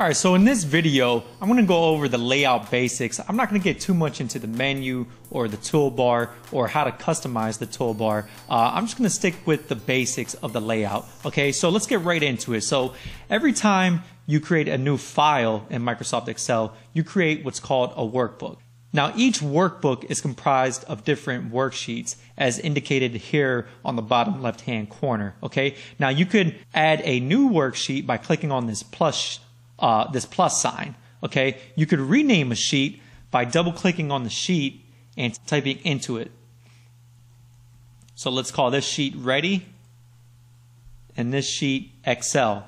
All right, so in this video, I'm gonna go over the layout basics. I'm not gonna get too much into the menu or the toolbar or how to customize the toolbar. Uh, I'm just gonna stick with the basics of the layout. Okay, so let's get right into it. So every time you create a new file in Microsoft Excel, you create what's called a workbook. Now each workbook is comprised of different worksheets as indicated here on the bottom left hand corner. Okay, now you could add a new worksheet by clicking on this plus uh, this plus sign. Okay, you could rename a sheet by double clicking on the sheet and typing into it. So let's call this sheet ready and this sheet Excel.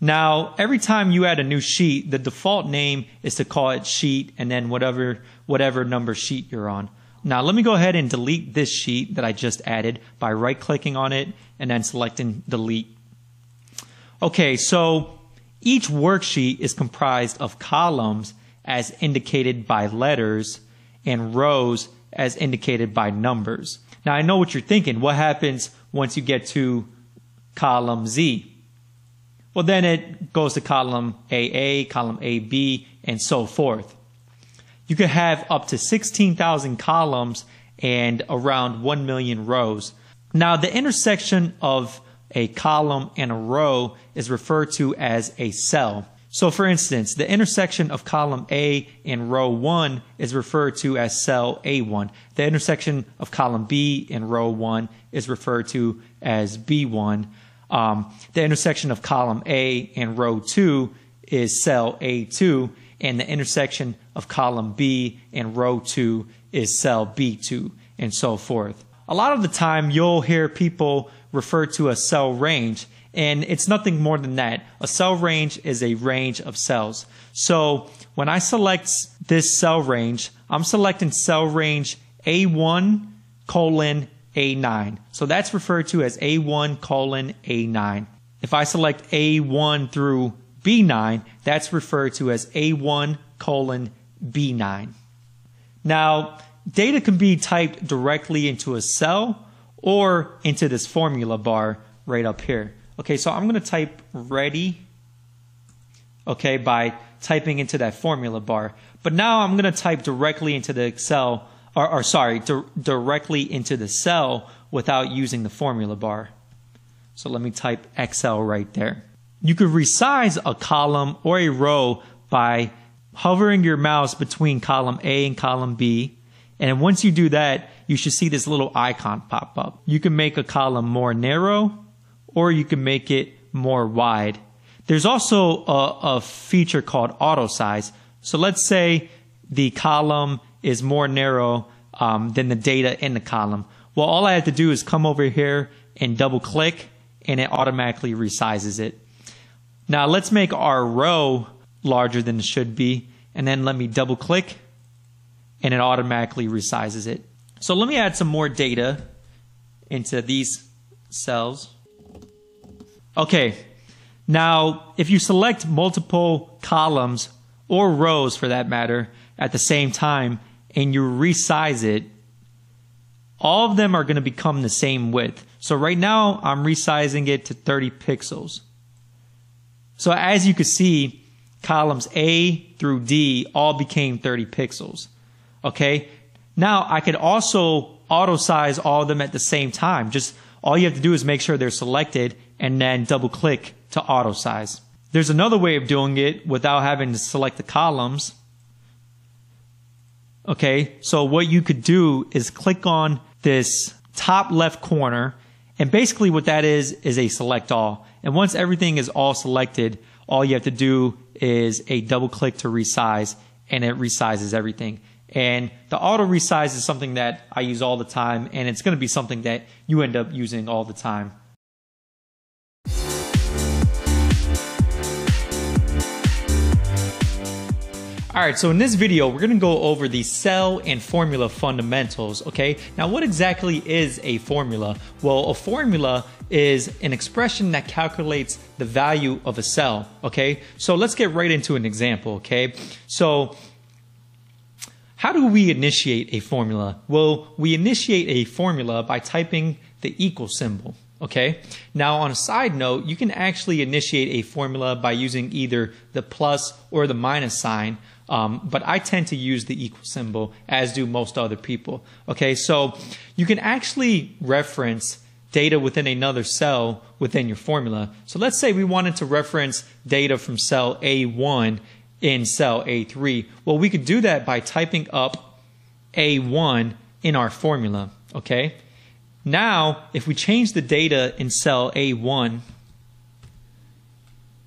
Now, every time you add a new sheet, the default name is to call it sheet and then whatever, whatever number sheet you're on. Now, let me go ahead and delete this sheet that I just added by right clicking on it and then selecting delete. Okay, so each worksheet is comprised of columns as indicated by letters and rows as indicated by numbers. Now I know what you're thinking. What happens once you get to column Z? Well, then it goes to column AA, column AB, and so forth. You could have up to 16,000 columns and around 1 million rows. Now, the intersection of a column and a row is referred to as a cell. So for instance, the intersection of column A and row 1 is referred to as cell A1. The intersection of column B and row 1 is referred to as B1. Um, the intersection of column A and row 2 is cell A2. And the intersection of column B and row 2 is cell B2 and so forth. A lot of the time you'll hear people refer to a cell range and it's nothing more than that. A cell range is a range of cells. So when I select this cell range, I'm selecting cell range A1 colon A9. So that's referred to as A1 colon A9. If I select A1 through B9, that's referred to as A1 colon B9. Now, data can be typed directly into a cell or into this formula bar right up here. Okay, so I'm going to type ready, okay, by typing into that formula bar. But now I'm going to type directly into the Excel, or, or sorry, di directly into the cell without using the formula bar. So let me type Excel right there. You could resize a column or a row by hovering your mouse between column A and column B and once you do that, you should see this little icon pop up. You can make a column more narrow or you can make it more wide. There's also a, a feature called auto size. So let's say the column is more narrow um, than the data in the column. Well, all I have to do is come over here and double click and it automatically resizes it. Now let's make our row larger than it should be and then let me double click and it automatically resizes it. So let me add some more data into these cells. Okay, now if you select multiple columns or rows for that matter at the same time and you resize it, all of them are going to become the same width. So right now I'm resizing it to 30 pixels. So as you can see, columns A through D all became 30 pixels. Okay. Now I could also auto size all of them at the same time. Just all you have to do is make sure they're selected and then double click to auto size. There's another way of doing it without having to select the columns. Okay. So what you could do is click on this top left corner and basically what that is is a select all. And once everything is all selected, all you have to do is a double click to resize and it resizes everything. And the auto resize is something that I use all the time, and it's going to be something that you end up using all the time. All right, so in this video, we're gonna go over the cell and formula fundamentals, okay? Now, what exactly is a formula? Well, a formula is an expression that calculates the value of a cell, okay? So let's get right into an example, okay? So how do we initiate a formula? Well, we initiate a formula by typing the equal symbol. Okay. Now, on a side note, you can actually initiate a formula by using either the plus or the minus sign. Um, but I tend to use the equal symbol, as do most other people. Okay. So you can actually reference data within another cell within your formula. So let's say we wanted to reference data from cell A1 in cell A3. Well, we could do that by typing up A1 in our formula. Okay. Now, if we change the data in cell A1,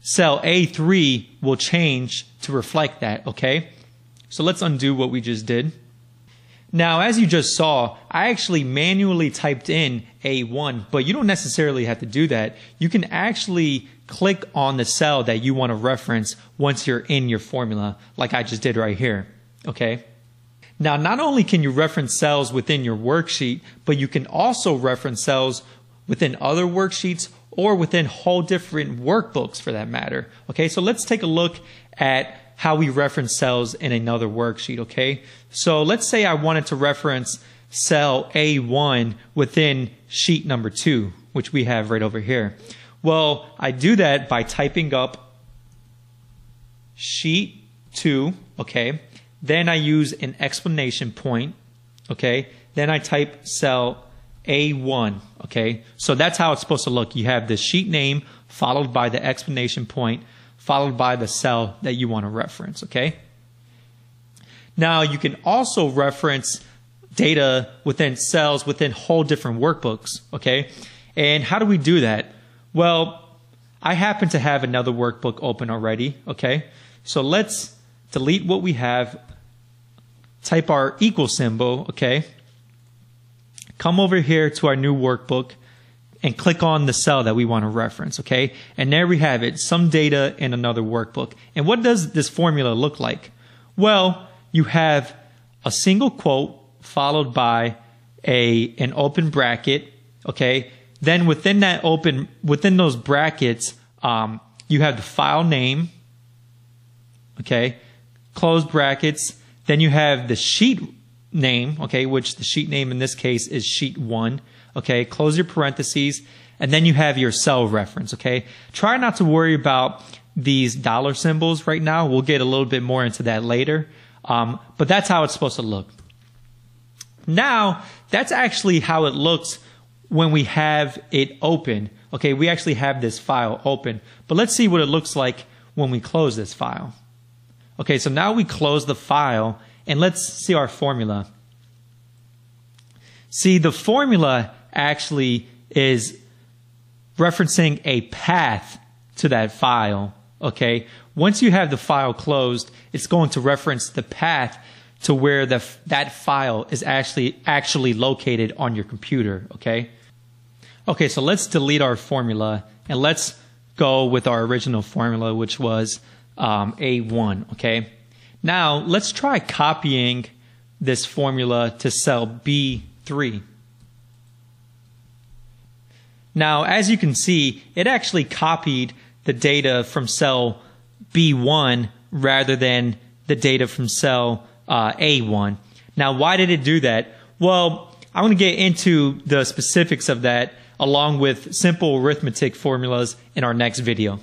cell A3 will change to reflect that, okay? So let's undo what we just did. Now, as you just saw, I actually manually typed in A1, but you don't necessarily have to do that. You can actually click on the cell that you want to reference once you're in your formula, like I just did right here, okay? Now, not only can you reference cells within your worksheet, but you can also reference cells within other worksheets or within whole different workbooks for that matter. Okay, so let's take a look at how we reference cells in another worksheet. Okay, so let's say I wanted to reference cell A1 within sheet number two, which we have right over here. Well, I do that by typing up sheet two, okay, then I use an explanation point, okay? Then I type cell A1, okay? So that's how it's supposed to look. You have the sheet name followed by the explanation point followed by the cell that you want to reference, okay? Now you can also reference data within cells within whole different workbooks, okay? And how do we do that? Well, I happen to have another workbook open already, okay? So let's delete what we have, type our equal symbol, okay? Come over here to our new workbook and click on the cell that we want to reference, okay? And there we have it, some data in another workbook. And what does this formula look like? Well, you have a single quote followed by a an open bracket, okay? Then within that open, within those brackets, um, you have the file name, okay? close brackets. Then you have the sheet name, okay, which the sheet name in this case is sheet one. Okay, close your parentheses. And then you have your cell reference, okay? Try not to worry about these dollar symbols right now. We'll get a little bit more into that later. Um, but that's how it's supposed to look. Now, that's actually how it looks when we have it open. Okay, we actually have this file open. But let's see what it looks like when we close this file. Okay, so now we close the file and let's see our formula. See, the formula actually is referencing a path to that file. Okay, once you have the file closed, it's going to reference the path to where the, that file is actually actually located on your computer. Okay. Okay, so let's delete our formula and let's go with our original formula, which was um, A1, okay? Now, let's try copying this formula to cell B3. Now, as you can see, it actually copied the data from cell B1 rather than the data from cell uh, A1. Now, why did it do that? Well, I want to get into the specifics of that along with simple arithmetic formulas in our next video.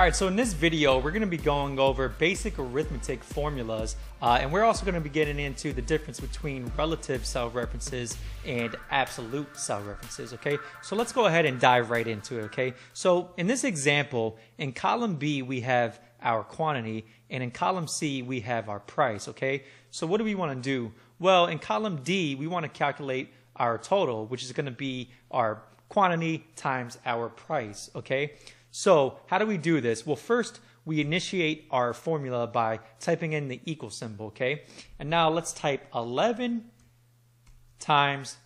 Alright, so in this video, we're going to be going over basic arithmetic formulas, uh, and we're also going to be getting into the difference between relative cell references and absolute cell references, okay? So let's go ahead and dive right into it, okay? So in this example, in column B, we have our quantity, and in column C, we have our price, okay? So what do we want to do? Well, in column D, we want to calculate our total, which is going to be our quantity times our price, okay? So how do we do this? Well, first we initiate our formula by typing in the equal symbol, okay? And now let's type 11 times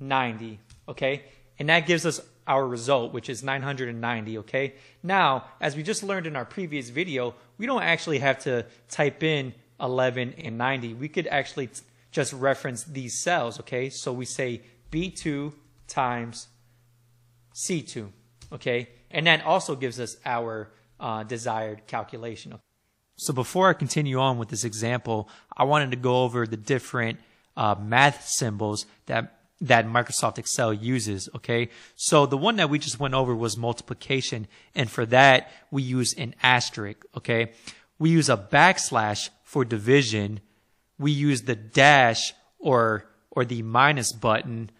90, okay? And that gives us our result, which is 990, okay? Now, as we just learned in our previous video, we don't actually have to type in 11 and 90. We could actually just reference these cells, okay? So we say B2 times C2, okay? And that also gives us our uh, desired calculation. So before I continue on with this example, I wanted to go over the different uh, math symbols that that Microsoft Excel uses. Okay. So the one that we just went over was multiplication. And for that, we use an asterisk. Okay. We use a backslash for division. We use the dash or, or the minus button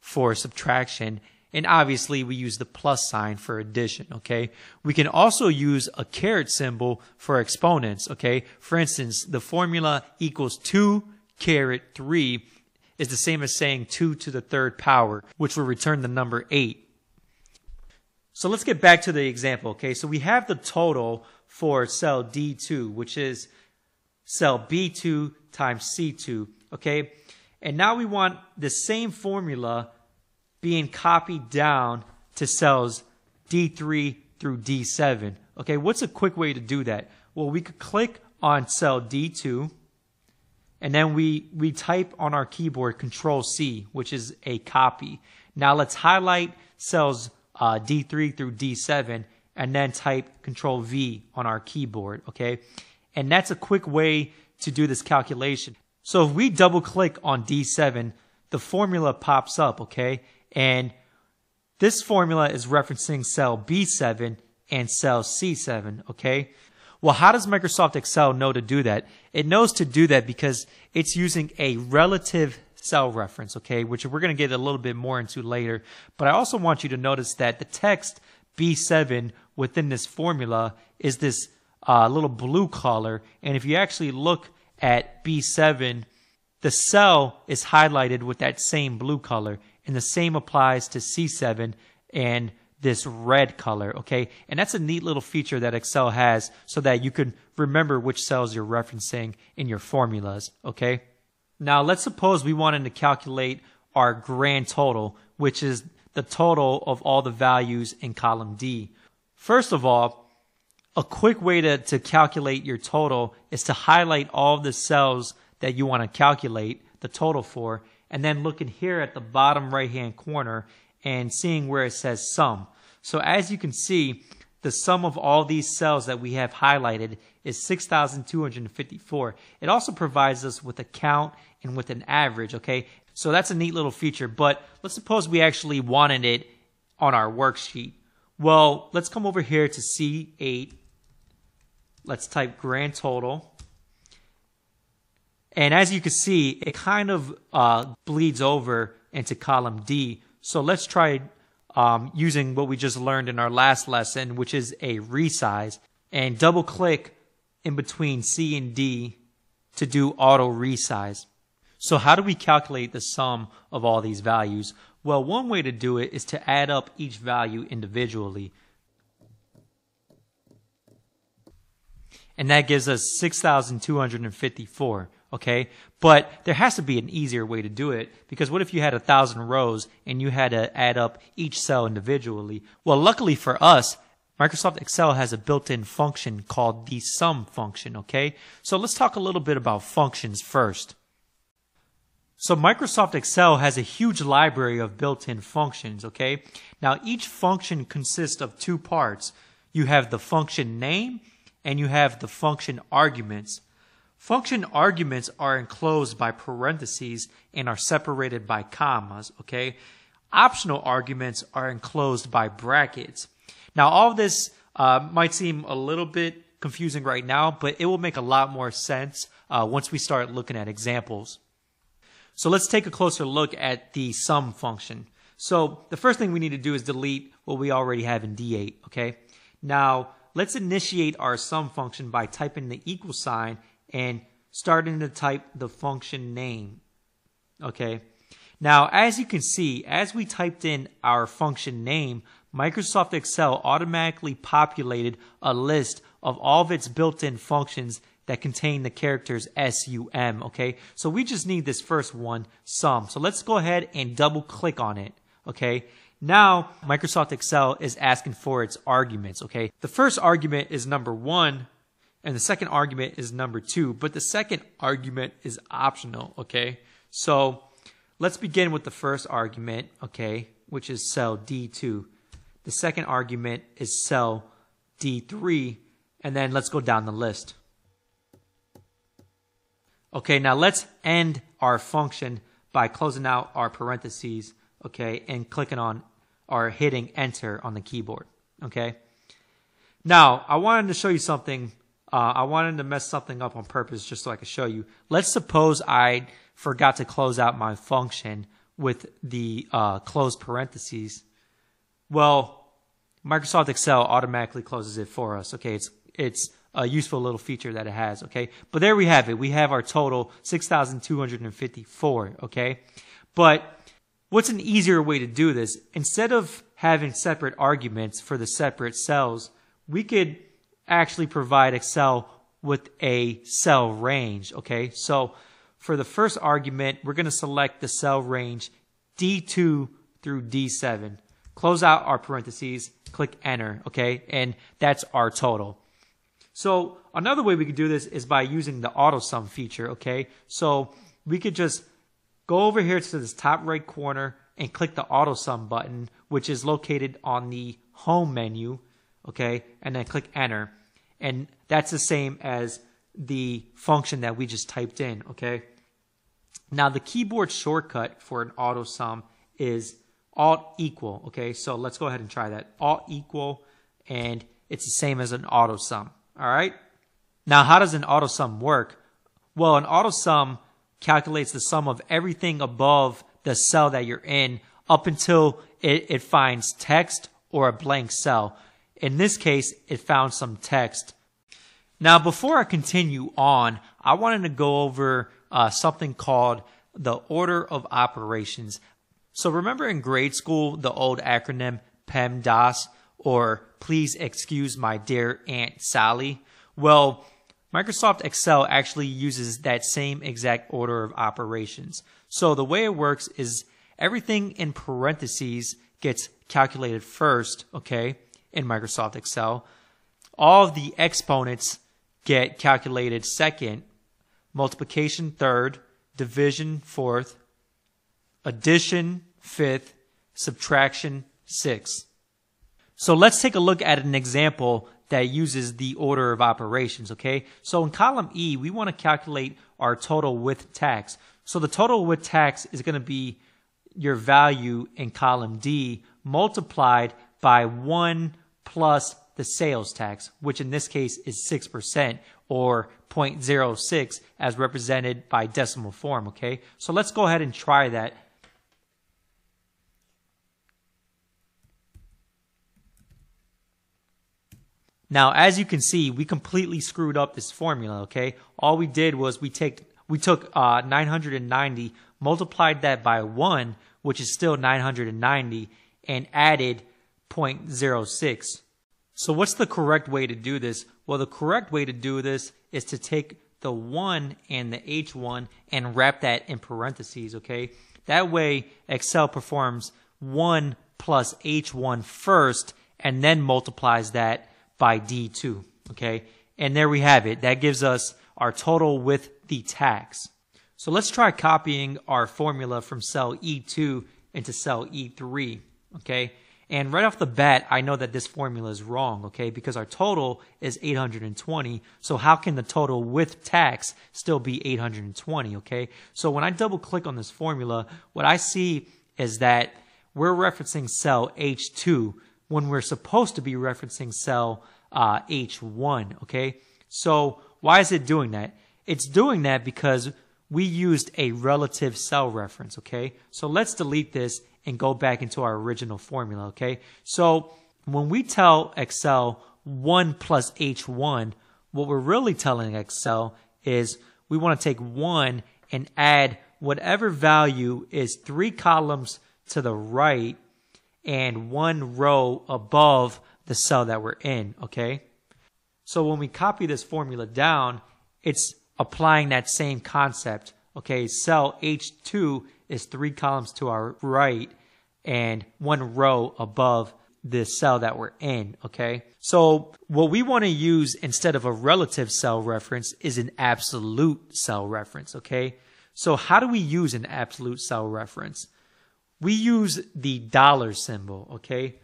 for subtraction. And obviously we use the plus sign for addition, okay? We can also use a caret symbol for exponents, okay? For instance, the formula equals 2 caret 3 is the same as saying 2 to the third power, which will return the number 8. So let's get back to the example, okay? So we have the total for cell D2, which is cell B2 times C2, okay? And now we want the same formula being copied down to cells D3 through D7. Okay, what's a quick way to do that? Well, we could click on cell D2 and then we, we type on our keyboard Control C, which is a copy. Now let's highlight cells uh, D3 through D7 and then type Control V on our keyboard, okay? And that's a quick way to do this calculation. So if we double click on D7, the formula pops up, okay? And this formula is referencing cell B7 and cell C7, okay? Well, how does Microsoft Excel know to do that? It knows to do that because it's using a relative cell reference, okay, which we're going to get a little bit more into later. But I also want you to notice that the text B7 within this formula is this uh, little blue color. And if you actually look at B7, the cell is highlighted with that same blue color and the same applies to C7 and this red color, okay? And that's a neat little feature that Excel has so that you can remember which cells you're referencing in your formulas, okay? Now, let's suppose we wanted to calculate our grand total, which is the total of all the values in column D. First of all, a quick way to, to calculate your total is to highlight all the cells that you want to calculate the total for and then looking here at the bottom right hand corner and seeing where it says sum. So as you can see, the sum of all these cells that we have highlighted is 6,254. It also provides us with a count and with an average, okay? So that's a neat little feature, but let's suppose we actually wanted it on our worksheet. Well, let's come over here to C8. Let's type grand total. And as you can see, it kind of uh, bleeds over into column D. So let's try um, using what we just learned in our last lesson, which is a resize, and double click in between C and D to do auto resize. So how do we calculate the sum of all these values? Well, one way to do it is to add up each value individually. And that gives us 6,254 okay? But there has to be an easier way to do it because what if you had a thousand rows and you had to add up each cell individually? Well, luckily for us, Microsoft Excel has a built-in function called the sum function, okay? So let's talk a little bit about functions first. So Microsoft Excel has a huge library of built-in functions, okay? Now each function consists of two parts. You have the function name and you have the function arguments. Function arguments are enclosed by parentheses and are separated by commas, okay? Optional arguments are enclosed by brackets. Now, all this uh, might seem a little bit confusing right now, but it will make a lot more sense uh, once we start looking at examples. So let's take a closer look at the sum function. So the first thing we need to do is delete what we already have in D8, okay? Now, let's initiate our sum function by typing the equal sign and starting to type the function name. Okay. Now, as you can see, as we typed in our function name, Microsoft Excel automatically populated a list of all of its built-in functions that contain the characters SUM, okay? So we just need this first one, sum. So let's go ahead and double click on it, okay? Now, Microsoft Excel is asking for its arguments, okay? The first argument is number one, and the second argument is number two, but the second argument is optional, okay? So let's begin with the first argument, okay, which is cell D2. The second argument is cell D3, and then let's go down the list. Okay, now let's end our function by closing out our parentheses, okay, and clicking on or hitting enter on the keyboard, okay? Now, I wanted to show you something. Uh, I wanted to mess something up on purpose just so I could show you. Let's suppose I forgot to close out my function with the uh, closed parentheses. Well, Microsoft Excel automatically closes it for us. Okay, it's it's a useful little feature that it has. Okay, but there we have it. We have our total six thousand two hundred and fifty-four. Okay, but what's an easier way to do this? Instead of having separate arguments for the separate cells, we could actually provide Excel with a cell range. Okay, so for the first argument, we're going to select the cell range D2 through D7. Close out our parentheses, click enter, okay? And that's our total. So another way we could do this is by using the auto sum feature, okay? So we could just go over here to this top right corner and click the auto sum button, which is located on the home menu, okay? And then click enter. And that's the same as the function that we just typed in, okay? Now the keyboard shortcut for an auto sum is alt equal, okay? So let's go ahead and try that. Alt equal, and it's the same as an auto sum, all right? Now how does an auto sum work? Well, an auto sum calculates the sum of everything above the cell that you're in up until it, it finds text or a blank cell. In this case, it found some text. Now, before I continue on, I wanted to go over uh, something called the order of operations. So remember in grade school, the old acronym PEMDAS or please excuse my dear Aunt Sally? Well, Microsoft Excel actually uses that same exact order of operations. So the way it works is everything in parentheses gets calculated first, okay, in Microsoft Excel. All of the exponents get calculated second multiplication third, division fourth, addition fifth, subtraction sixth. So let's take a look at an example that uses the order of operations, okay? So in column E, we want to calculate our total with tax. So the total with tax is going to be your value in column D multiplied by 1 plus the sales tax, which in this case is 6% or 0.06 as represented by decimal form, okay? So let's go ahead and try that. Now, as you can see, we completely screwed up this formula, okay? All we did was we take we took uh, 990, multiplied that by 1, which is still 990, and added 0.06. So what's the correct way to do this? Well, the correct way to do this is to take the 1 and the H1 and wrap that in parentheses, okay? That way, Excel performs 1 plus H1 first and then multiplies that by D2, okay? And there we have it. That gives us our total with the tax. So let's try copying our formula from cell E2 into cell E3, okay? And right off the bat, I know that this formula is wrong, okay? Because our total is 820. So how can the total with tax still be 820, okay? So when I double click on this formula, what I see is that we're referencing cell H2 when we're supposed to be referencing cell uh, H1, okay? So why is it doing that? It's doing that because we used a relative cell reference, okay? So let's delete this and go back into our original formula, okay? So when we tell Excel 1 plus H1, what we're really telling Excel is we want to take 1 and add whatever value is three columns to the right and one row above the cell that we're in, okay? So when we copy this formula down, it's applying that same concept. Okay, cell H2 is three columns to our right and one row above the cell that we're in, okay? So what we want to use instead of a relative cell reference is an absolute cell reference, okay? So how do we use an absolute cell reference? We use the dollar symbol, okay?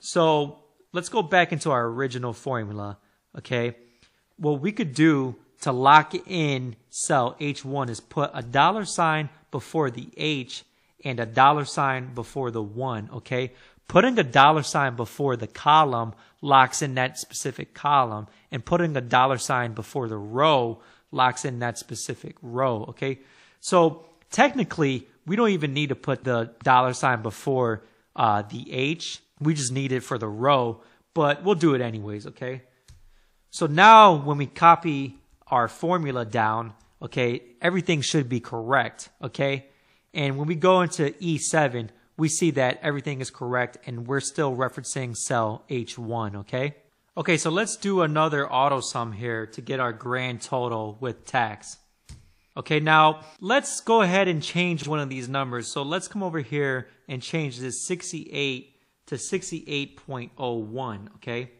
So let's go back into our original formula, okay? What we could do to lock in cell H1 is put a dollar sign before the H and a dollar sign before the 1, okay? Putting a dollar sign before the column locks in that specific column, and putting a dollar sign before the row locks in that specific row, okay? So technically, we don't even need to put the dollar sign before uh, the H. We just need it for the row, but we'll do it anyways, okay? So now when we copy our formula down, okay, everything should be correct, okay? And when we go into E7, we see that everything is correct and we're still referencing cell H1, okay? Okay, so let's do another auto sum here to get our grand total with tax. Okay, now let's go ahead and change one of these numbers. So let's come over here and change this 68 to 68.01, okay?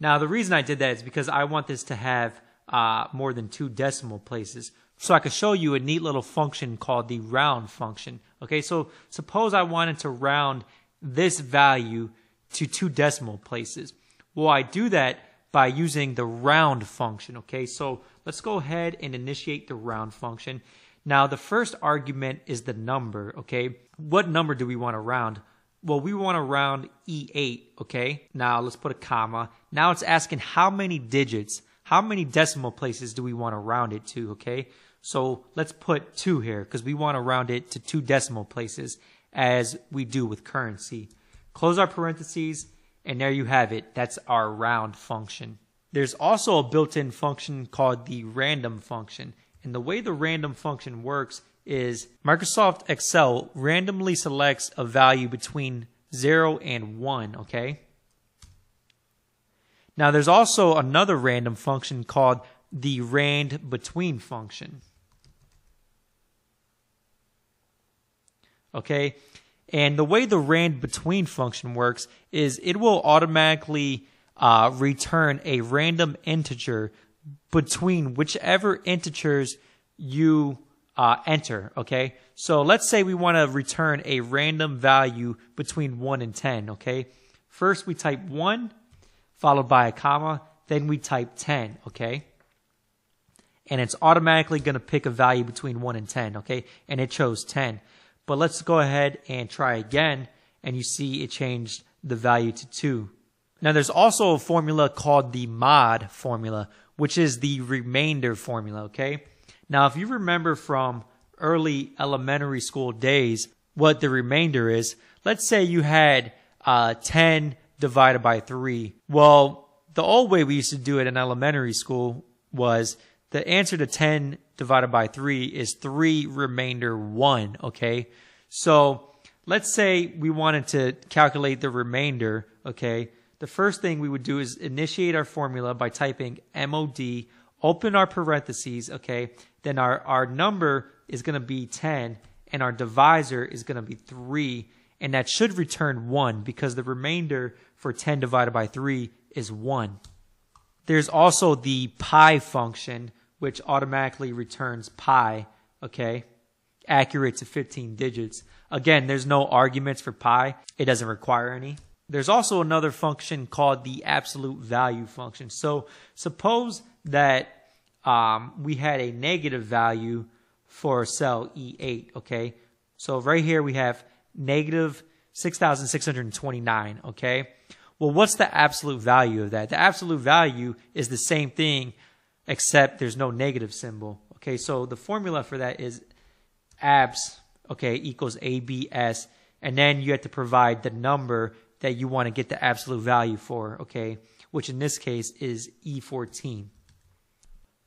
Now the reason I did that is because I want this to have uh, more than two decimal places. So I could show you a neat little function called the round function. Okay, so suppose I wanted to round this value to two decimal places. Well, I do that by using the round function. Okay, so let's go ahead and initiate the round function. Now, the first argument is the number. Okay, what number do we want to round? Well, we want to round E8. Okay, now let's put a comma. Now it's asking how many digits how many decimal places do we want to round it to, okay? So let's put two here because we want to round it to two decimal places as we do with currency. Close our parentheses and there you have it. That's our round function. There's also a built-in function called the random function. And the way the random function works is Microsoft Excel randomly selects a value between 0 and 1, okay? Now there's also another random function called the rand between function. Okay, and the way the rand between function works is it will automatically uh, return a random integer between whichever integers you uh, enter. Okay, so let's say we want to return a random value between 1 and 10. Okay, first we type 1 followed by a comma, then we type 10, okay? And it's automatically going to pick a value between 1 and 10, okay? And it chose 10. But let's go ahead and try again, and you see it changed the value to 2. Now there's also a formula called the mod formula, which is the remainder formula, okay? Now if you remember from early elementary school days what the remainder is, let's say you had uh, 10 divided by 3. Well, the old way we used to do it in elementary school was the answer to 10 divided by 3 is 3 remainder 1, okay? So let's say we wanted to calculate the remainder, okay? The first thing we would do is initiate our formula by typing MOD, open our parentheses, okay? Then our, our number is going to be 10 and our divisor is going to be 3 and that should return 1 because the remainder for 10 divided by 3 is 1. There's also the pi function, which automatically returns pi, okay, accurate to 15 digits. Again, there's no arguments for pi. It doesn't require any. There's also another function called the absolute value function. So suppose that um, we had a negative value for cell E8, okay? So right here we have negative 6,629, okay? Well, what's the absolute value of that? The absolute value is the same thing, except there's no negative symbol. Okay, so the formula for that is abs, okay, equals ABS, and then you have to provide the number that you want to get the absolute value for, okay, which in this case is E14.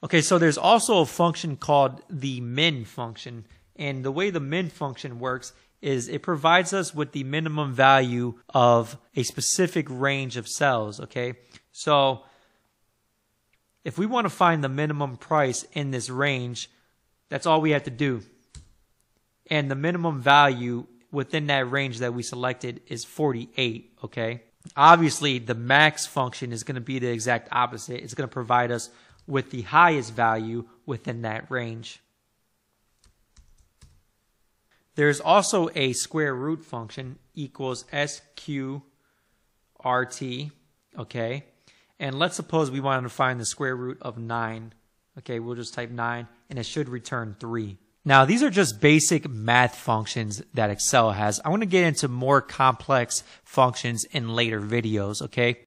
Okay, so there's also a function called the min function, and the way the min function works is it provides us with the minimum value of a specific range of cells, okay? So if we want to find the minimum price in this range, that's all we have to do. And the minimum value within that range that we selected is 48, okay? Obviously, the max function is going to be the exact opposite. It's going to provide us with the highest value within that range. There's also a square root function equals sqrt, okay? And let's suppose we wanted to find the square root of 9, Okay, we'll just type 9 and it should return 3. Now, these are just basic math functions that Excel has. I want to get into more complex functions in later videos, okay?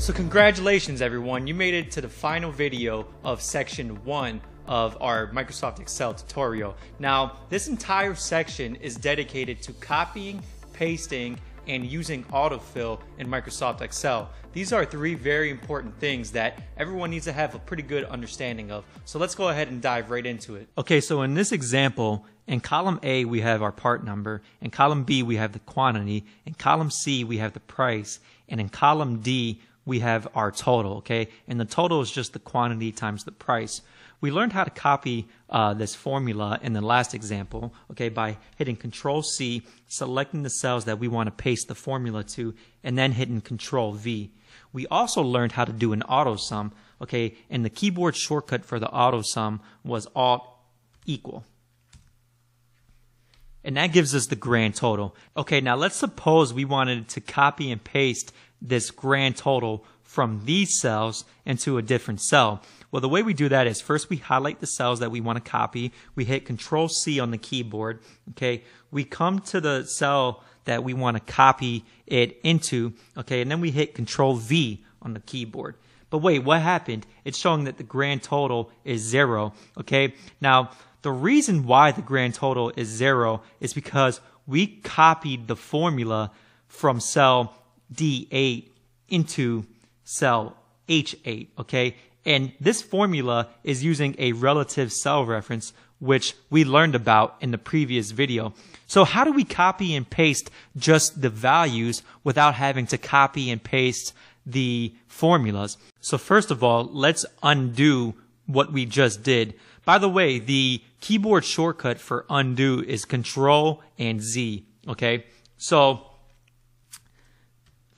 So congratulations everyone, you made it to the final video of section 1 of our Microsoft Excel tutorial. Now, this entire section is dedicated to copying, pasting, and using autofill in Microsoft Excel. These are three very important things that everyone needs to have a pretty good understanding of. So let's go ahead and dive right into it. Okay, so in this example, in column A, we have our part number. In column B, we have the quantity. In column C, we have the price. And in column D, we have our total, okay? And the total is just the quantity times the price. We learned how to copy uh, this formula in the last example, okay, by hitting Control C, selecting the cells that we want to paste the formula to, and then hitting Control V. We also learned how to do an auto sum, okay, and the keyboard shortcut for the auto sum was Alt equal. And that gives us the grand total. Okay, now let's suppose we wanted to copy and paste this grand total from these cells into a different cell. Well, the way we do that is first we highlight the cells that we want to copy. We hit Control C on the keyboard. Okay. We come to the cell that we want to copy it into. Okay. And then we hit Control V on the keyboard. But wait, what happened? It's showing that the grand total is zero. Okay. Now, the reason why the grand total is zero is because we copied the formula from cell D8 into cell H8, okay? And this formula is using a relative cell reference, which we learned about in the previous video. So how do we copy and paste just the values without having to copy and paste the formulas? So first of all, let's undo what we just did. By the way, the keyboard shortcut for undo is control and Z, okay? So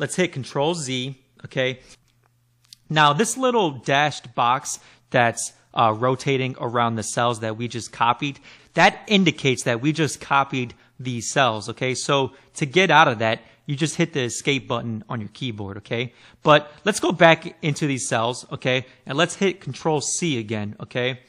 let's hit control Z, okay? Now, this little dashed box that's uh, rotating around the cells that we just copied, that indicates that we just copied these cells, okay? So to get out of that, you just hit the escape button on your keyboard, okay? But let's go back into these cells, okay? And let's hit control C again, okay?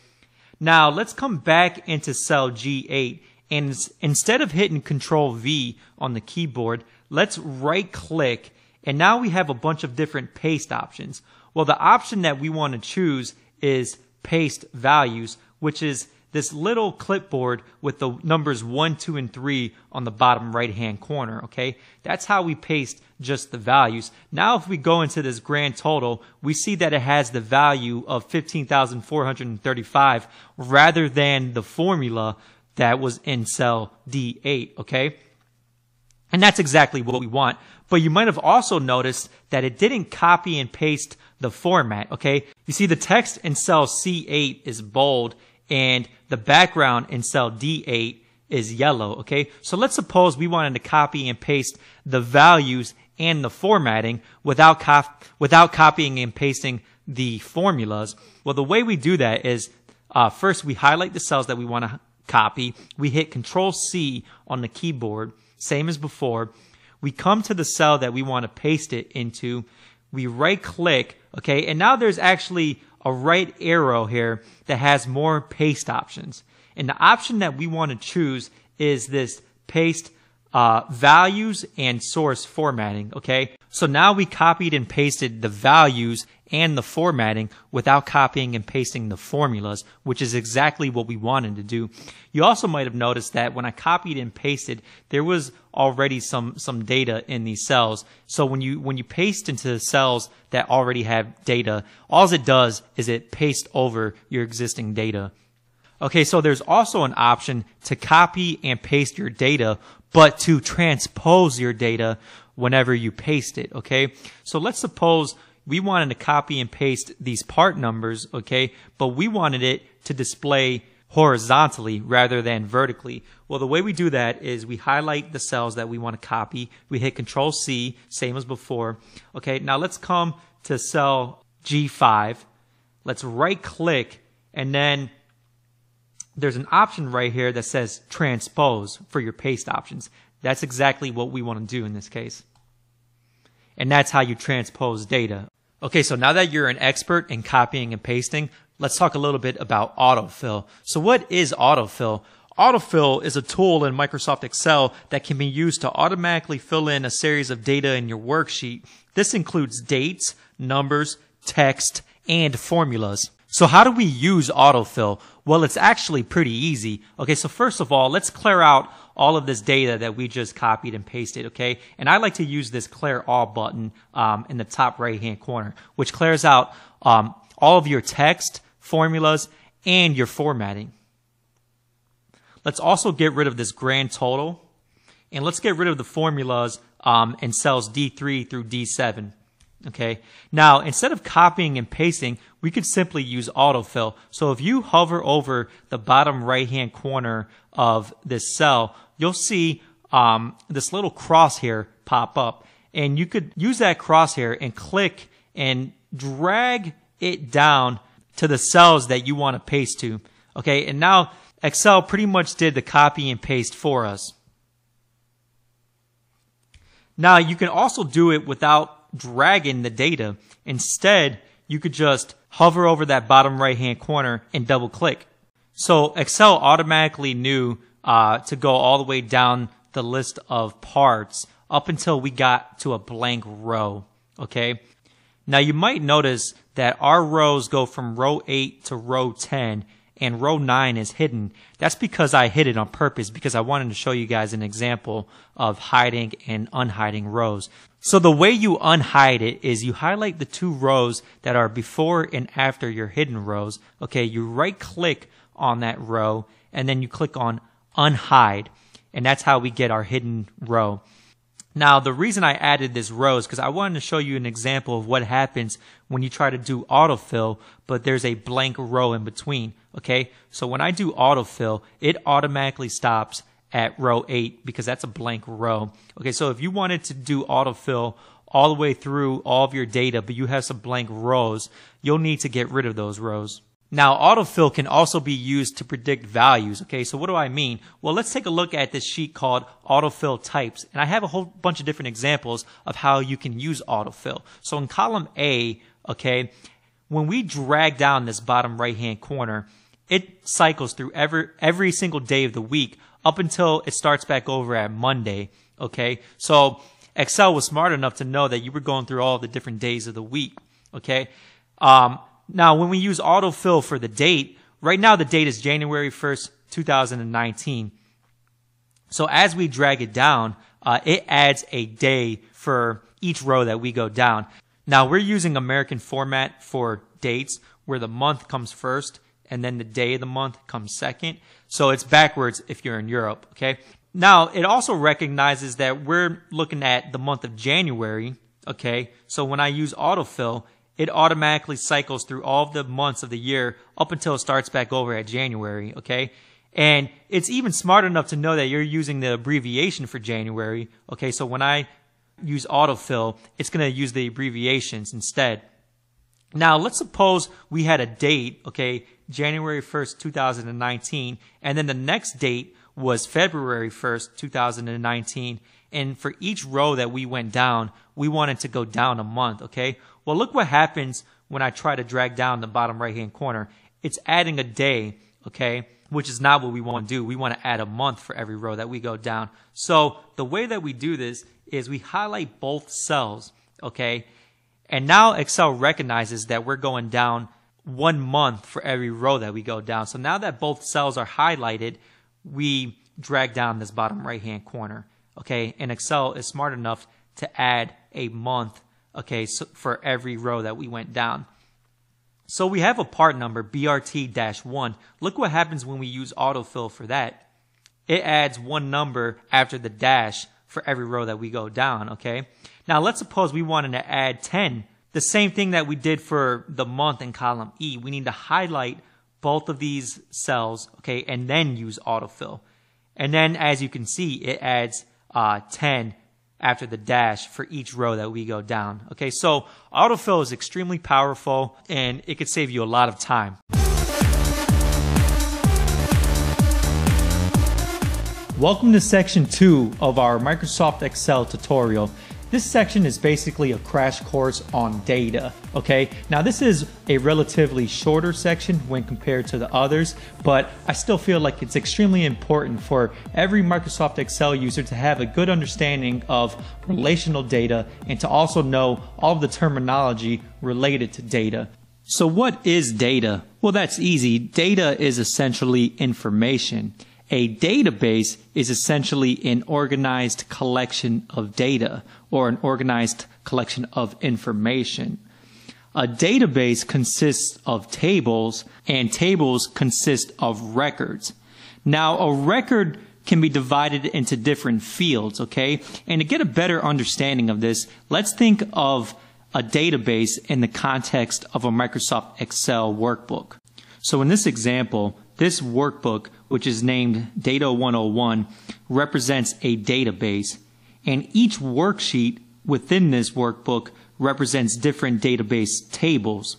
Now let's come back into cell G8 and instead of hitting control V on the keyboard, let's right click and now we have a bunch of different paste options. Well, the option that we want to choose is paste values, which is this little clipboard with the numbers 1, 2, and 3 on the bottom right hand corner, okay? That's how we paste just the values. Now if we go into this grand total, we see that it has the value of 15,435 rather than the formula that was in cell D8, okay? And that's exactly what we want. But you might have also noticed that it didn't copy and paste the format, okay? You see the text in cell C8 is bold and the background in cell D8 is yellow, okay? So let's suppose we wanted to copy and paste the values and the formatting without, cop- without copying and pasting the formulas. Well, the way we do that is uh, first we highlight the cells that we want to copy. We hit Control C on the keyboard, same as before. We come to the cell that we want to paste it into. We right click, okay, and now there's actually a right arrow here that has more paste options. And the option that we want to choose is this paste uh, values and source formatting, okay? So now we copied and pasted the values and the formatting without copying and pasting the formulas, which is exactly what we wanted to do. You also might have noticed that when I copied and pasted, there was already some, some data in these cells. So when you, when you paste into cells that already have data, all it does is it pastes over your existing data. Okay, so there's also an option to copy and paste your data, but to transpose your data whenever you paste it, okay? So let's suppose we wanted to copy and paste these part numbers, okay? But we wanted it to display horizontally rather than vertically. Well, the way we do that is we highlight the cells that we want to copy. We hit Control C, same as before. Okay, now let's come to cell G5. Let's right click and then there's an option right here that says transpose for your paste options. That's exactly what we want to do in this case. and that's how you transpose data. Okay, so now that you're an expert in copying and pasting, let's talk a little bit about autofill. So what is autofill? Autofill is a tool in Microsoft Excel that can be used to automatically fill in a series of data in your worksheet. This includes dates, numbers, text, and formulas. So how do we use autofill? Well, it's actually pretty easy. Okay, so first of all, let's clear out all of this data that we just copied and pasted, okay? And I like to use this clear all button um, in the top right hand corner, which clears out um, all of your text, formulas, and your formatting. Let's also get rid of this grand total, and let's get rid of the formulas um, in cells D3 through D7. Okay. Now, instead of copying and pasting, we could simply use autofill. So if you hover over the bottom right hand corner of this cell, you'll see um, this little crosshair pop up. And you could use that crosshair and click and drag it down to the cells that you want to paste to. Okay. And now Excel pretty much did the copy and paste for us. Now you can also do it without dragging the data. Instead, you could just hover over that bottom right hand corner and double click. So Excel automatically knew uh, to go all the way down the list of parts up until we got to a blank row. Okay. Now you might notice that our rows go from row 8 to row 10 and row 9 is hidden. That's because I hid it on purpose because I wanted to show you guys an example of hiding and unhiding rows. So the way you unhide it is you highlight the two rows that are before and after your hidden rows. Okay, you right click on that row and then you click on unhide. And that's how we get our hidden row. Now, the reason I added this row is because I wanted to show you an example of what happens when you try to do autofill, but there's a blank row in between. Okay. So when I do autofill, it automatically stops at row eight because that's a blank row. Okay. So if you wanted to do autofill all the way through all of your data, but you have some blank rows, you'll need to get rid of those rows. Now, autofill can also be used to predict values. Okay, so what do I mean? Well, let's take a look at this sheet called autofill types. And I have a whole bunch of different examples of how you can use autofill. So in column A, okay, when we drag down this bottom right hand corner, it cycles through every, every single day of the week up until it starts back over at Monday. Okay, so Excel was smart enough to know that you were going through all the different days of the week. Okay, um, now, when we use autofill for the date, right now the date is January 1st, 2019. So as we drag it down, uh, it adds a day for each row that we go down. Now we're using American format for dates where the month comes first and then the day of the month comes second. So it's backwards if you're in Europe. Okay. Now it also recognizes that we're looking at the month of January. Okay. So when I use autofill, it automatically cycles through all the months of the year up until it starts back over at January, okay? And it's even smart enough to know that you're using the abbreviation for January, okay? So when I use autofill, it's going to use the abbreviations instead. Now, let's suppose we had a date, okay, January 1st, 2019, and then the next date was February 1st, 2019, and for each row that we went down, we wanted to go down a month, okay? Well, look what happens when I try to drag down the bottom right hand corner. It's adding a day, okay? Which is not what we want to do. We want to add a month for every row that we go down. So the way that we do this is we highlight both cells, okay? And now Excel recognizes that we're going down one month for every row that we go down. So now that both cells are highlighted, we drag down this bottom right hand corner. Okay. And Excel is smart enough to add a month okay, so for every row that we went down. So we have a part number, BRT-1. Look what happens when we use autofill for that. It adds one number after the dash for every row that we go down, okay? Now let's suppose we wanted to add 10. The same thing that we did for the month in column E. We need to highlight both of these cells, okay, and then use autofill. And then as you can see, it adds uh, 10 after the dash for each row that we go down. Okay, so autofill is extremely powerful and it could save you a lot of time. Welcome to section two of our Microsoft Excel tutorial. This section is basically a crash course on data, okay? Now this is a relatively shorter section when compared to the others, but I still feel like it's extremely important for every Microsoft Excel user to have a good understanding of relational data and to also know all the terminology related to data. So what is data? Well, that's easy. Data is essentially information. A database is essentially an organized collection of data or an organized collection of information. A database consists of tables and tables consist of records. Now, a record can be divided into different fields, okay? And to get a better understanding of this, let's think of a database in the context of a Microsoft Excel workbook. So in this example, this workbook, which is named Data 101, represents a database, and each worksheet within this workbook represents different database tables.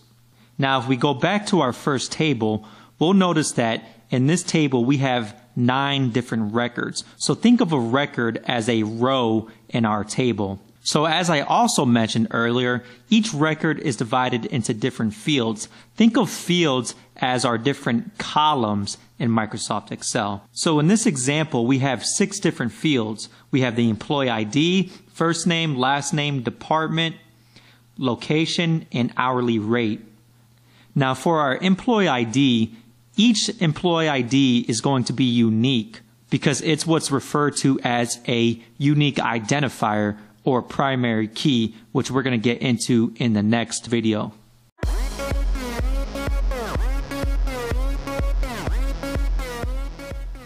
Now, if we go back to our first table, we'll notice that in this table we have nine different records. So think of a record as a row in our table. So as I also mentioned earlier, each record is divided into different fields. Think of fields as our different columns in Microsoft Excel. So in this example, we have six different fields. We have the employee ID, first name, last name, department, location, and hourly rate. Now for our employee ID, each employee ID is going to be unique because it's what's referred to as a unique identifier or primary key, which we're going to get into in the next video.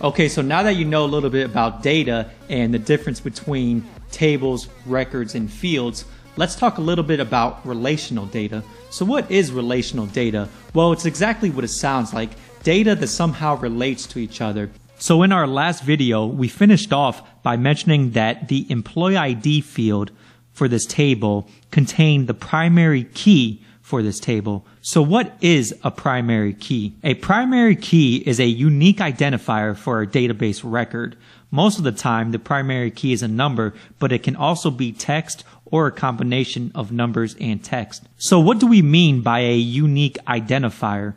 Okay, so now that you know a little bit about data and the difference between tables, records, and fields, let's talk a little bit about relational data. So what is relational data? Well, it's exactly what it sounds like, data that somehow relates to each other. So in our last video, we finished off by mentioning that the employee ID field for this table contained the primary key for this table. So what is a primary key? A primary key is a unique identifier for a database record. Most of the time, the primary key is a number, but it can also be text or a combination of numbers and text. So what do we mean by a unique identifier?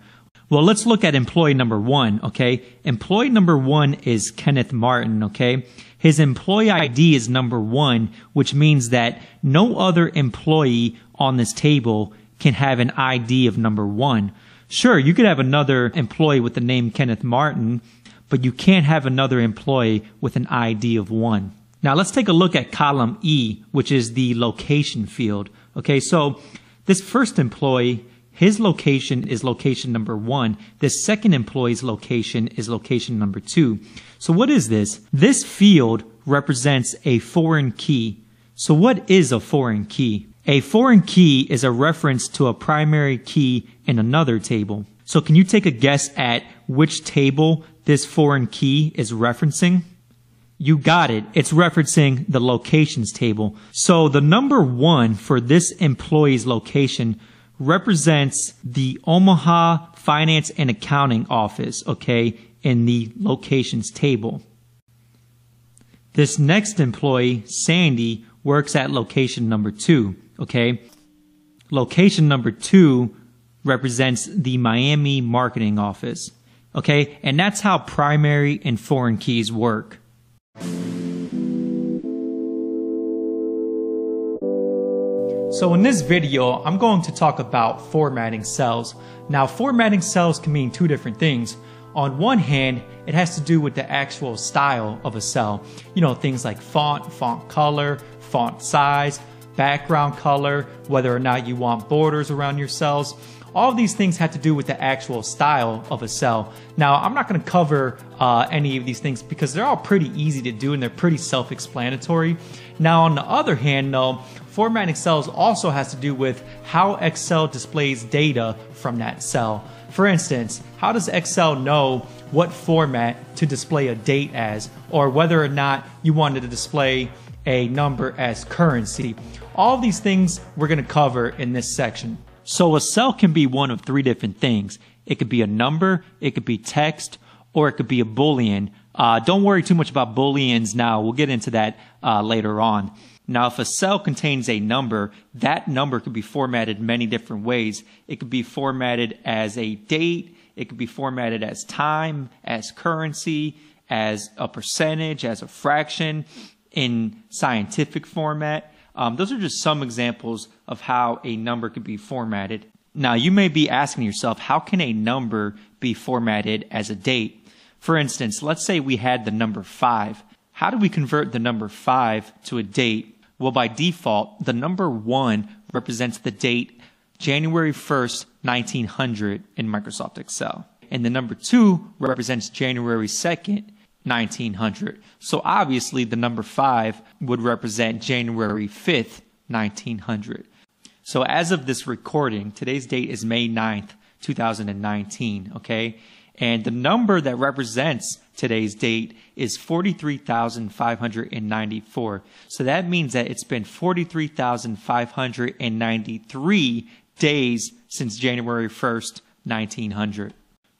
Well, let's look at employee number one, okay? Employee number one is Kenneth Martin, okay? His employee ID is number one, which means that no other employee on this table can have an ID of number one. Sure, you could have another employee with the name Kenneth Martin, but you can't have another employee with an ID of one. Now let's take a look at column E, which is the location field. Okay, so this first employee his location is location number one. This second employee's location is location number two. So what is this? This field represents a foreign key. So what is a foreign key? A foreign key is a reference to a primary key in another table. So can you take a guess at which table this foreign key is referencing? You got it. It's referencing the locations table. So the number one for this employee's location represents the Omaha Finance and Accounting Office, okay, in the locations table. This next employee, Sandy, works at location number two, okay? Location number two represents the Miami Marketing Office, okay? And that's how primary and foreign keys work. So in this video, I'm going to talk about formatting cells. Now formatting cells can mean two different things. On one hand, it has to do with the actual style of a cell. You know, things like font, font color, font size, background color, whether or not you want borders around your cells. All of these things have to do with the actual style of a cell. Now, I'm not going to cover uh, any of these things because they're all pretty easy to do and they're pretty self-explanatory. Now, on the other hand, though, formatting cells also has to do with how Excel displays data from that cell. For instance, how does Excel know what format to display a date as, or whether or not you wanted to display a number as currency? All these things we're going to cover in this section. So a cell can be one of three different things. It could be a number, it could be text, or it could be a boolean. Uh, don't worry too much about booleans now. We'll get into that uh, later on. Now, if a cell contains a number, that number could be formatted many different ways. It could be formatted as a date, it could be formatted as time, as currency, as a percentage, as a fraction, in scientific format. Um, those are just some examples of how a number could be formatted. Now, you may be asking yourself, how can a number be formatted as a date? For instance, let's say we had the number 5. How do we convert the number 5 to a date? Well, by default, the number 1 represents the date January 1st, 1900 in Microsoft Excel. And the number 2 represents January 2nd, 1900. So obviously the number 5 would represent January 5th, 1900. So as of this recording, today's date is May 9th, 2019, okay? And the number that represents today's date is 43,594. So that means that it's been 43,593 days since January 1st, 1900.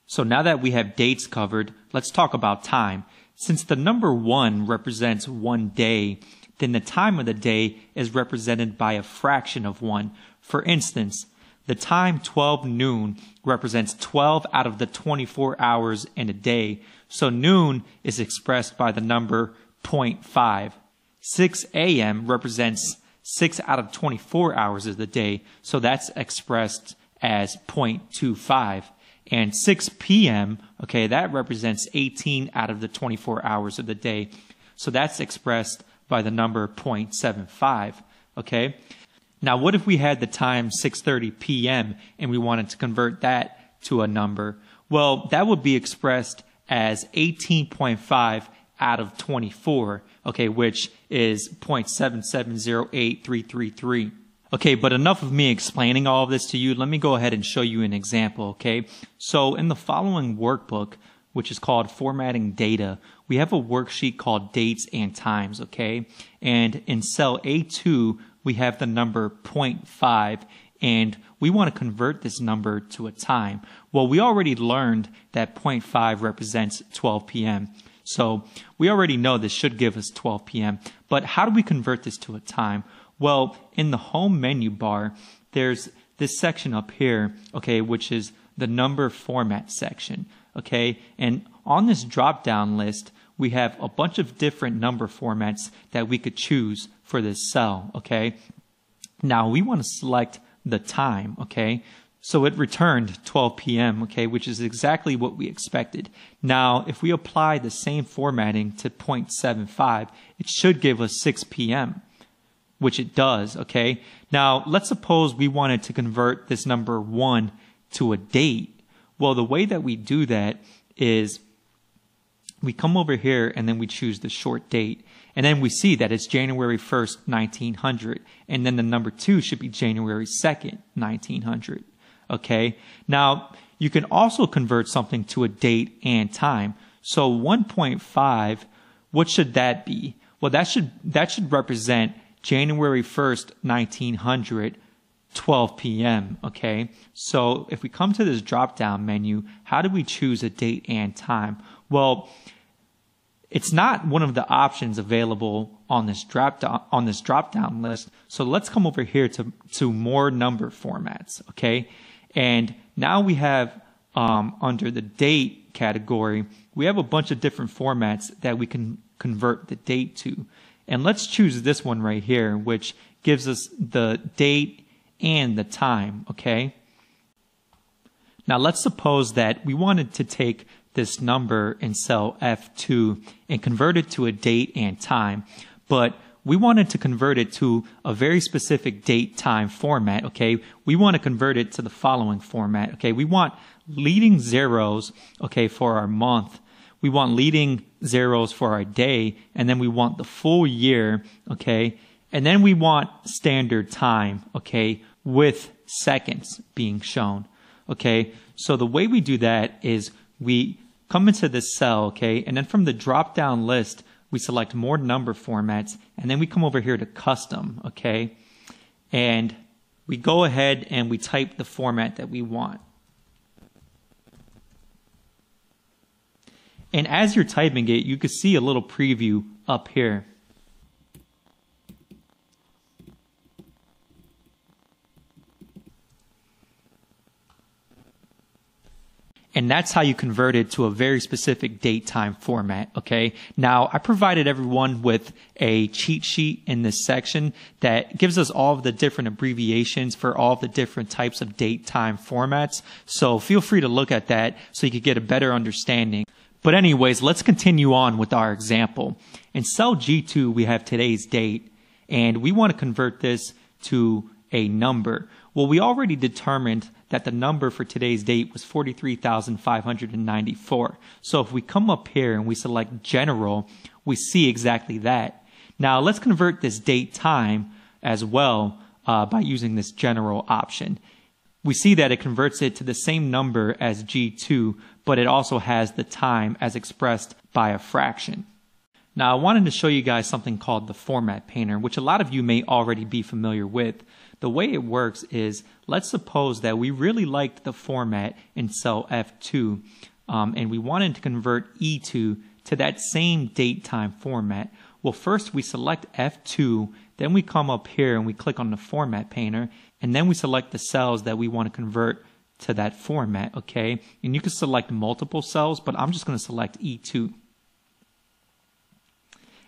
So now that we have dates covered, let's talk about time. Since the number one represents one day, then the time of the day is represented by a fraction of one. For instance, the time 12 noon represents 12 out of the 24 hours in a day, so noon is expressed by the number 0.5. 6 a.m. represents 6 out of 24 hours of the day, so that's expressed as 0.25. And 6 p.m., okay, that represents 18 out of the 24 hours of the day, so that's expressed by the number 0.75, okay? Now, what if we had the time 6:30 p.m. and we wanted to convert that to a number? Well, that would be expressed as 18.5 out of 24, okay, which is 0.7708333. Okay, but enough of me explaining all of this to you. Let me go ahead and show you an example, okay? So in the following workbook, which is called Formatting Data, we have a worksheet called Dates and Times, okay? And in cell A2, we have the number 0.5 and we want to convert this number to a time. Well, we already learned that 0.5 represents 12 p.m. So we already know this should give us 12 p.m. But how do we convert this to a time? Well, in the home menu bar, there's this section up here, okay, which is the number format section, okay? And on this drop down list, we have a bunch of different number formats that we could choose for this cell, okay? Now we want to select the time, okay? So it returned 12 p.m., okay, which is exactly what we expected. Now, if we apply the same formatting to 0.75, it should give us 6 p.m., which it does, okay? Now, let's suppose we wanted to convert this number 1 to a date. Well, the way that we do that is we come over here and then we choose the short date. And then we see that it's January 1st, 1900. And then the number two should be January 2nd, 1900. Okay. Now you can also convert something to a date and time. So 1.5, what should that be? Well, that should, that should represent January 1st, 1900, 12 p.m. Okay. So if we come to this drop down menu, how do we choose a date and time? Well, it's not one of the options available on this drop down on this drop down list. So let's come over here to to more number formats, okay? And now we have um, under the date category, we have a bunch of different formats that we can convert the date to. And let's choose this one right here, which gives us the date and the time, okay? Now let's suppose that we wanted to take this number in cell F2 and convert it to a date and time, but we wanted to convert it to a very specific date time format, okay? We want to convert it to the following format, okay? We want leading zeros, okay, for our month. We want leading zeros for our day, and then we want the full year, okay? And then we want standard time, okay, with seconds being shown, okay? So the way we do that is we come into this cell, okay, and then from the drop down list, we select more number formats, and then we come over here to custom, okay, and we go ahead and we type the format that we want. And as you're typing it, you can see a little preview up here. And that's how you convert it to a very specific date time format. Okay. Now I provided everyone with a cheat sheet in this section that gives us all of the different abbreviations for all of the different types of date time formats. So feel free to look at that so you can get a better understanding. But anyways, let's continue on with our example. In cell G2, we have today's date and we want to convert this to a number. Well, we already determined that the number for today's date was 43,594. So if we come up here and we select general, we see exactly that. Now let's convert this date time as well uh, by using this general option. We see that it converts it to the same number as G2, but it also has the time as expressed by a fraction. Now I wanted to show you guys something called the format painter, which a lot of you may already be familiar with. The way it works is, let's suppose that we really liked the format in cell F2, um, and we wanted to convert E2 to that same date time format. Well, first we select F2, then we come up here and we click on the format painter, and then we select the cells that we want to convert to that format, okay? And you can select multiple cells, but I'm just going to select E2.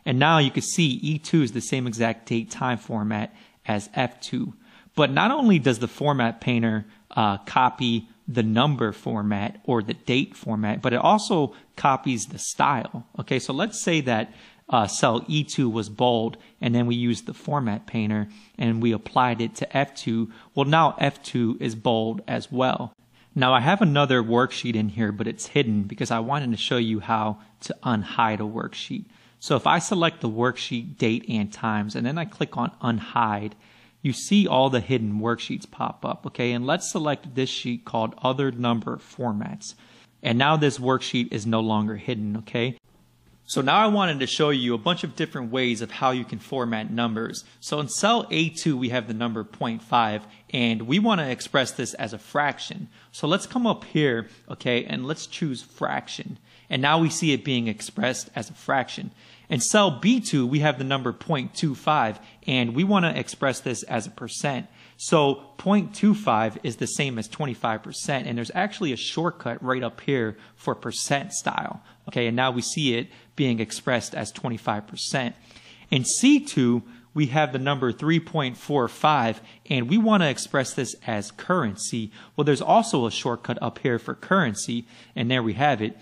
And now you can see E2 is the same exact date time format as F2. But not only does the format painter uh, copy the number format or the date format, but it also copies the style. Okay, so let's say that uh, cell E2 was bold and then we used the format painter and we applied it to F2. Well, now F2 is bold as well. Now I have another worksheet in here, but it's hidden because I wanted to show you how to unhide a worksheet. So if I select the worksheet date and times and then I click on unhide, you see all the hidden worksheets pop up, okay? And let's select this sheet called Other Number Formats. And now this worksheet is no longer hidden, okay? So now I wanted to show you a bunch of different ways of how you can format numbers. So in cell A2, we have the number 0.5, and we want to express this as a fraction. So let's come up here, okay, and let's choose fraction. And now we see it being expressed as a fraction. In cell B2, we have the number 0.25, and we want to express this as a percent. So 0.25 is the same as 25%, and there's actually a shortcut right up here for percent style. Okay, and now we see it being expressed as 25%. In C2, we have the number 3.45, and we want to express this as currency. Well, there's also a shortcut up here for currency, and there we have it.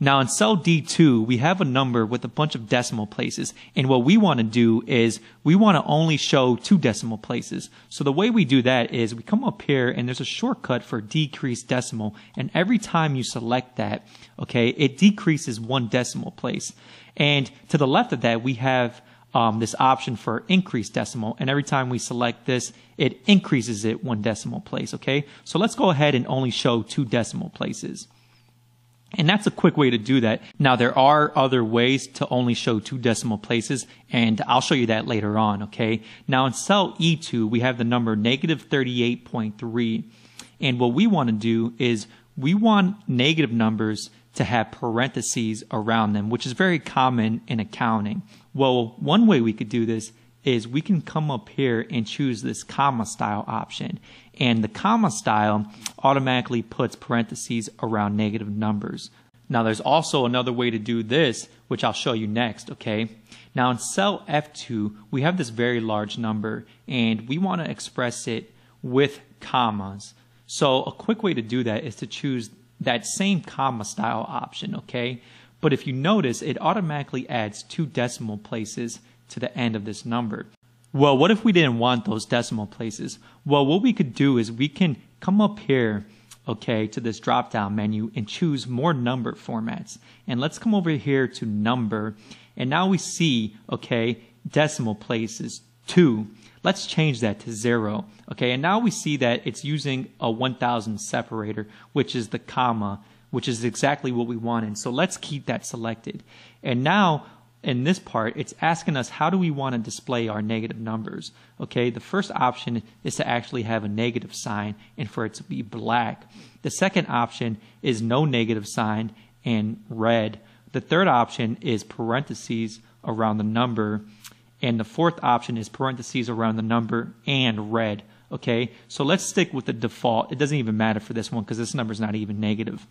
Now in cell D2, we have a number with a bunch of decimal places. And what we want to do is we want to only show two decimal places. So the way we do that is we come up here and there's a shortcut for decrease decimal. And every time you select that, okay, it decreases one decimal place. And to the left of that, we have um, this option for increase decimal. And every time we select this, it increases it one decimal place. Okay. So let's go ahead and only show two decimal places. And that's a quick way to do that. Now, there are other ways to only show two decimal places, and I'll show you that later on, okay? Now, in cell E2, we have the number negative 38.3. And what we want to do is we want negative numbers to have parentheses around them, which is very common in accounting. Well, one way we could do this is we can come up here and choose this comma style option. And the comma style automatically puts parentheses around negative numbers. Now there's also another way to do this, which I'll show you next, okay? Now in cell F2, we have this very large number and we want to express it with commas. So a quick way to do that is to choose that same comma style option, okay? But if you notice, it automatically adds two decimal places to the end of this number. Well, what if we didn't want those decimal places? Well, what we could do is we can come up here, okay, to this drop down menu and choose more number formats. And let's come over here to number. And now we see, okay, decimal places two. Let's change that to zero. Okay, and now we see that it's using a 1000 separator, which is the comma, which is exactly what we wanted. So let's keep that selected. And now in this part, it's asking us how do we want to display our negative numbers. Okay, the first option is to actually have a negative sign and for it to be black. The second option is no negative sign and red. The third option is parentheses around the number. And the fourth option is parentheses around the number and red. Okay, so let's stick with the default. It doesn't even matter for this one because this number is not even negative.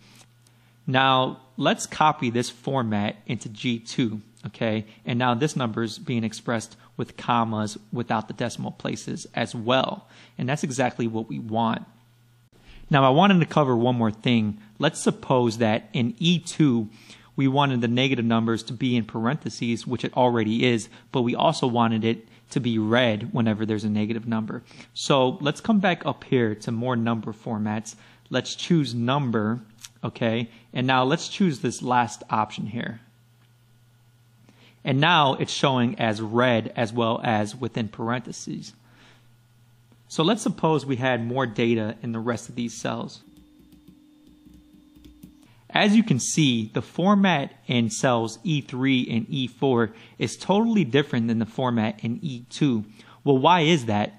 Now let's copy this format into G2. Okay, and now this number is being expressed with commas without the decimal places as well. And that's exactly what we want. Now I wanted to cover one more thing. Let's suppose that in E2, we wanted the negative numbers to be in parentheses, which it already is, but we also wanted it to be red whenever there's a negative number. So let's come back up here to more number formats. Let's choose number, okay? And now let's choose this last option here. And now it's showing as red as well as within parentheses. So let's suppose we had more data in the rest of these cells. As you can see, the format in cells E3 and E4 is totally different than the format in E2. Well, why is that?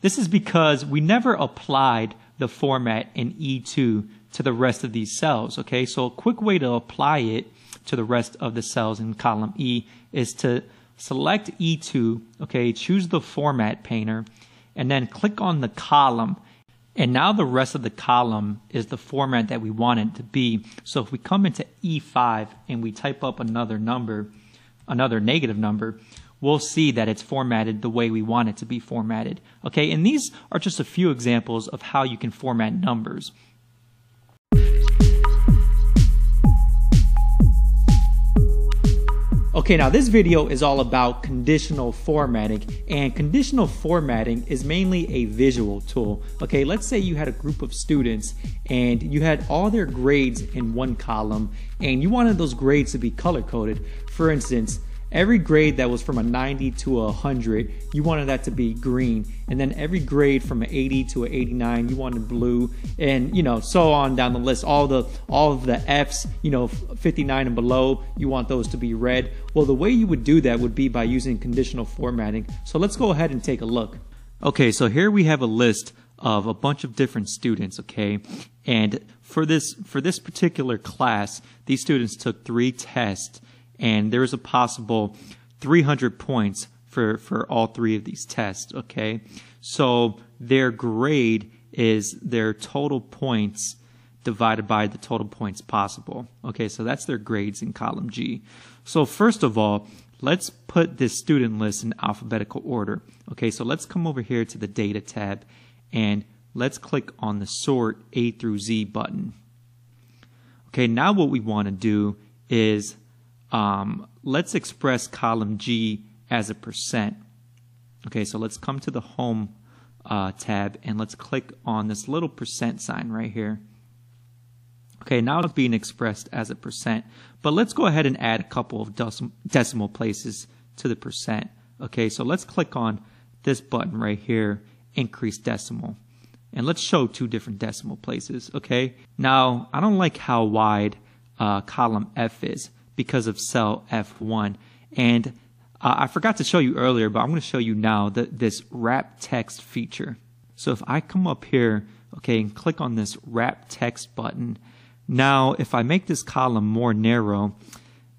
This is because we never applied the format in E2 to the rest of these cells, okay? So a quick way to apply it to the rest of the cells in column E is to select E2, okay, choose the format painter, and then click on the column. And now the rest of the column is the format that we want it to be. So if we come into E5 and we type up another number, another negative number, we'll see that it's formatted the way we want it to be formatted. Okay, and these are just a few examples of how you can format numbers. Okay, now this video is all about conditional formatting and conditional formatting is mainly a visual tool. Okay, let's say you had a group of students and you had all their grades in one column and you wanted those grades to be color coded. For instance, Every grade that was from a 90 to a 100, you wanted that to be green. And then every grade from an 80 to an 89, you wanted blue. And, you know, so on down the list. All the all of the Fs, you know, 59 and below, you want those to be red. Well, the way you would do that would be by using conditional formatting. So let's go ahead and take a look. Okay, so here we have a list of a bunch of different students, okay? And for this for this particular class, these students took 3 tests and there is a possible 300 points for, for all three of these tests, okay? So their grade is their total points divided by the total points possible. Okay, so that's their grades in column G. So first of all, let's put this student list in alphabetical order. Okay, so let's come over here to the data tab and let's click on the sort A through Z button. Okay, now what we want to do is um, let's express column G as a percent. Okay, so let's come to the home uh, tab and let's click on this little percent sign right here. Okay, now it's being expressed as a percent, but let's go ahead and add a couple of decimal places to the percent. Okay, so let's click on this button right here, increase decimal. And let's show two different decimal places, okay? Now, I don't like how wide uh, column F is because of cell F1. And uh, I forgot to show you earlier, but I'm going to show you now the, this wrap text feature. So if I come up here, okay, and click on this wrap text button, now if I make this column more narrow,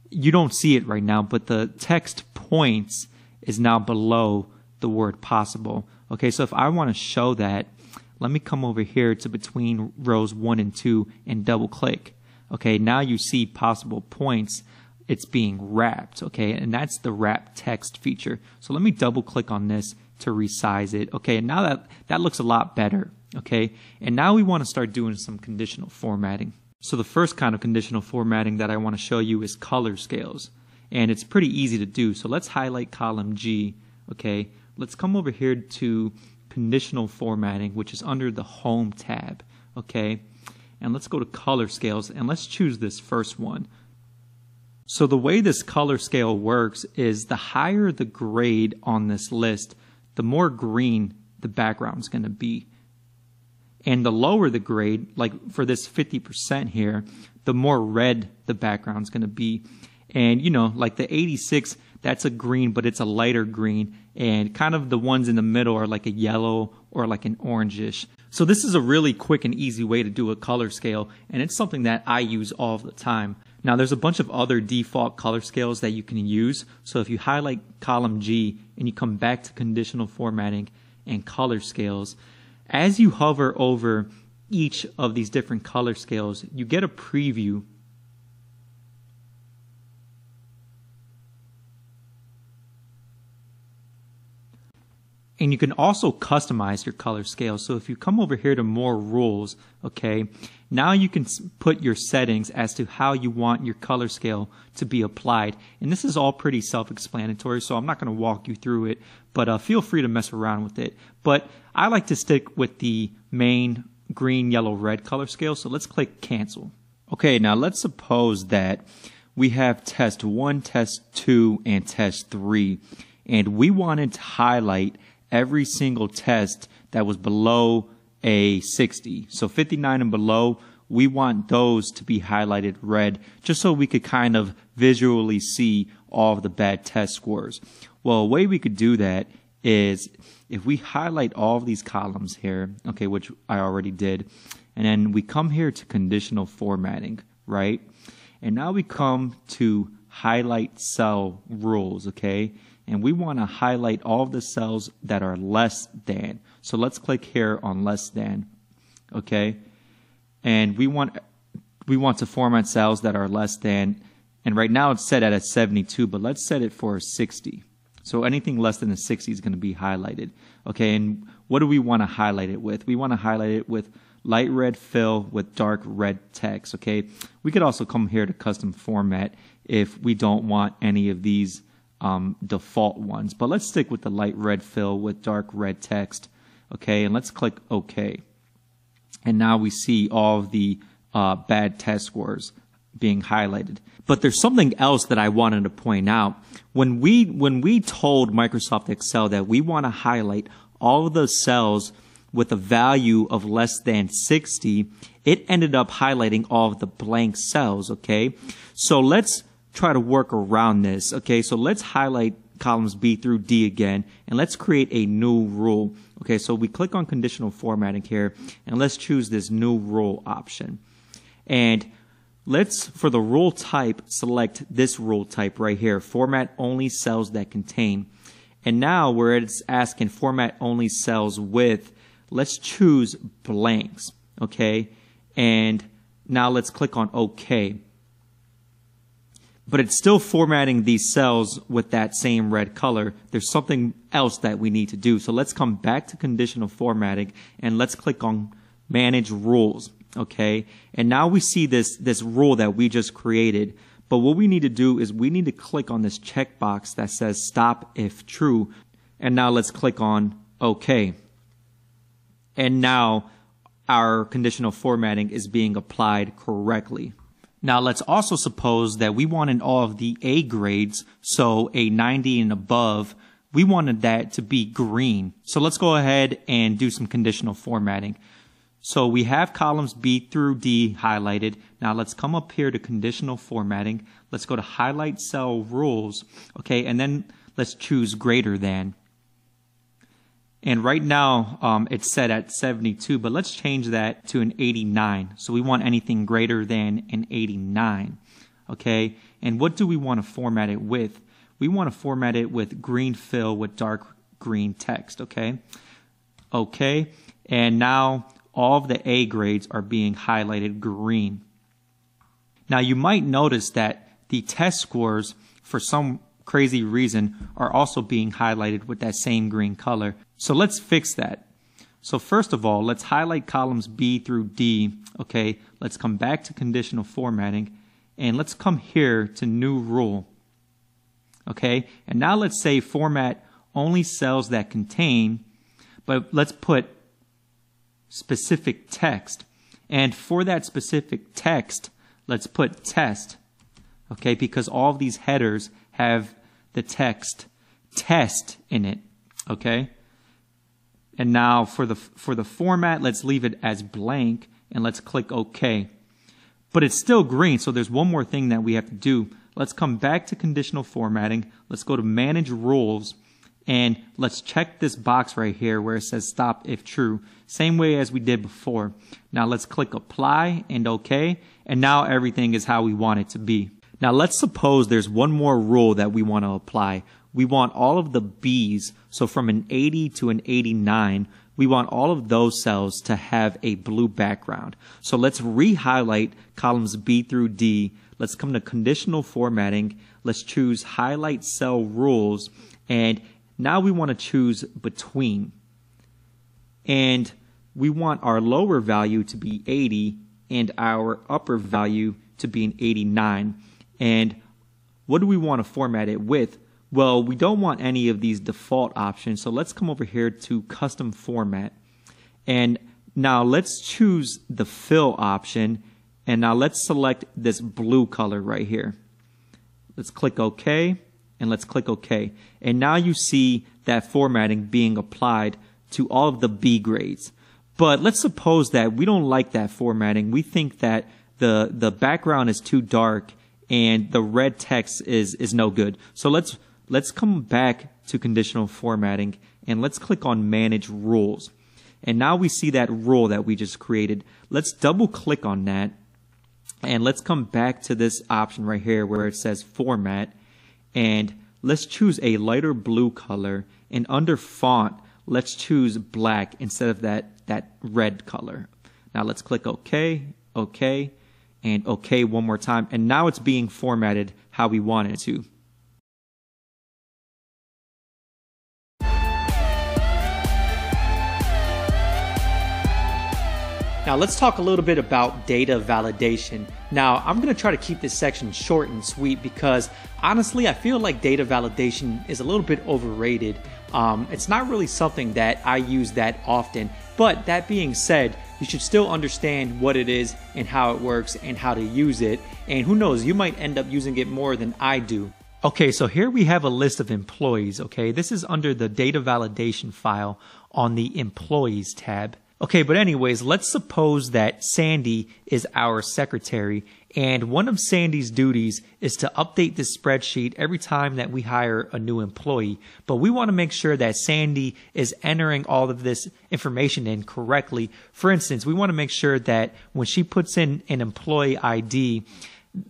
you don't see it right now, but the text points is now below the word possible. Okay, so if I want to show that, let me come over here to between rows one and two and double click. Okay, now you see possible points. It's being wrapped, okay, and that's the wrap text feature. So let me double click on this to resize it. Okay, and now that, that looks a lot better, okay? And now we want to start doing some conditional formatting. So the first kind of conditional formatting that I want to show you is color scales. And it's pretty easy to do. So let's highlight column G, okay? Let's come over here to conditional formatting, which is under the Home tab, okay? And let's go to color scales and let's choose this first one. So the way this color scale works is the higher the grade on this list, the more green the background is going to be. And the lower the grade, like for this 50% here, the more red the background is going to be. And you know, like the 86, that's a green, but it's a lighter green. And kind of the ones in the middle are like a yellow or like an orangish. So this is a really quick and easy way to do a color scale, and it's something that I use all the time. Now there's a bunch of other default color scales that you can use. So if you highlight column G and you come back to conditional formatting and color scales, as you hover over each of these different color scales, you get a preview And you can also customize your color scale. So if you come over here to more rules, okay, now you can put your settings as to how you want your color scale to be applied. And this is all pretty self-explanatory, so I'm not going to walk you through it, but uh, feel free to mess around with it. But I like to stick with the main green, yellow, red color scale. So let's click cancel. Okay, now let's suppose that we have test one, test two, and test three, and we wanted to highlight every single test that was below a 60. So 59 and below, we want those to be highlighted red just so we could kind of visually see all of the bad test scores. Well, a way we could do that is if we highlight all of these columns here, okay, which I already did, and then we come here to conditional formatting, right? And now we come to highlight cell rules, okay? and we want to highlight all the cells that are less than. So let's click here on less than, okay? And we want we want to format cells that are less than, and right now it's set at a 72, but let's set it for a 60. So anything less than a 60 is going to be highlighted, okay? And what do we want to highlight it with? We want to highlight it with light red fill with dark red text, okay? We could also come here to custom format if we don't want any of these um, default ones. But let's stick with the light red fill with dark red text. Okay, and let's click OK. And now we see all of the uh, bad test scores being highlighted. But there's something else that I wanted to point out. When we when we told Microsoft Excel that we want to highlight all of the cells with a value of less than 60, it ended up highlighting all of the blank cells, okay? So let's try to work around this. Okay, so let's highlight columns B through D again, and let's create a new rule. Okay, so we click on conditional formatting here, and let's choose this new rule option. And let's, for the rule type, select this rule type right here, format only cells that contain. And now where it's asking format only cells with, let's choose blanks, okay? And now let's click on OK but it's still formatting these cells with that same red color. There's something else that we need to do. So let's come back to conditional formatting and let's click on manage rules. Okay. And now we see this, this rule that we just created. But what we need to do is we need to click on this checkbox that says stop if true. And now let's click on OK. And now our conditional formatting is being applied correctly. Now let's also suppose that we wanted all of the A grades, so a 90 and above, we wanted that to be green. So let's go ahead and do some conditional formatting. So we have columns B through D highlighted. Now let's come up here to conditional formatting. Let's go to highlight cell rules. Okay, and then let's choose greater than. And right now, um, it's set at 72, but let's change that to an 89. So we want anything greater than an 89. Okay. And what do we want to format it with? We want to format it with green fill with dark green text. Okay. Okay. And now all of the A grades are being highlighted green. Now you might notice that the test scores for some crazy reason are also being highlighted with that same green color. So let's fix that. So first of all, let's highlight columns B through D. Okay, let's come back to conditional formatting and let's come here to new rule. Okay, and now let's say format only cells that contain, but let's put specific text. And for that specific text, let's put test. Okay, because all of these headers have the text test in it. Okay? And now for the, for the format, let's leave it as blank and let's click OK. But it's still green, so there's one more thing that we have to do. Let's come back to conditional formatting. Let's go to manage rules and let's check this box right here where it says stop if true. Same way as we did before. Now let's click apply and OK. And now everything is how we want it to be. Now let's suppose there's one more rule that we want to apply. We want all of the B's, so from an 80 to an 89, we want all of those cells to have a blue background. So let's re-highlight columns B through D. Let's come to conditional formatting. Let's choose highlight cell rules. And now we want to choose between. And we want our lower value to be 80 and our upper value to be an 89. And what do we want to format it with? Well, we don't want any of these default options. So let's come over here to custom format. And now let's choose the fill option. And now let's select this blue color right here. Let's click OK and let's click OK. And now you see that formatting being applied to all of the B grades. But let's suppose that we don't like that formatting. We think that the, the background is too dark and the red text is, is no good. So let's let's come back to conditional formatting and let's click on manage rules. And now we see that rule that we just created. Let's double click on that and let's come back to this option right here where it says format and let's choose a lighter blue color and under font let's choose black instead of that that red color. Now let's click OK, OK, and OK one more time. And now it's being formatted how we want it to. Now let's talk a little bit about data validation. Now I'm to try to keep this section short and sweet because honestly I feel like data validation is a little bit overrated. Um, it's not really something that I use that often, but that being said, you should still understand what it is and how it works and how to use it. And who knows, you might end up using it more than I do. Okay, so here we have a list of employees, okay? This is under the data validation file on the employees tab. Okay, but anyways, let's suppose that Sandy is our secretary and one of Sandy's duties is to update this spreadsheet every time that we hire a new employee. But we want to make sure that Sandy is entering all of this information in correctly. For instance, we want to make sure that when she puts in an employee ID,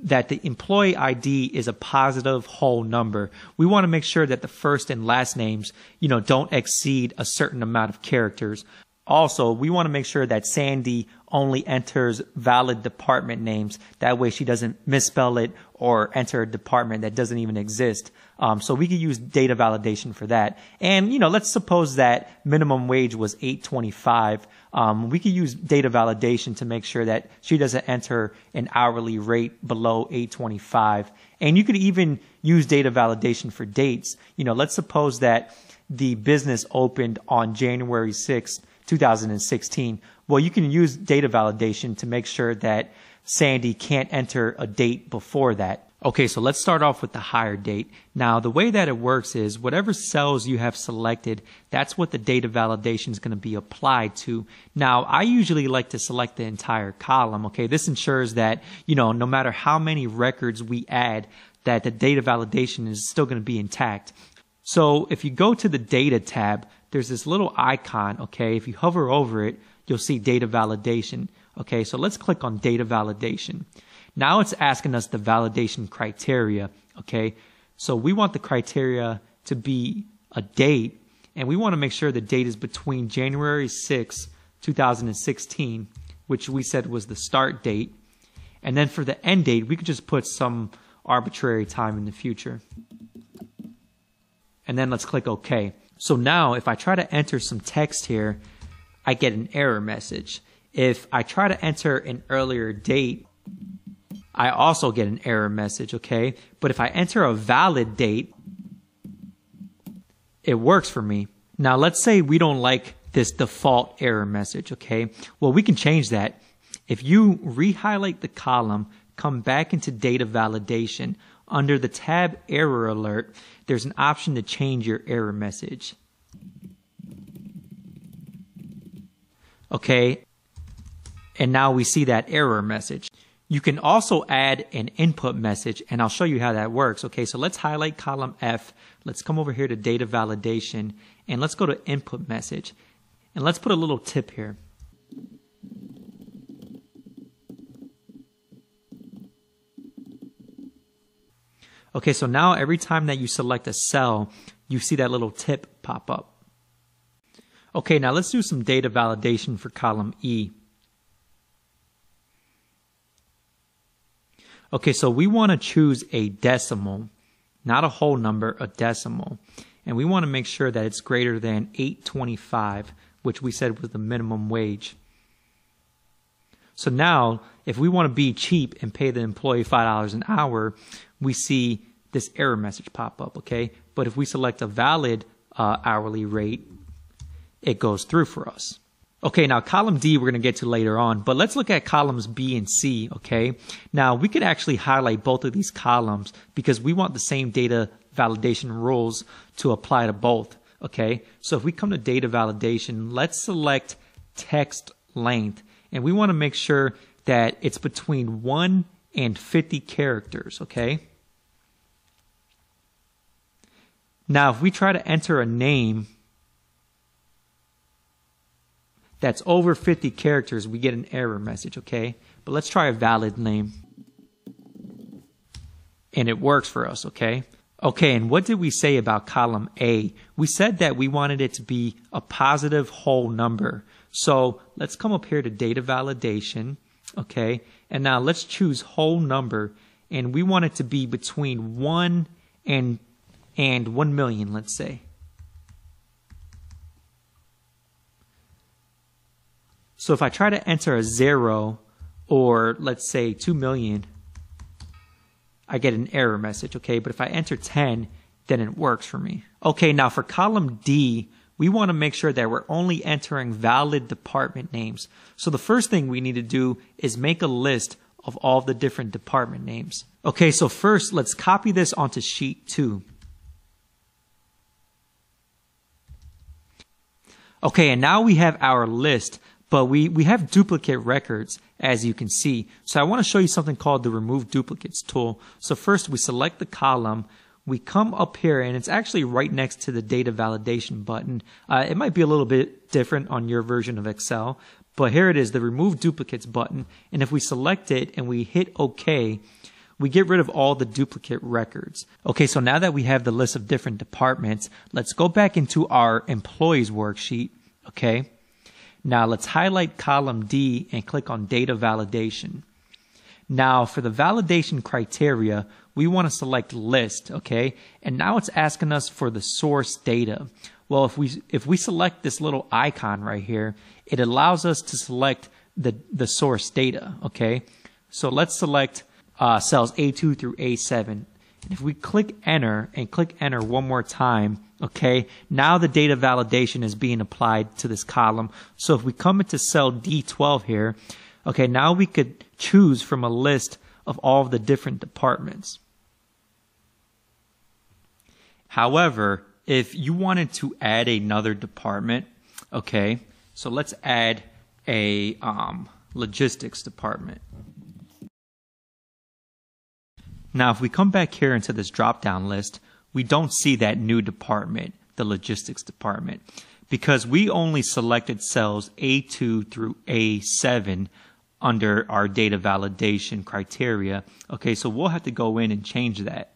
that the employee ID is a positive whole number. We want to make sure that the first and last names, you know, don't exceed a certain amount of characters. Also, we want to make sure that Sandy only enters valid department names. That way she doesn't misspell it or enter a department that doesn't even exist. Um, so we could use data validation for that. And, you know, let's suppose that minimum wage was 825. Um, we could use data validation to make sure that she doesn't enter an hourly rate below 825. And you could even use data validation for dates. You know, let's suppose that the business opened on January 6th 2016. Well, you can use data validation to make sure that Sandy can't enter a date before that. Okay, so let's start off with the hire date. Now, the way that it works is whatever cells you have selected, that's what the data validation is going to be applied to. Now, I usually like to select the entire column. Okay, this ensures that, you know, no matter how many records we add, that the data validation is still going to be intact. So if you go to the data tab, there's this little icon, okay? If you hover over it, you'll see data validation. Okay, so let's click on data validation. Now it's asking us the validation criteria, okay? So we want the criteria to be a date, and we want to make sure the date is between January 6, 2016, which we said was the start date. And then for the end date, we could just put some arbitrary time in the future. And then let's click OK. So now if I try to enter some text here, I get an error message. If I try to enter an earlier date, I also get an error message, okay? But if I enter a valid date, it works for me. Now let's say we don't like this default error message, okay? Well, we can change that. If you re-highlight the column, come back into data validation, under the tab error alert, there's an option to change your error message. Okay. And now we see that error message. You can also add an input message and I'll show you how that works. Okay. So let's highlight column F. Let's come over here to data validation and let's go to input message and let's put a little tip here. Okay, so now every time that you select a cell, you see that little tip pop up. Okay, now let's do some data validation for column E. Okay, so we want to choose a decimal, not a whole number, a decimal. And we want to make sure that it's greater than 825, which we said was the minimum wage. So now, if we want to be cheap and pay the employee $5 an hour, we see this error message pop up, okay? But if we select a valid uh, hourly rate, it goes through for us. Okay, now column D we're going to get to later on, but let's look at columns B and C, okay? Now we could actually highlight both of these columns because we want the same data validation rules to apply to both, okay? So if we come to data validation, let's select text length and we want to make sure that it's between 1 and 50 characters, okay? Now if we try to enter a name that's over 50 characters, we get an error message, okay? But let's try a valid name. And it works for us, okay? Okay, and what did we say about column A? We said that we wanted it to be a positive whole number. So let's come up here to data validation, okay? And now let's choose whole number, and we want it to be between 1 and, and 1 million, let's say. So if I try to enter a zero or let's say 2 million, I get an error message, okay? But if I enter 10, then it works for me. Okay, now for column D, we want to make sure that we're only entering valid department names. So the first thing we need to do is make a list of all the different department names. Okay, so first let's copy this onto sheet 2. Okay, and now we have our list but we, we have duplicate records as you can see. So I want to show you something called the remove duplicates tool. So first we select the column, we come up here and it's actually right next to the data validation button. Uh, it might be a little bit different on your version of Excel, but here it is, the remove duplicates button. And if we select it and we hit OK, we get rid of all the duplicate records. Okay, so now that we have the list of different departments, let's go back into our employees worksheet. Okay. Now let's highlight column D and click on data validation. Now for the validation criteria, we want to select list, okay? And now it's asking us for the source data. Well, if we if we select this little icon right here, it allows us to select the the source data, okay? So let's select uh, cells A2 through A7. And if we click enter and click enter one more time, Okay, now the data validation is being applied to this column. So if we come into cell D12 here, okay, now we could choose from a list of all of the different departments. However, if you wanted to add another department, okay, so let's add a um, logistics department. Now, if we come back here into this drop down list, we don't see that new department, the logistics department, because we only selected cells A2 through A7 under our data validation criteria. Okay, so we'll have to go in and change that.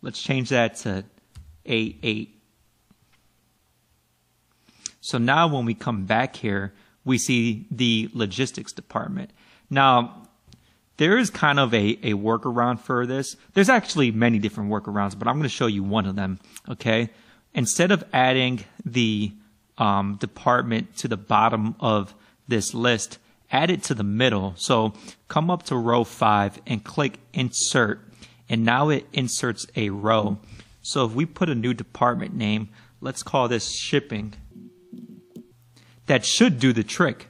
Let's change that to A8. So now when we come back here, we see the logistics department. Now, there is kind of a, a workaround for this. There's actually many different workarounds, but I'm going to show you one of them. Okay. Instead of adding the um, department to the bottom of this list, add it to the middle. So come up to row five and click insert. And now it inserts a row. So if we put a new department name, let's call this shipping. That should do the trick.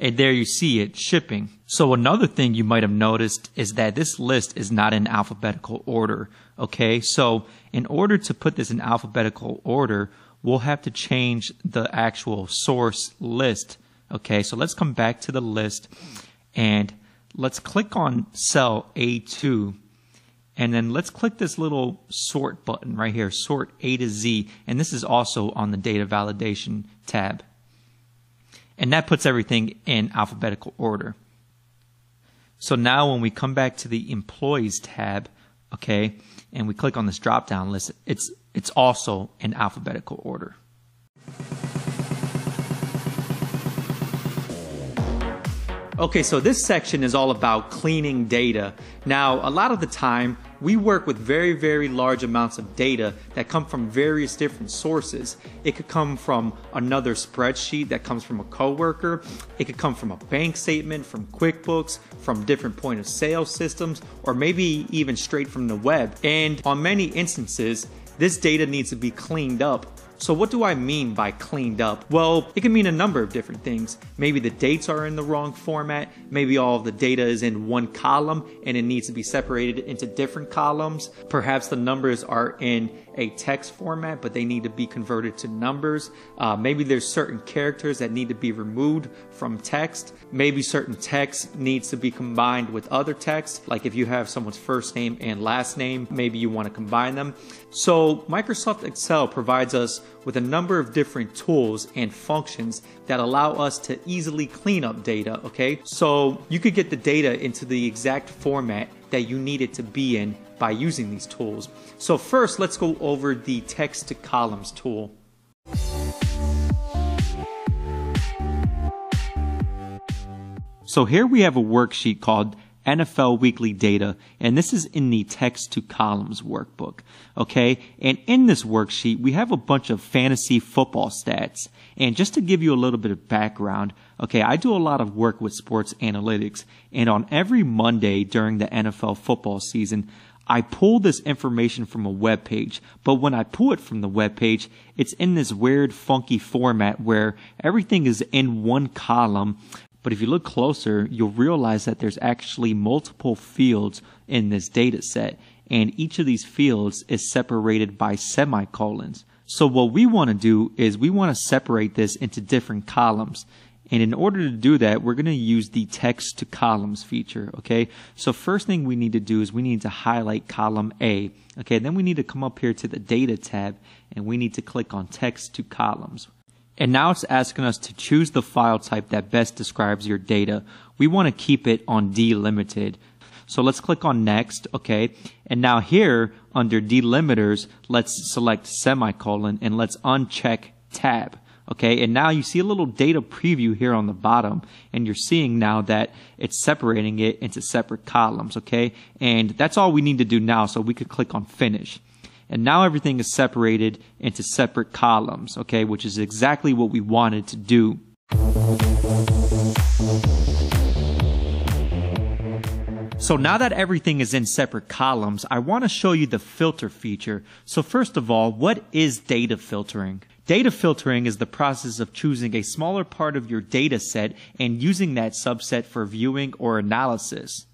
And there you see it, shipping. So another thing you might have noticed is that this list is not in alphabetical order. Okay, so in order to put this in alphabetical order, we'll have to change the actual source list. Okay, so let's come back to the list and let's click on cell A2 and then let's click this little sort button right here, sort A to Z. And this is also on the data validation tab. And that puts everything in alphabetical order. So now when we come back to the employees tab, okay, and we click on this drop down list, it's, it's also in alphabetical order. Okay, so this section is all about cleaning data. Now, a lot of the time, we work with very, very large amounts of data that come from various different sources. It could come from another spreadsheet that comes from a coworker. It could come from a bank statement, from QuickBooks, from different point of sale systems, or maybe even straight from the web. And on many instances, this data needs to be cleaned up so what do I mean by cleaned up? Well, it can mean a number of different things. Maybe the dates are in the wrong format. Maybe all the data is in one column and it needs to be separated into different columns. Perhaps the numbers are in a text format, but they need to be converted to numbers. Uh, maybe there's certain characters that need to be removed from text. Maybe certain text needs to be combined with other text. Like if you have someone's first name and last name, maybe you want to combine them. So Microsoft Excel provides us with a number of different tools and functions that allow us to easily clean up data, okay? So you could get the data into the exact format that you need it to be in by using these tools. So first, let's go over the text to columns tool. So here we have a worksheet called NFL weekly data, and this is in the text to columns workbook. Okay. And in this worksheet, we have a bunch of fantasy football stats. And just to give you a little bit of background, okay, I do a lot of work with sports analytics, and on every Monday during the NFL football season, I pull this information from a web page, but when I pull it from the web page, it's in this weird funky format where everything is in one column but if you look closer, you'll realize that there's actually multiple fields in this data set, and each of these fields is separated by semicolons. So what we want to do is we want to separate this into different columns. And in order to do that, we're going to use the text to columns feature. Okay. So first thing we need to do is we need to highlight column A. Okay. Then we need to come up here to the data tab and we need to click on text to columns. And now it's asking us to choose the file type that best describes your data. We want to keep it on delimited. So let's click on next, okay? And now here under delimiters, let's select semicolon and let's uncheck tab. Okay, and now you see a little data preview here on the bottom, and you're seeing now that it's separating it into separate columns, okay? And that's all we need to do now, so we could click on finish. And now everything is separated into separate columns, okay, which is exactly what we wanted to do. So now that everything is in separate columns, I want to show you the filter feature. So first of all, what is data filtering? Data filtering is the process of choosing a smaller part of your data set and using that subset for viewing or analysis.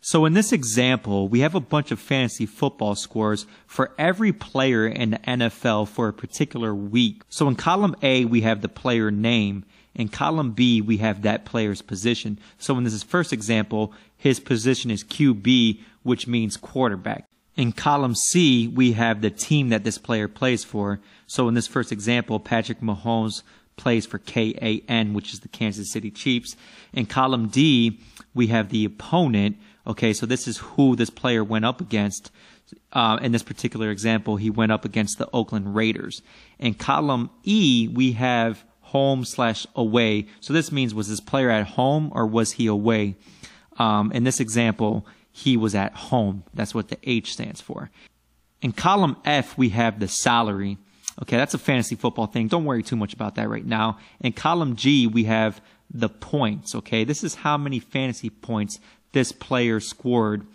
So in this example, we have a bunch of fantasy football scores for every player in the NFL for a particular week. So in column A, we have the player name. In column B, we have that player's position. So in this first example, his position is QB, which means quarterback. In column C, we have the team that this player plays for. So in this first example, Patrick Mahomes plays for KAN, which is the Kansas City Chiefs. In column D, we have the opponent, Okay, so this is who this player went up against. Uh, in this particular example, he went up against the Oakland Raiders. In column E, we have home slash away. So this means was this player at home or was he away? Um, in this example, he was at home. That's what the H stands for. In column F, we have the salary. Okay, that's a fantasy football thing. Don't worry too much about that right now. In column G, we have the points. Okay, this is how many fantasy points this player scored,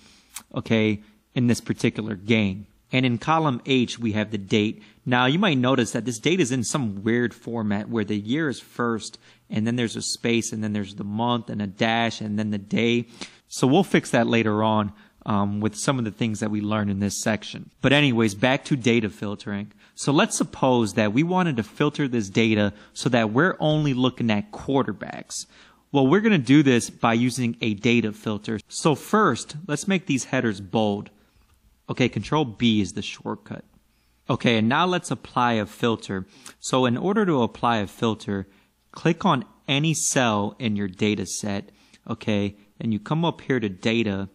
okay, in this particular game. And in column H, we have the date. Now, you might notice that this date is in some weird format where the year is first, and then there's a space, and then there's the month, and a dash, and then the day. So we'll fix that later on um, with some of the things that we learned in this section. But anyways, back to data filtering. So let's suppose that we wanted to filter this data so that we're only looking at quarterbacks. Well, we're going to do this by using a data filter. So first, let's make these headers bold. Okay, control B is the shortcut. Okay, and now let's apply a filter. So in order to apply a filter, click on any cell in your data set, okay, and you come up here to data,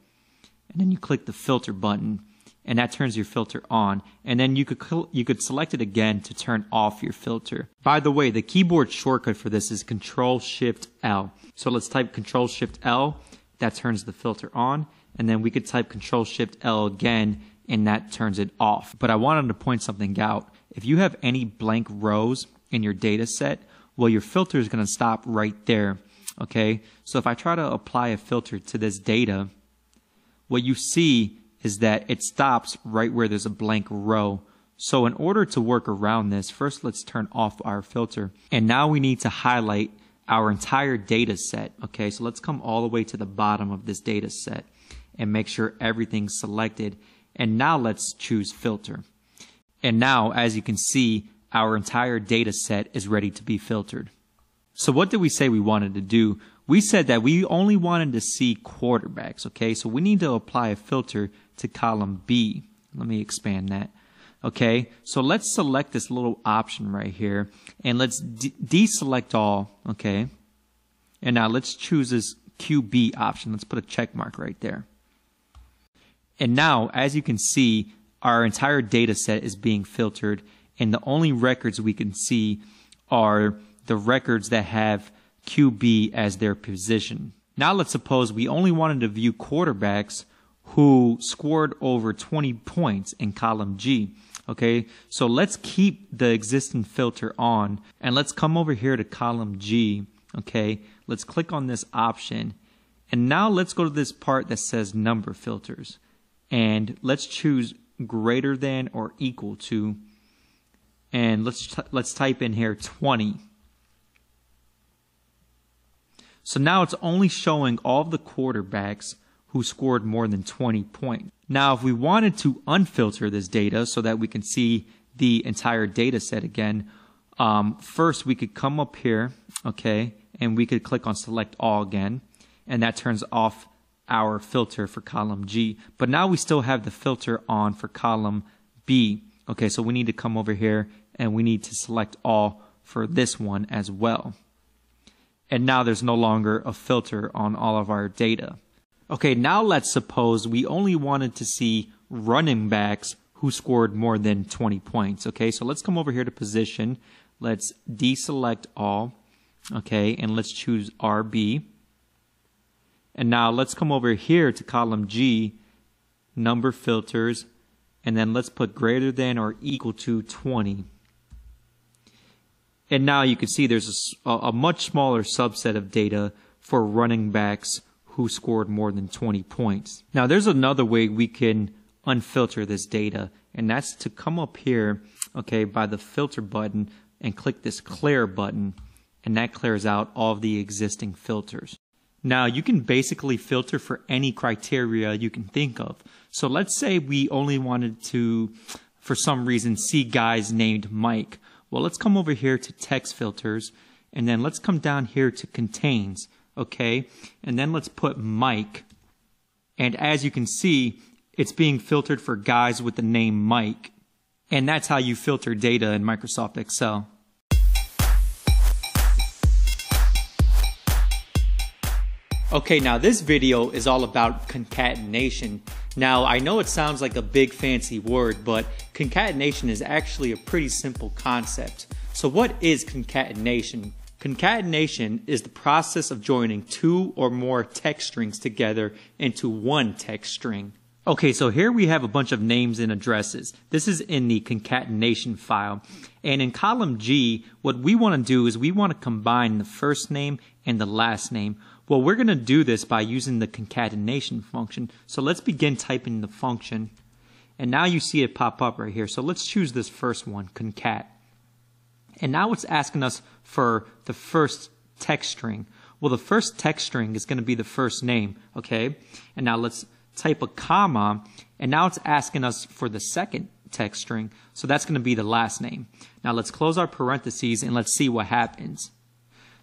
and then you click the filter button and that turns your filter on. And then you could you could select it again to turn off your filter. By the way, the keyboard shortcut for this is Control Shift L. So let's type Control Shift L. That turns the filter on, and then we could type Control Shift L again, and that turns it off. But I wanted to point something out. If you have any blank rows in your data set, well, your filter is going to stop right there. Okay, so if I try to apply a filter to this data, what you see is that it stops right where there's a blank row. So in order to work around this, first let's turn off our filter. And now we need to highlight our entire data set. Okay, so let's come all the way to the bottom of this data set and make sure everything's selected. And now let's choose filter. And now, as you can see, our entire data set is ready to be filtered. So what did we say we wanted to do? We said that we only wanted to see quarterbacks, okay? So we need to apply a filter to column B. Let me expand that. Okay, so let's select this little option right here and let's de deselect all, okay? And now let's choose this QB option. Let's put a check mark right there. And now, as you can see, our entire data set is being filtered and the only records we can see are the records that have QB as their position. Now let's suppose we only wanted to view quarterbacks who scored over 20 points in column G. Okay, so let's keep the existing filter on and let's come over here to column G. Okay, let's click on this option and now let's go to this part that says number filters and let's choose greater than or equal to and let's let's type in here 20 so now it's only showing all the quarterbacks who scored more than 20 points. Now, if we wanted to unfilter this data so that we can see the entire data set again, um, first we could come up here, okay, and we could click on select all again, and that turns off our filter for column G. But now we still have the filter on for column B. Okay, so we need to come over here and we need to select all for this one as well. And now there's no longer a filter on all of our data. Okay, now let's suppose we only wanted to see running backs who scored more than 20 points. Okay, so let's come over here to position. Let's deselect all. Okay, and let's choose RB. And now let's come over here to column G, number filters, and then let's put greater than or equal to 20. And now you can see there's a, a much smaller subset of data for running backs who scored more than 20 points. Now, there's another way we can unfilter this data, and that's to come up here, okay, by the filter button and click this clear button, and that clears out all of the existing filters. Now, you can basically filter for any criteria you can think of. So let's say we only wanted to, for some reason, see guys named Mike. Well, let's come over here to text filters, and then let's come down here to contains okay? And then let's put Mike. And as you can see, it's being filtered for guys with the name Mike. And that's how you filter data in Microsoft Excel. Okay, now this video is all about concatenation. Now, I know it sounds like a big fancy word, but concatenation is actually a pretty simple concept. So what is concatenation? Concatenation is the process of joining two or more text strings together into one text string. Okay, so here we have a bunch of names and addresses. This is in the concatenation file. And in column G, what we want to do is we want to combine the first name and the last name. Well, we're going to do this by using the concatenation function. So let's begin typing the function. And now you see it pop up right here. So let's choose this first one, concat. And now it's asking us for the first text string. Well, the first text string is going to be the first name, okay? And now let's type a comma, and now it's asking us for the second text string, so that's going to be the last name. Now let's close our parentheses and let's see what happens.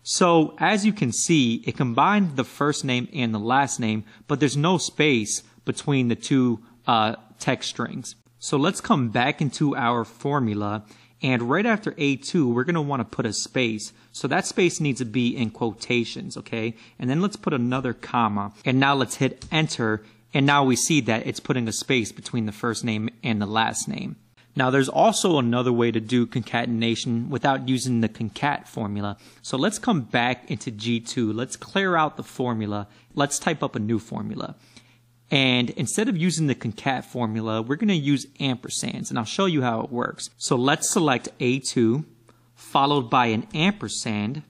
So as you can see, it combined the first name and the last name, but there's no space between the two uh, text strings. So let's come back into our formula and right after A2, we're going to want to put a space. So that space needs to be in quotations, okay? And then let's put another comma. And now let's hit enter. And now we see that it's putting a space between the first name and the last name. Now there's also another way to do concatenation without using the concat formula. So let's come back into G2. Let's clear out the formula. Let's type up a new formula. And instead of using the concat formula, we're going to use ampersands and I'll show you how it works. So let's select A2 followed by an ampersand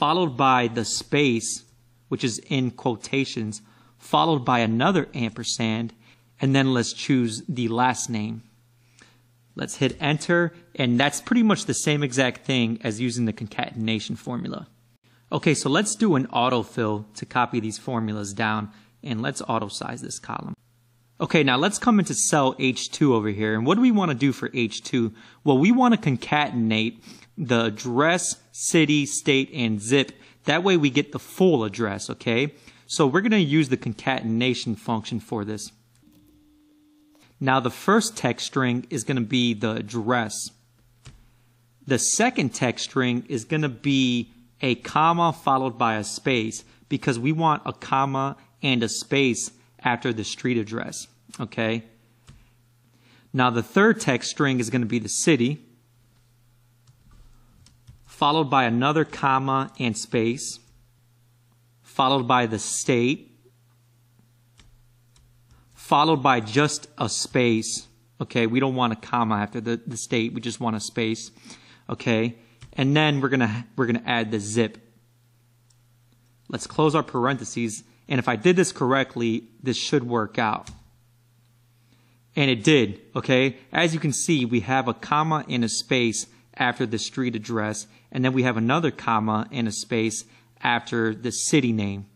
followed by the space, which is in quotations, followed by another ampersand, and then let's choose the last name. Let's hit enter, and that's pretty much the same exact thing as using the concatenation formula. Okay, so let's do an autofill to copy these formulas down, and let's auto size this column. Okay, now let's come into cell H2 over here, and what do we want to do for H2? Well, we want to concatenate the address, city, state, and zip. That way we get the full address, okay? So we're going to use the concatenation function for this. Now the first text string is going to be the address. The second text string is going to be a comma followed by a space because we want a comma and a space after the street address, okay? Now the third text string is going to be the city followed by another comma and space, followed by the state, followed by just a space. Okay, we don't want a comma after the, the state, we just want a space. Okay, and then we're gonna we're gonna add the zip. Let's close our parentheses, and if I did this correctly, this should work out. And it did, okay? As you can see, we have a comma and a space after the street address, and then we have another comma and a space after the city name.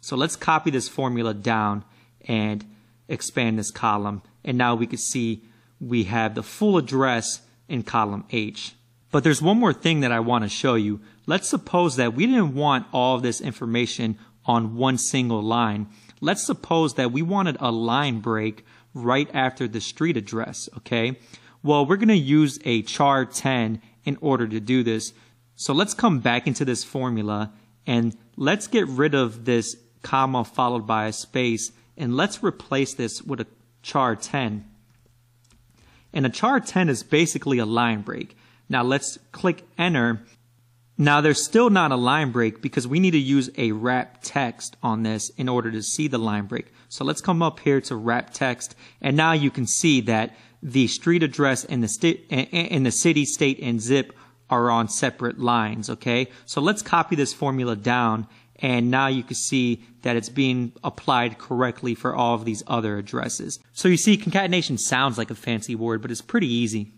So let's copy this formula down and expand this column. And now we can see we have the full address in column H. But there's one more thing that I want to show you. Let's suppose that we didn't want all of this information on one single line. Let's suppose that we wanted a line break right after the street address, okay? Well, we're going to use a char 10 in order to do this. So let's come back into this formula and let's get rid of this comma followed by a space and let's replace this with a char 10. And a char 10 is basically a line break. Now let's click enter. Now there's still not a line break because we need to use a wrap text on this in order to see the line break. So let's come up here to wrap text and now you can see that the street address and the and the city, state, and zip are on separate lines. Okay, so let's copy this formula down, and now you can see that it's being applied correctly for all of these other addresses. So you see, concatenation sounds like a fancy word, but it's pretty easy.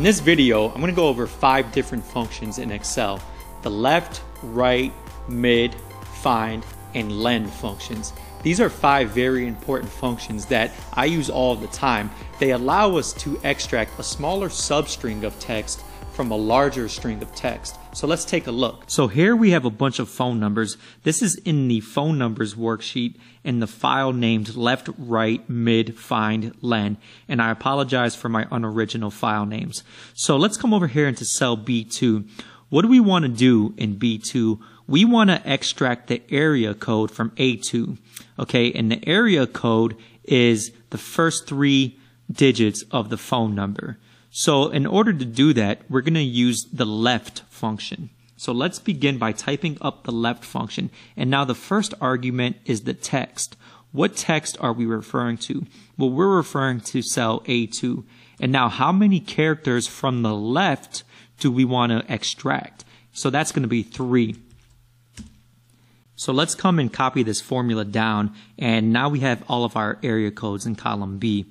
In this video, I'm going to go over five different functions in Excel. The left, right, mid, find, and len functions. These are five very important functions that I use all the time. They allow us to extract a smaller substring of text from a larger string of text. So let's take a look. So here we have a bunch of phone numbers. This is in the phone numbers worksheet in the file named left, right, mid, find, len. And I apologize for my unoriginal file names. So let's come over here into cell B2. What do we want to do in B2? we want to extract the area code from A2. Okay, and the area code is the first three digits of the phone number. So in order to do that, we're going to use the left function. So let's begin by typing up the left function. And now the first argument is the text. What text are we referring to? Well, we're referring to cell A2. And now how many characters from the left do we want to extract? So that's going to be three. So let's come and copy this formula down and now we have all of our area codes in column B.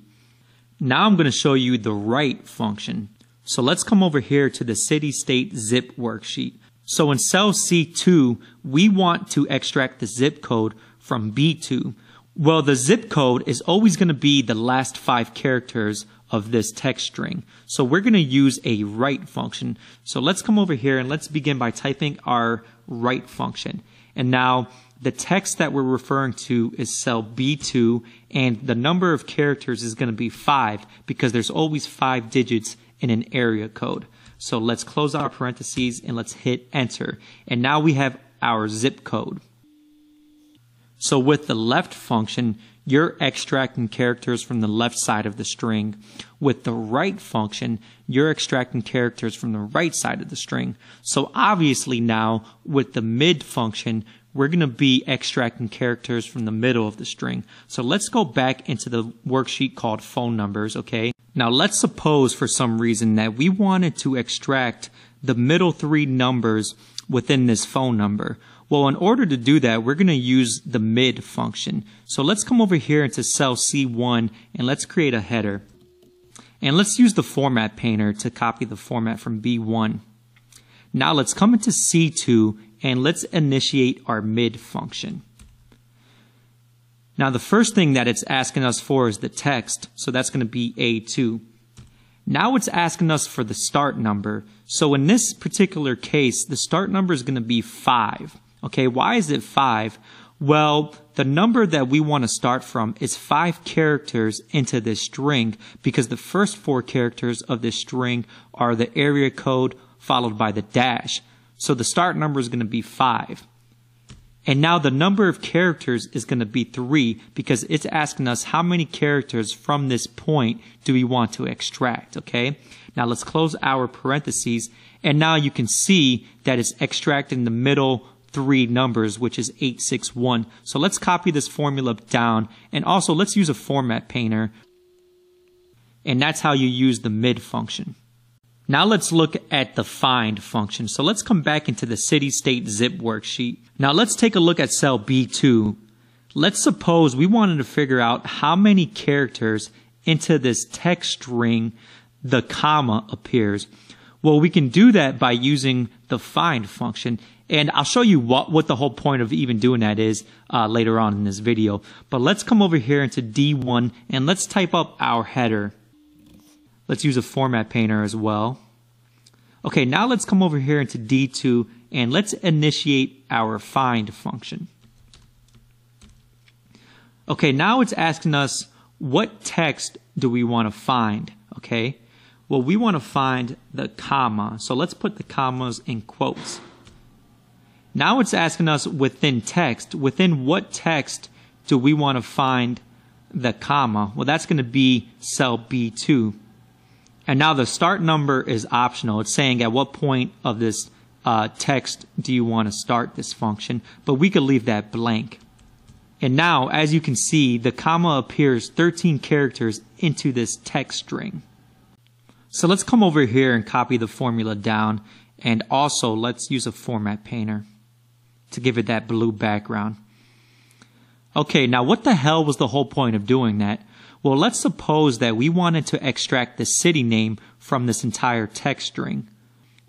Now I'm going to show you the right function. So let's come over here to the city state zip worksheet. So in cell C2, we want to extract the zip code from B2. Well, the zip code is always going to be the last five characters of this text string. So we're going to use a right function. So let's come over here and let's begin by typing our right function. And now the text that we're referring to is cell B2 and the number of characters is going to be five because there's always five digits in an area code. So let's close our parentheses and let's hit enter. And now we have our zip code. So with the left function, you're extracting characters from the left side of the string. With the right function, you're extracting characters from the right side of the string. So obviously now with the mid function, we're going to be extracting characters from the middle of the string. So let's go back into the worksheet called phone numbers, okay? Now let's suppose for some reason that we wanted to extract the middle three numbers within this phone number. Well, in order to do that, we're going to use the mid function. So let's come over here into cell C1 and let's create a header. And let's use the format painter to copy the format from B1. Now let's come into C2 and let's initiate our mid function. Now the first thing that it's asking us for is the text, so that's going to be A2. Now it's asking us for the start number. So in this particular case, the start number is going to be 5. Okay, why is it five? Well, the number that we want to start from is five characters into this string because the first four characters of this string are the area code followed by the dash. So the start number is going to be five. And now the number of characters is going to be three because it's asking us how many characters from this point do we want to extract, okay? Now let's close our parentheses and now you can see that it's extracting the middle three numbers, which is 861. So let's copy this formula down. And also let's use a format painter. And that's how you use the mid function. Now let's look at the find function. So let's come back into the city state zip worksheet. Now let's take a look at cell B2. Let's suppose we wanted to figure out how many characters into this text string the comma appears. Well, we can do that by using the find function. And I'll show you what, what the whole point of even doing that is uh, later on in this video. But let's come over here into D1 and let's type up our header. Let's use a format painter as well. Okay, now let's come over here into D2 and let's initiate our find function. Okay, now it's asking us what text do we want to find, okay? Well, we want to find the comma. So let's put the commas in quotes. Now it's asking us within text, within what text do we want to find the comma? Well, that's going to be cell B2. And now the start number is optional. It's saying at what point of this uh, text do you want to start this function, but we could leave that blank. And now, as you can see, the comma appears 13 characters into this text string. So let's come over here and copy the formula down. And also let's use a format painter to give it that blue background. Okay, now what the hell was the whole point of doing that? Well, let's suppose that we wanted to extract the city name from this entire text string.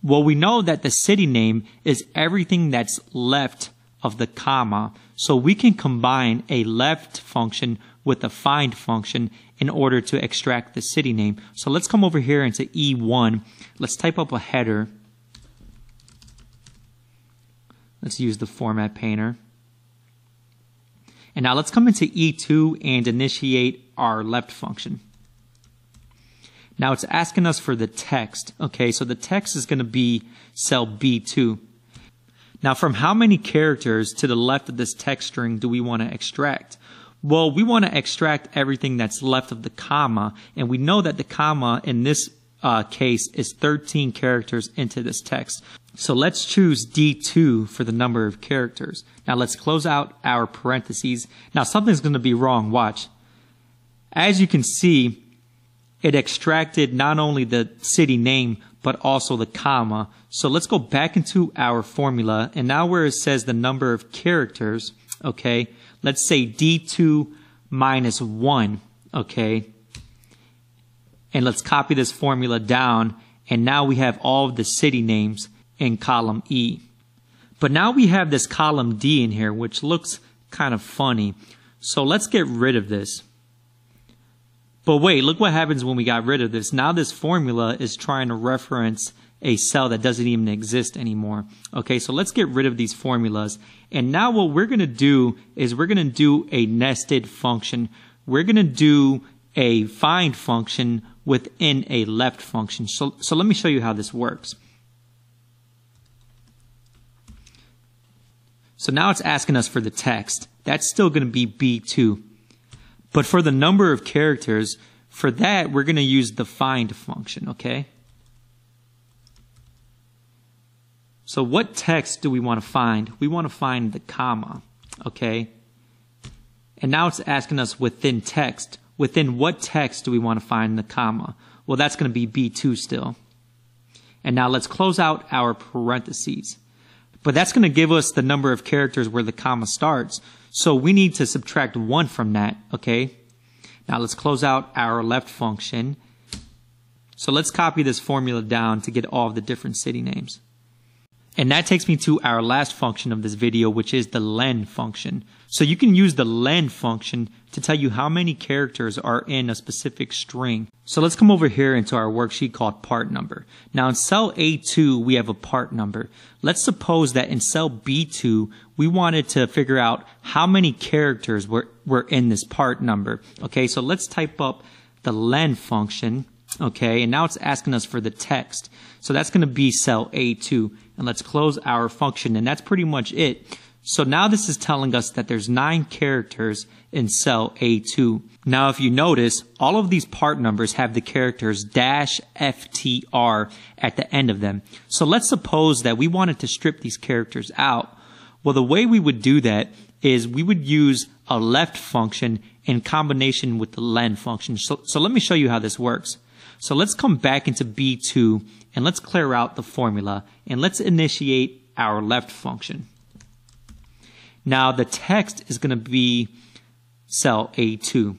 Well, we know that the city name is everything that's left of the comma, so we can combine a left function with a find function in order to extract the city name. So let's come over here into E1. Let's type up a header. Let's use the format painter. And now let's come into E2 and initiate our left function. Now it's asking us for the text. Okay, so the text is going to be cell B2. Now from how many characters to the left of this text string do we want to extract? Well, we want to extract everything that's left of the comma, and we know that the comma in this uh, case is 13 characters into this text. So let's choose D2 for the number of characters. Now let's close out our parentheses. Now something's going to be wrong. Watch. As you can see, it extracted not only the city name, but also the comma. So let's go back into our formula. And now where it says the number of characters, okay, let's say D2 minus 1, okay? And let's copy this formula down. And now we have all of the city names in column E. But now we have this column D in here, which looks kind of funny. So let's get rid of this. But wait, look what happens when we got rid of this. Now this formula is trying to reference a cell that doesn't even exist anymore. Okay, so let's get rid of these formulas. And now what we're going to do is we're going to do a nested function. We're going to do a find function within a left function. So, so let me show you how this works. So now it's asking us for the text. That's still going to be B2. But for the number of characters, for that, we're going to use the find function, okay? So what text do we want to find? We want to find the comma, okay? And now it's asking us within text. Within what text do we want to find the comma? Well, that's going to be B2 still. And now let's close out our parentheses. But that's going to give us the number of characters where the comma starts. So we need to subtract one from that, okay? Now let's close out our left function. So let's copy this formula down to get all of the different city names. And that takes me to our last function of this video, which is the len function. So you can use the len function to tell you how many characters are in a specific string. So let's come over here into our worksheet called part number. Now in cell A2, we have a part number. Let's suppose that in cell B2, we wanted to figure out how many characters were, were in this part number. Okay, so let's type up the len function. Okay, and now it's asking us for the text. So that's going to be cell A2. And let's close our function. And that's pretty much it. So now this is telling us that there's nine characters in cell A2. Now if you notice, all of these part numbers have the characters dash FTR at the end of them. So let's suppose that we wanted to strip these characters out. Well, the way we would do that is we would use a left function in combination with the len function. So, so let me show you how this works. So let's come back into B2 and let's clear out the formula and let's initiate our left function. Now the text is going to be cell A2.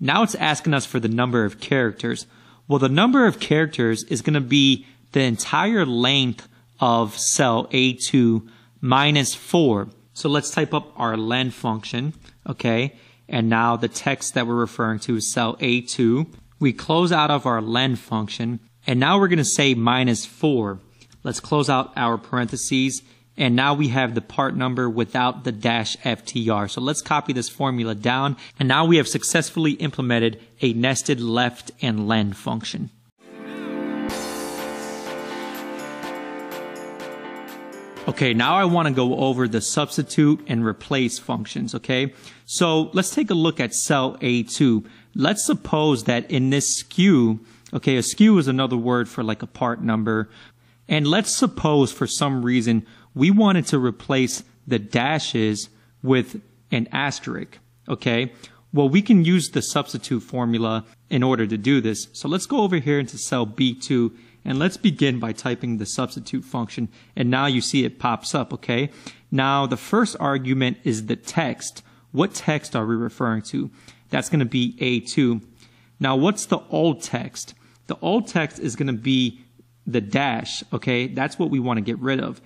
Now it's asking us for the number of characters. Well, the number of characters is going to be the entire length of cell A2 minus 4. So let's type up our len function, okay? And now the text that we're referring to is cell A2. We close out of our len function and now we're going to say minus 4. Let's close out our parentheses. And now we have the part number without the dash FTR. So let's copy this formula down. And now we have successfully implemented a nested left and len function. Okay, now I want to go over the substitute and replace functions, okay? So let's take a look at cell A2. Let's suppose that in this SKU, Okay, a SKU is another word for like a part number. And let's suppose for some reason we wanted to replace the dashes with an asterisk. Okay, well, we can use the substitute formula in order to do this. So let's go over here into cell B2 and let's begin by typing the substitute function. And now you see it pops up, okay? Now the first argument is the text. What text are we referring to? That's going to be A2. Now what's the old text? The old text is going to be the dash, okay? That's what we want to get rid of.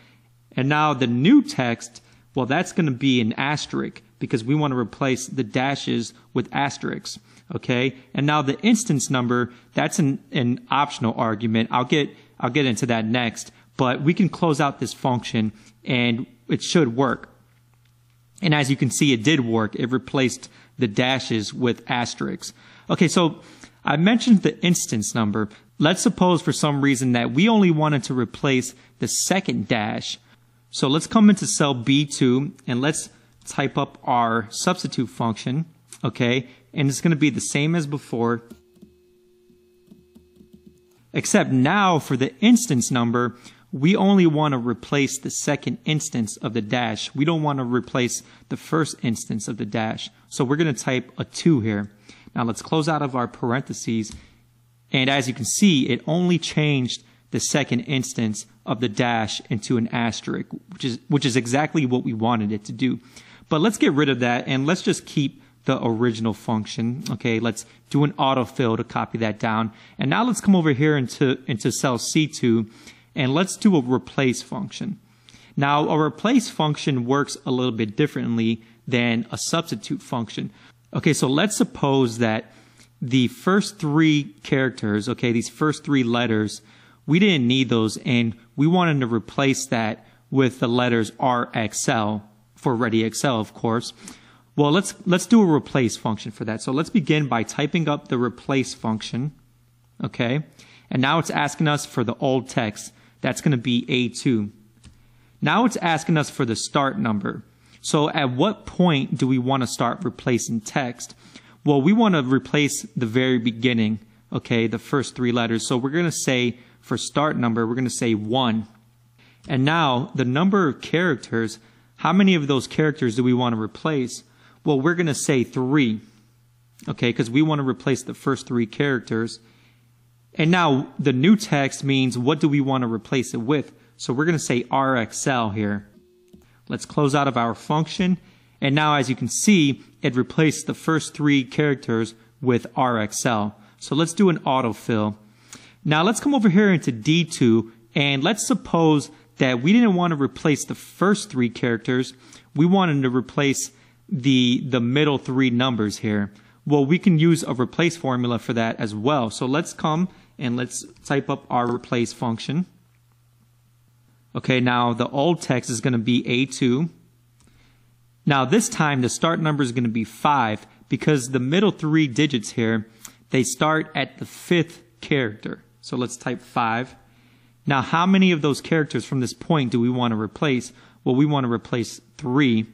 And now the new text, well, that's going to be an asterisk because we want to replace the dashes with asterisks, okay? And now the instance number, that's an, an optional argument. I'll get, I'll get into that next, but we can close out this function and it should work. And as you can see, it did work. It replaced the dashes with asterisks. Okay, so I mentioned the instance number. Let's suppose for some reason that we only wanted to replace the second dash. So let's come into cell B2 and let's type up our substitute function. Okay. And it's going to be the same as before. Except now for the instance number, we only want to replace the second instance of the dash. We don't want to replace the first instance of the dash. So we're going to type a 2 here. Now let's close out of our parentheses. And as you can see, it only changed the second instance of the dash into an asterisk, which is, which is exactly what we wanted it to do. But let's get rid of that and let's just keep the original function. Okay, let's do an autofill to copy that down. And now let's come over here into, into cell C2 and let's do a replace function. Now, a replace function works a little bit differently than a substitute function. Okay, so let's suppose that the first three characters, okay, these first three letters, we didn't need those and we wanted to replace that with the letters RXL for Ready Excel, of course. Well, let's, let's do a replace function for that. So let's begin by typing up the replace function. Okay. And now it's asking us for the old text. That's going to be A2. Now it's asking us for the start number. So at what point do we want to start replacing text? Well, we want to replace the very beginning, okay, the first three letters. So we're going to say for start number, we're going to say one. And now the number of characters, how many of those characters do we want to replace? Well, we're going to say three, okay, because we want to replace the first three characters. And now the new text means what do we want to replace it with? So we're going to say RXL here. Let's close out of our function. And now as you can see, it replaced the first three characters with RXL. So let's do an autofill. Now let's come over here into D2 and let's suppose that we didn't want to replace the first three characters. We wanted to replace the, the middle three numbers here. Well, we can use a replace formula for that as well. So let's come and let's type up our replace function. Okay, now the old text is going to be A2. Now this time the start number is going to be 5 because the middle three digits here, they start at the fifth character. So let's type 5. Now how many of those characters from this point do we want to replace? Well, we want to replace 3.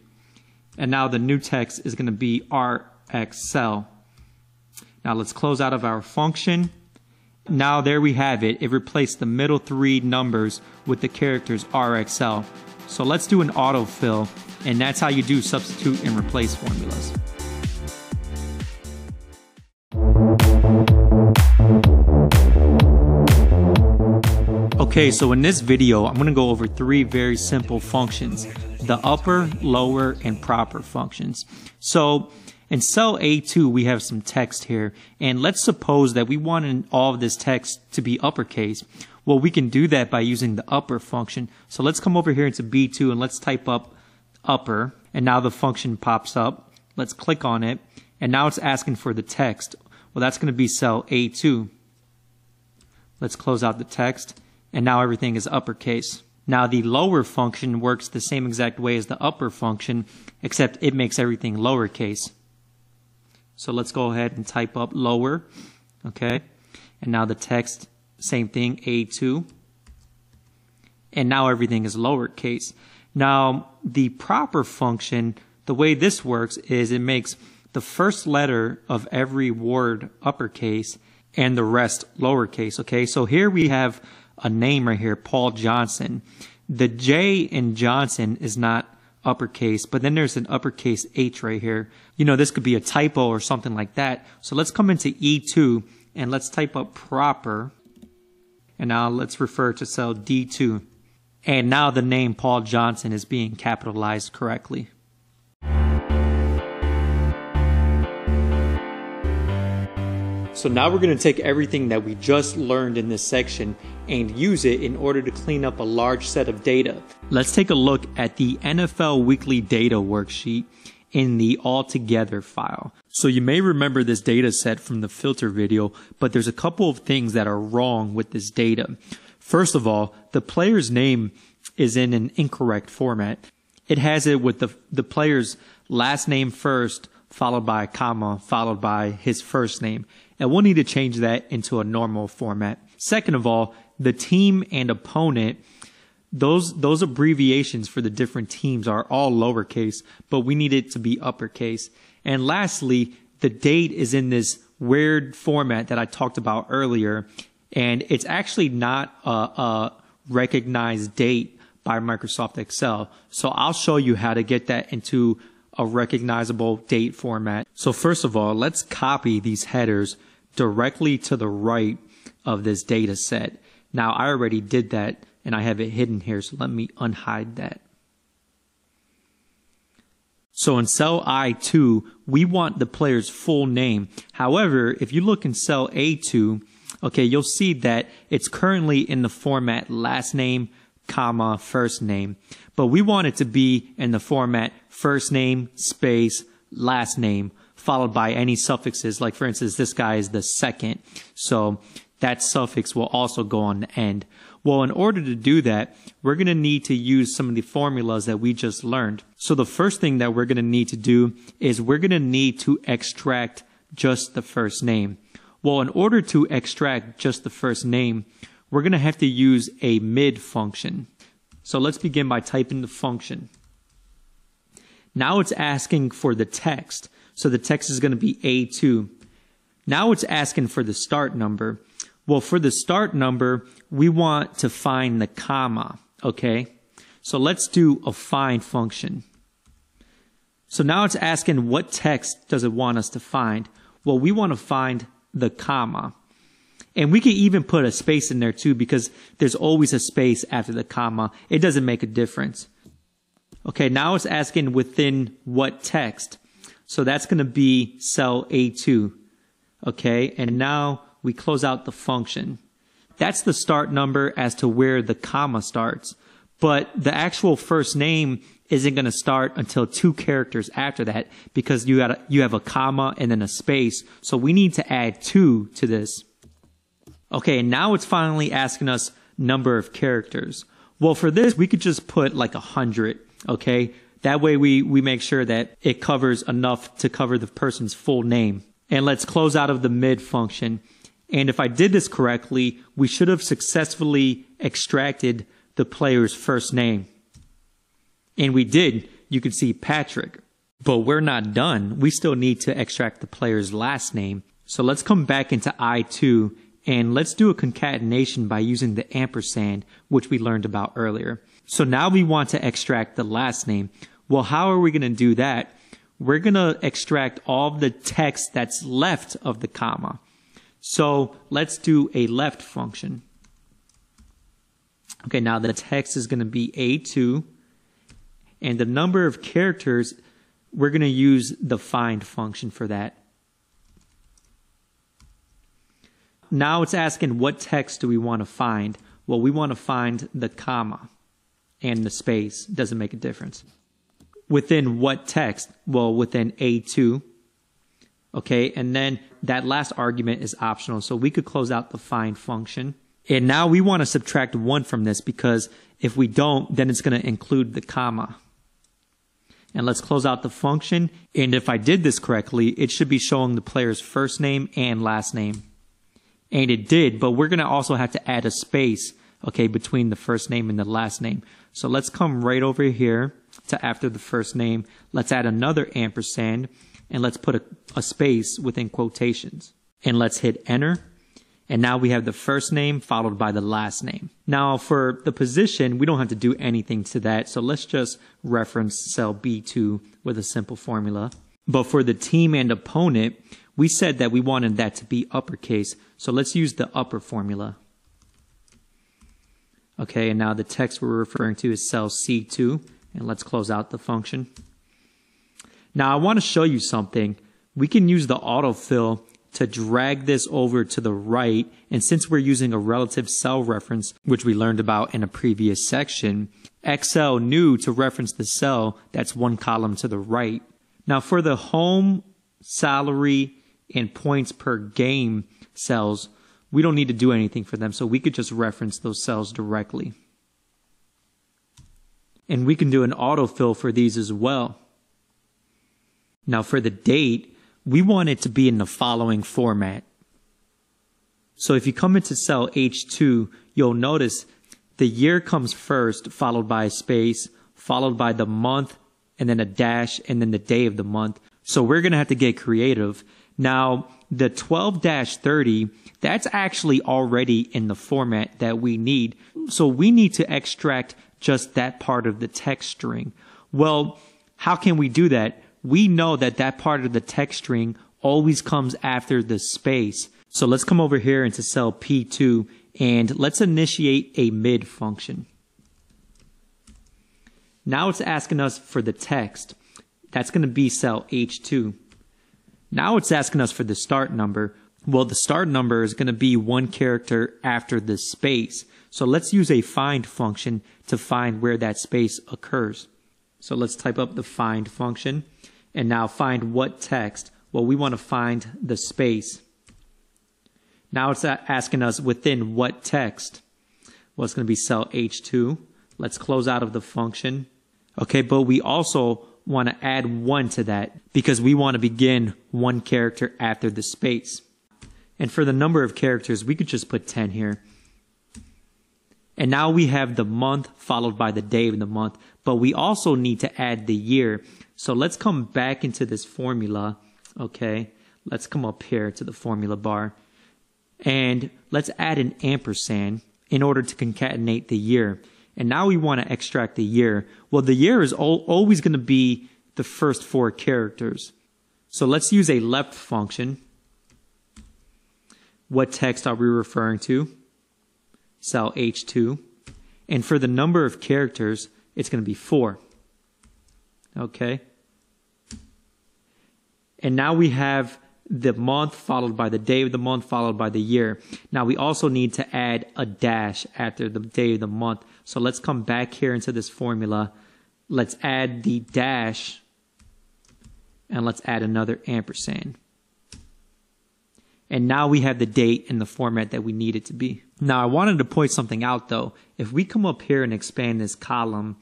And now the new text is going to be RXL. Now let's close out of our function. Now there we have it. It replaced the middle three numbers with the characters RXL. So let's do an autofill, and that's how you do substitute and replace formulas. Okay, so in this video, I'm going to go over three very simple functions, the upper, lower, and proper functions. So in cell A2, we have some text here, and let's suppose that we want all of this text to be uppercase. Well, we can do that by using the upper function. So let's come over here into B2 and let's type up upper, and now the function pops up. Let's click on it, and now it's asking for the text. Well, that's going to be cell A2. Let's close out the text, and now everything is uppercase. Now the lower function works the same exact way as the upper function, except it makes everything lowercase. So let's go ahead and type up lower. Okay. And now the text, same thing, A2. And now everything is lowercase. Now the proper function, the way this works is it makes the first letter of every word uppercase and the rest lowercase. Okay. So here we have a name right here, Paul Johnson. The J in Johnson is not uppercase, but then there's an uppercase H right here. You know, this could be a typo or something like that. So let's come into E2 and let's type up proper. And now let's refer to cell D2. And now the name Paul Johnson is being capitalized correctly. So now we're going to take everything that we just learned in this section and use it in order to clean up a large set of data. Let's take a look at the NFL Weekly Data Worksheet in the Altogether file. So you may remember this data set from the filter video, but there's a couple of things that are wrong with this data. First of all, the player's name is in an incorrect format. It has it with the, the player's last name first, followed by a comma, followed by his first name and we'll need to change that into a normal format. Second of all, the team and opponent, those, those abbreviations for the different teams are all lowercase, but we need it to be uppercase. And lastly, the date is in this weird format that I talked about earlier, and it's actually not a, a recognized date by Microsoft Excel. So I'll show you how to get that into a recognizable date format. So first of all, let's copy these headers directly to the right of this data set. Now I already did that and I have it hidden here, so let me unhide that. So in cell I2, we want the player's full name. However, if you look in cell A2, okay, you'll see that it's currently in the format last name, comma, first name. But we want it to be in the format first name, space, last name, followed by any suffixes. Like for instance, this guy is the second. So that suffix will also go on the end. Well, in order to do that, we're going to need to use some of the formulas that we just learned. So the first thing that we're going to need to do is we're going to need to extract just the first name. Well, in order to extract just the first name, we're going to have to use a mid function. So let's begin by typing the function. Now it's asking for the text. So the text is going to be A2. Now it's asking for the start number. Well, for the start number, we want to find the comma, okay? So let's do a find function. So now it's asking what text does it want us to find? Well, we want to find the comma. And we can even put a space in there too because there's always a space after the comma. It doesn't make a difference. Okay, now it's asking within what text. So that's going to be cell A2. Okay, and now we close out the function. That's the start number as to where the comma starts. But the actual first name isn't going to start until two characters after that because you got you have a comma and then a space. So we need to add two to this. Okay, and now it's finally asking us number of characters. Well, for this, we could just put like a hundred. Okay, that way we we make sure that it covers enough to cover the person's full name. And let's close out of the mid function. And if I did this correctly, we should have successfully extracted the player's first name. And we did. You can see Patrick. But we're not done. We still need to extract the player's last name. So let's come back into I2 and let's do a concatenation by using the ampersand, which we learned about earlier. So now we want to extract the last name. Well, how are we going to do that? We're going to extract all the text that's left of the comma. So let's do a left function. Okay, now the text is going to be A2, and the number of characters, we're going to use the find function for that. Now it's asking what text do we want to find? Well, we want to find the comma and the space. Doesn't make a difference. Within what text? Well, within A2. Okay, and then that last argument is optional. So we could close out the find function. And now we want to subtract one from this because if we don't, then it's going to include the comma. And let's close out the function. And if I did this correctly, it should be showing the player's first name and last name. And it did, but we're going to also have to add a space, okay, between the first name and the last name. So let's come right over here to after the first name. Let's add another ampersand and let's put a, a space within quotations. And let's hit enter. And now we have the first name followed by the last name. Now for the position, we don't have to do anything to that. So let's just reference cell B2 with a simple formula. But for the team and opponent, we said that we wanted that to be uppercase. So let's use the upper formula. Okay, and now the text we're referring to is cell C2. And let's close out the function. Now I want to show you something. We can use the autofill to drag this over to the right. And since we're using a relative cell reference, which we learned about in a previous section, Excel knew to reference the cell that's one column to the right. Now for the home, salary, and points per game cells, we don't need to do anything for them. So we could just reference those cells directly. And we can do an autofill for these as well. Now for the date, we want it to be in the following format. So if you come into cell H2, you'll notice the year comes first, followed by a space, followed by the month, and then a dash, and then the day of the month. So we're going to have to get creative. Now, the 12-30, that's actually already in the format that we need. So we need to extract just that part of the text string. Well, how can we do that? we know that that part of the text string always comes after the space. So let's come over here into cell P2 and let's initiate a mid function. Now it's asking us for the text. That's going to be cell H2. Now it's asking us for the start number. Well, the start number is going to be one character after the space. So let's use a find function to find where that space occurs. So let's type up the find function and now find what text. Well, we want to find the space. Now it's asking us within what text. Well, it's going to be cell H2. Let's close out of the function. Okay, but we also want to add one to that because we want to begin one character after the space. And for the number of characters, we could just put 10 here. And now we have the month followed by the day of the month, but we also need to add the year. So let's come back into this formula. Okay. Let's come up here to the formula bar and let's add an ampersand in order to concatenate the year. And now we want to extract the year. Well, the year is always going to be the first four characters. So let's use a left function. What text are we referring to? Cell H2. And for the number of characters, it's going to be 4. Okay? And now we have the month followed by the day of the month followed by the year. Now we also need to add a dash after the day of the month. So let's come back here into this formula. Let's add the dash and let's add another ampersand. And now we have the date in the format that we need it to be. Now I wanted to point something out though. If we come up here and expand this column,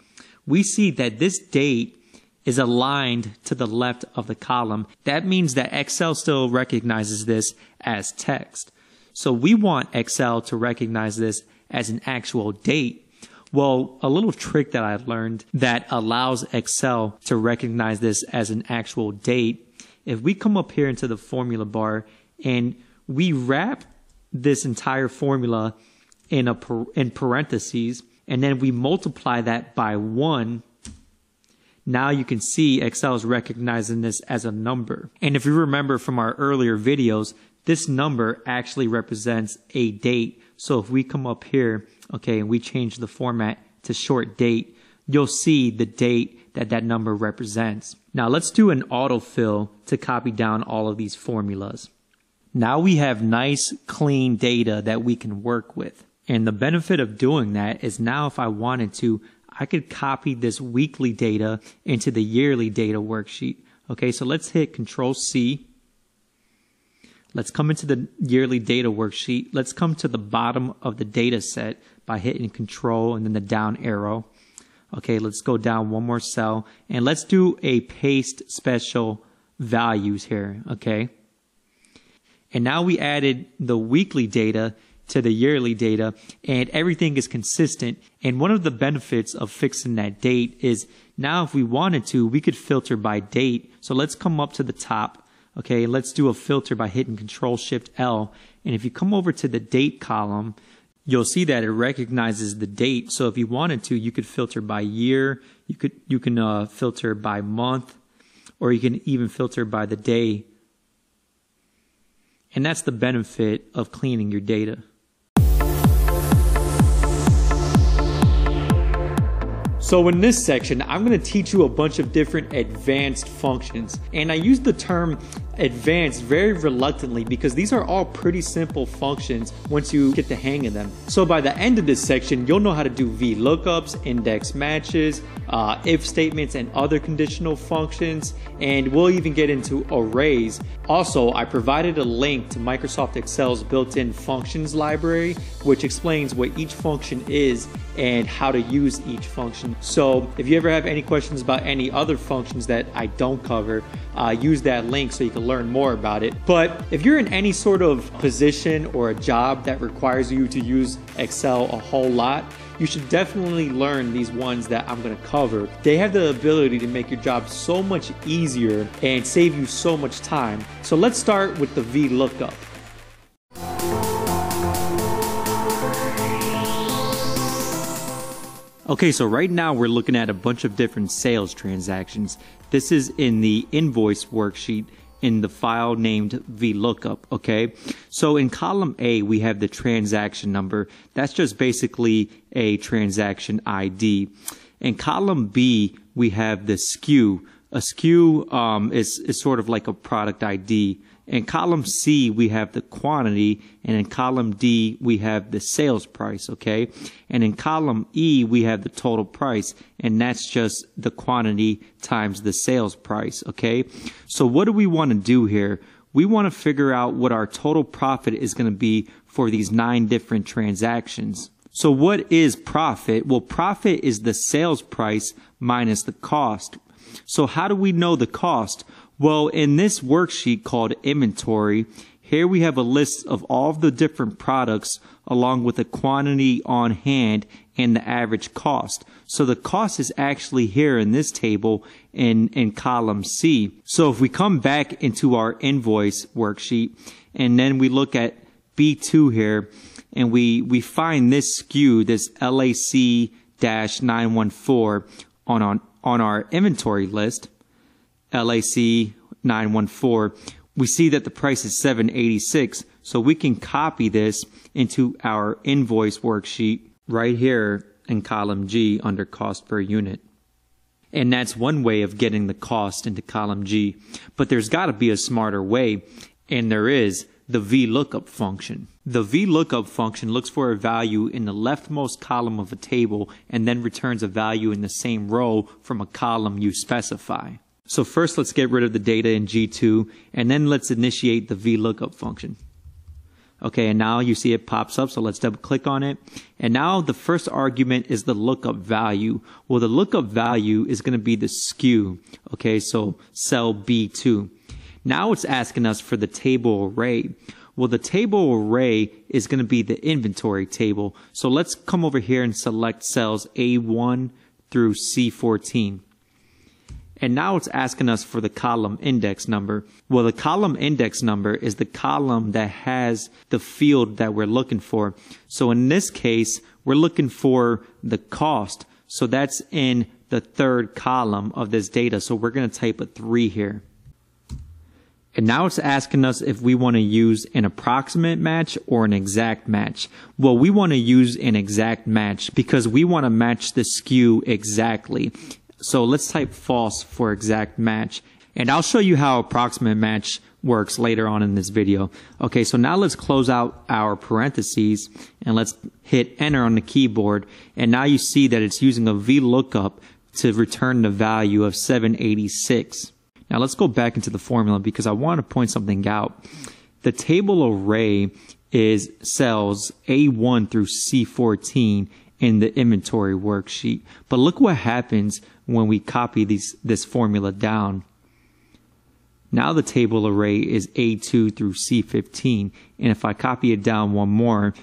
we see that this date is aligned to the left of the column. That means that Excel still recognizes this as text. So we want Excel to recognize this as an actual date. Well, a little trick that I learned that allows Excel to recognize this as an actual date. If we come up here into the formula bar and we wrap this entire formula in a in parentheses and then we multiply that by 1 now you can see Excel is recognizing this as a number. And if you remember from our earlier videos, this number actually represents a date. So if we come up here, okay, and we change the format to short date, you'll see the date that that number represents. Now let's do an autofill to copy down all of these formulas. Now we have nice clean data that we can work with. And the benefit of doing that is now if I wanted to, I could copy this weekly data into the yearly data worksheet. Okay, so let's hit Control C. Let's come into the yearly data worksheet. Let's come to the bottom of the data set by hitting Control and then the down arrow. Okay, let's go down one more cell and let's do a paste special values here. Okay. And now we added the weekly data to the yearly data and everything is consistent. And one of the benefits of fixing that date is now if we wanted to, we could filter by date. So let's come up to the top. Okay, let's do a filter by hitting Control Shift L. And if you come over to the date column, you'll see that it recognizes the date. So if you wanted to, you could filter by year, you could you can uh, filter by month, or you can even filter by the day. And that's the benefit of cleaning your data. So in this section, I'm going to teach you a bunch of different advanced functions. And I use the term advanced very reluctantly because these are all pretty simple functions once you get the hang of them. So by the end of this section, you'll know how to do VLOOKUPs, index matches, uh, if statements, and other conditional functions, and we'll even get into arrays. Also, I provided a link to Microsoft Excel's built-in functions library, which explains what each function is and how to use each function. So if you ever have any questions about any other functions that I don't cover, uh, use that link so you can learn more about it. But if you're in any sort of position or a job that requires you to use Excel a whole lot, you should definitely learn these ones that I'm to cover. They have the ability to make your job so much easier and save you so much time. So let's start with the VLOOKUP. Okay, so right now we're looking at a bunch of different sales transactions. This is in the invoice worksheet in the file named VLOOKUP, okay? So in column A, we have the transaction number. That's just basically a transaction ID. In column B, we have the SKU. A SKU um, is, is sort of like a product ID. In column C, we have the quantity, and in column D, we have the sales price, okay? And in column E, we have the total price, and that's just the quantity times the sales price, okay? So what do we want to do here? We want to figure out what our total profit is going to be for these nine different transactions. So what is profit? Well, profit is the sales price minus the cost. So how do we know the cost? Well, in this worksheet called inventory, here we have a list of all of the different products along with the quantity on hand and the average cost. So the cost is actually here in this table in, in column C. So if we come back into our invoice worksheet and then we look at B2 here and we, we find this SKU, this LAC-914 on, on, on our inventory list, LAC 914, we see that the price is 786. So we can copy this into our invoice worksheet right here in column G under cost per unit. And that's one way of getting the cost into column G. But there's got to be a smarter way, and there is the VLOOKUP function. The VLOOKUP function looks for a value in the leftmost column of a table and then returns a value in the same row from a column you specify. So first let's get rid of the data in G2 and then let's initiate the VLOOKUP function. Okay, and now you see it pops up, so let's double click on it. And now the first argument is the lookup value. Well, the lookup value is going to be the SKU. Okay, so cell B2. Now it's asking us for the table array. Well, the table array is going to be the inventory table. So let's come over here and select cells A1 through C14. And now it's asking us for the column index number. Well, the column index number is the column that has the field that we're looking for. So in this case, we're looking for the cost. So that's in the third column of this data. So we're going to type a three here. And now it's asking us if we want to use an approximate match or an exact match. Well, we want to use an exact match because we want to match the SKU exactly. So let's type false for exact match. And I'll show you how approximate match works later on in this video. Okay, so now let's close out our parentheses and let's hit enter on the keyboard. And now you see that it's using a VLOOKUP to return the value of 786. Now let's go back into the formula because I want to point something out. The table array is cells A1 through C14 in the inventory worksheet. But look what happens when we copy these, this formula down. Now the table array is A2 through C15. And if I copy it down one more,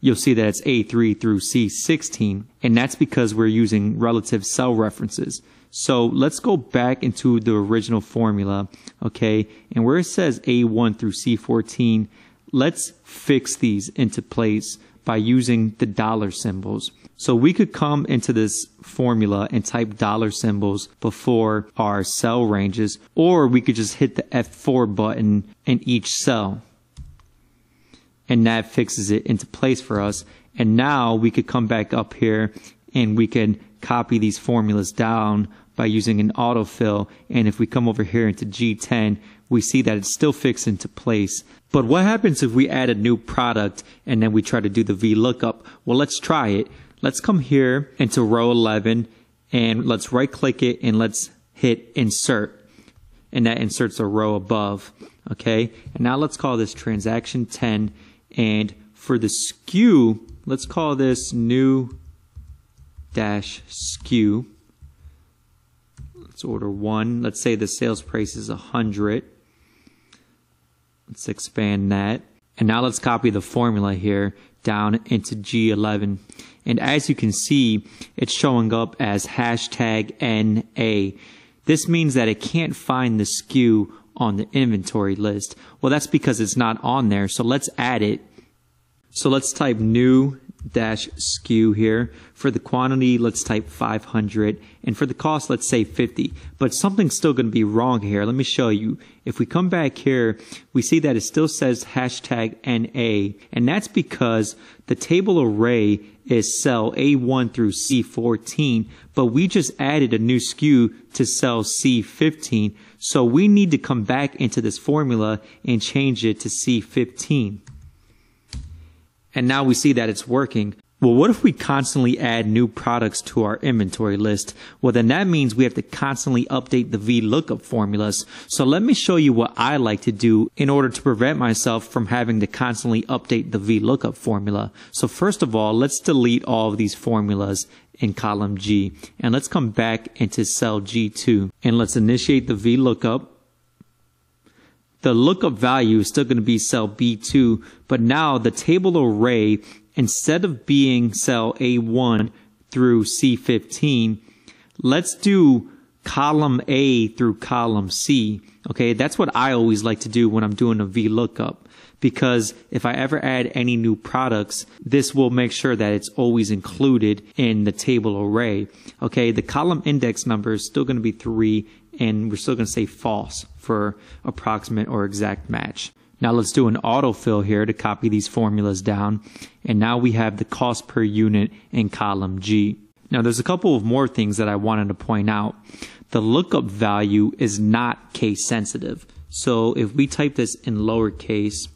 you'll see that it's A3 through C16. And that's because we're using relative cell references. So let's go back into the original formula, okay? And where it says A1 through C14, let's fix these into place by using the dollar symbols. So we could come into this formula and type dollar symbols before our cell ranges, or we could just hit the F4 button in each cell. And that fixes it into place for us. And now we could come back up here and we can copy these formulas down by using an autofill. And if we come over here into G10, we see that it's still fixed into place. But what happens if we add a new product and then we try to do the VLOOKUP? Well, let's try it. Let's come here into row 11 and let's right click it and let's hit insert. And that inserts a row above. Okay. And now let's call this transaction 10. And for the SKU, let's call this new dash SKU. Let's order one. Let's say the sales price is 100. Let's expand that. And now let's copy the formula here down into G11. And as you can see, it's showing up as hashtag NA. This means that it can't find the SKU on the inventory list. Well, that's because it's not on there. So let's add it. So let's type new dash SKU here. For the quantity, let's type 500. And for the cost, let's say 50. But something's still going to be wrong here. Let me show you. If we come back here, we see that it still says hashtag NA. And that's because the table array is cell A1 through C14, but we just added a new SKU to cell C15. So we need to come back into this formula and change it to C15 and now we see that it's working. Well, what if we constantly add new products to our inventory list? Well, then that means we have to constantly update the VLOOKUP formulas. So let me show you what I like to do in order to prevent myself from having to constantly update the VLOOKUP formula. So first of all, let's delete all of these formulas in column G and let's come back into cell G2 and let's initiate the VLOOKUP the lookup value is still going to be cell B2, but now the table array, instead of being cell A1 through C15, let's do column A through column C. Okay, that's what I always like to do when I'm doing a VLOOKUP because if I ever add any new products, this will make sure that it's always included in the table array. Okay, the column index number is still going to be three and we're still going to say false for approximate or exact match. Now let's do an autofill here to copy these formulas down. And now we have the cost per unit in column G. Now there's a couple of more things that I wanted to point out. The lookup value is not case sensitive. So if we type this in lowercase,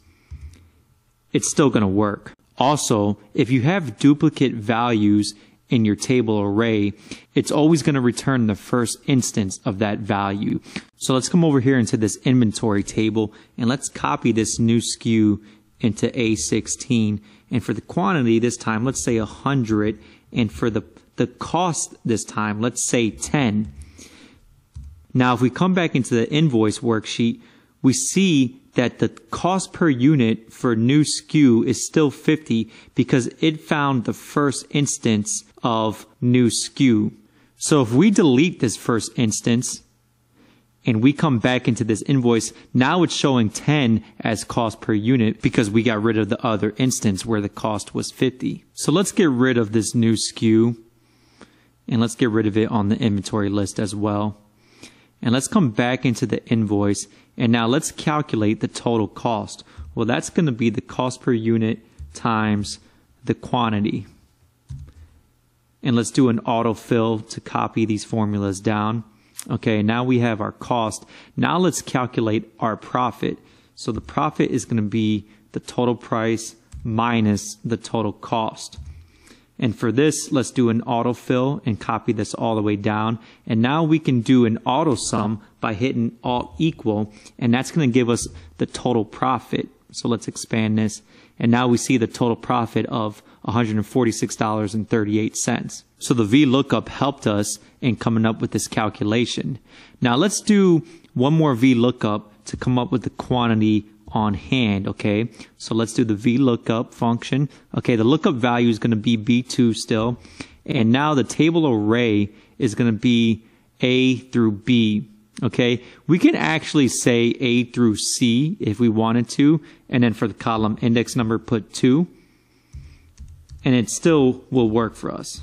it's still going to work. Also, if you have duplicate values in your table array, it's always going to return the first instance of that value. So let's come over here into this inventory table and let's copy this new SKU into A16. And for the quantity this time, let's say 100. And for the, the cost this time, let's say 10. Now, if we come back into the invoice worksheet, we see that the cost per unit for new SKU is still 50 because it found the first instance of new SKU. So if we delete this first instance and we come back into this invoice, now it's showing 10 as cost per unit because we got rid of the other instance where the cost was 50. So let's get rid of this new SKU and let's get rid of it on the inventory list as well. And let's come back into the invoice and now let's calculate the total cost. Well, that's going to be the cost per unit times the quantity. And let's do an autofill to copy these formulas down. Okay, now we have our cost. Now let's calculate our profit. So the profit is going to be the total price minus the total cost. And for this, let's do an autofill and copy this all the way down. And now we can do an auto sum by hitting alt equal, and that's going to give us the total profit. So let's expand this. And now we see the total profit of $146.38. So the VLOOKUP helped us in coming up with this calculation. Now let's do one more VLOOKUP to come up with the quantity on hand, okay? So let's do the VLOOKUP function. Okay, the lookup value is going to be B2 still. And now the table array is going to be A through B. Okay, we can actually say A through C if we wanted to, and then for the column index number put 2, and it still will work for us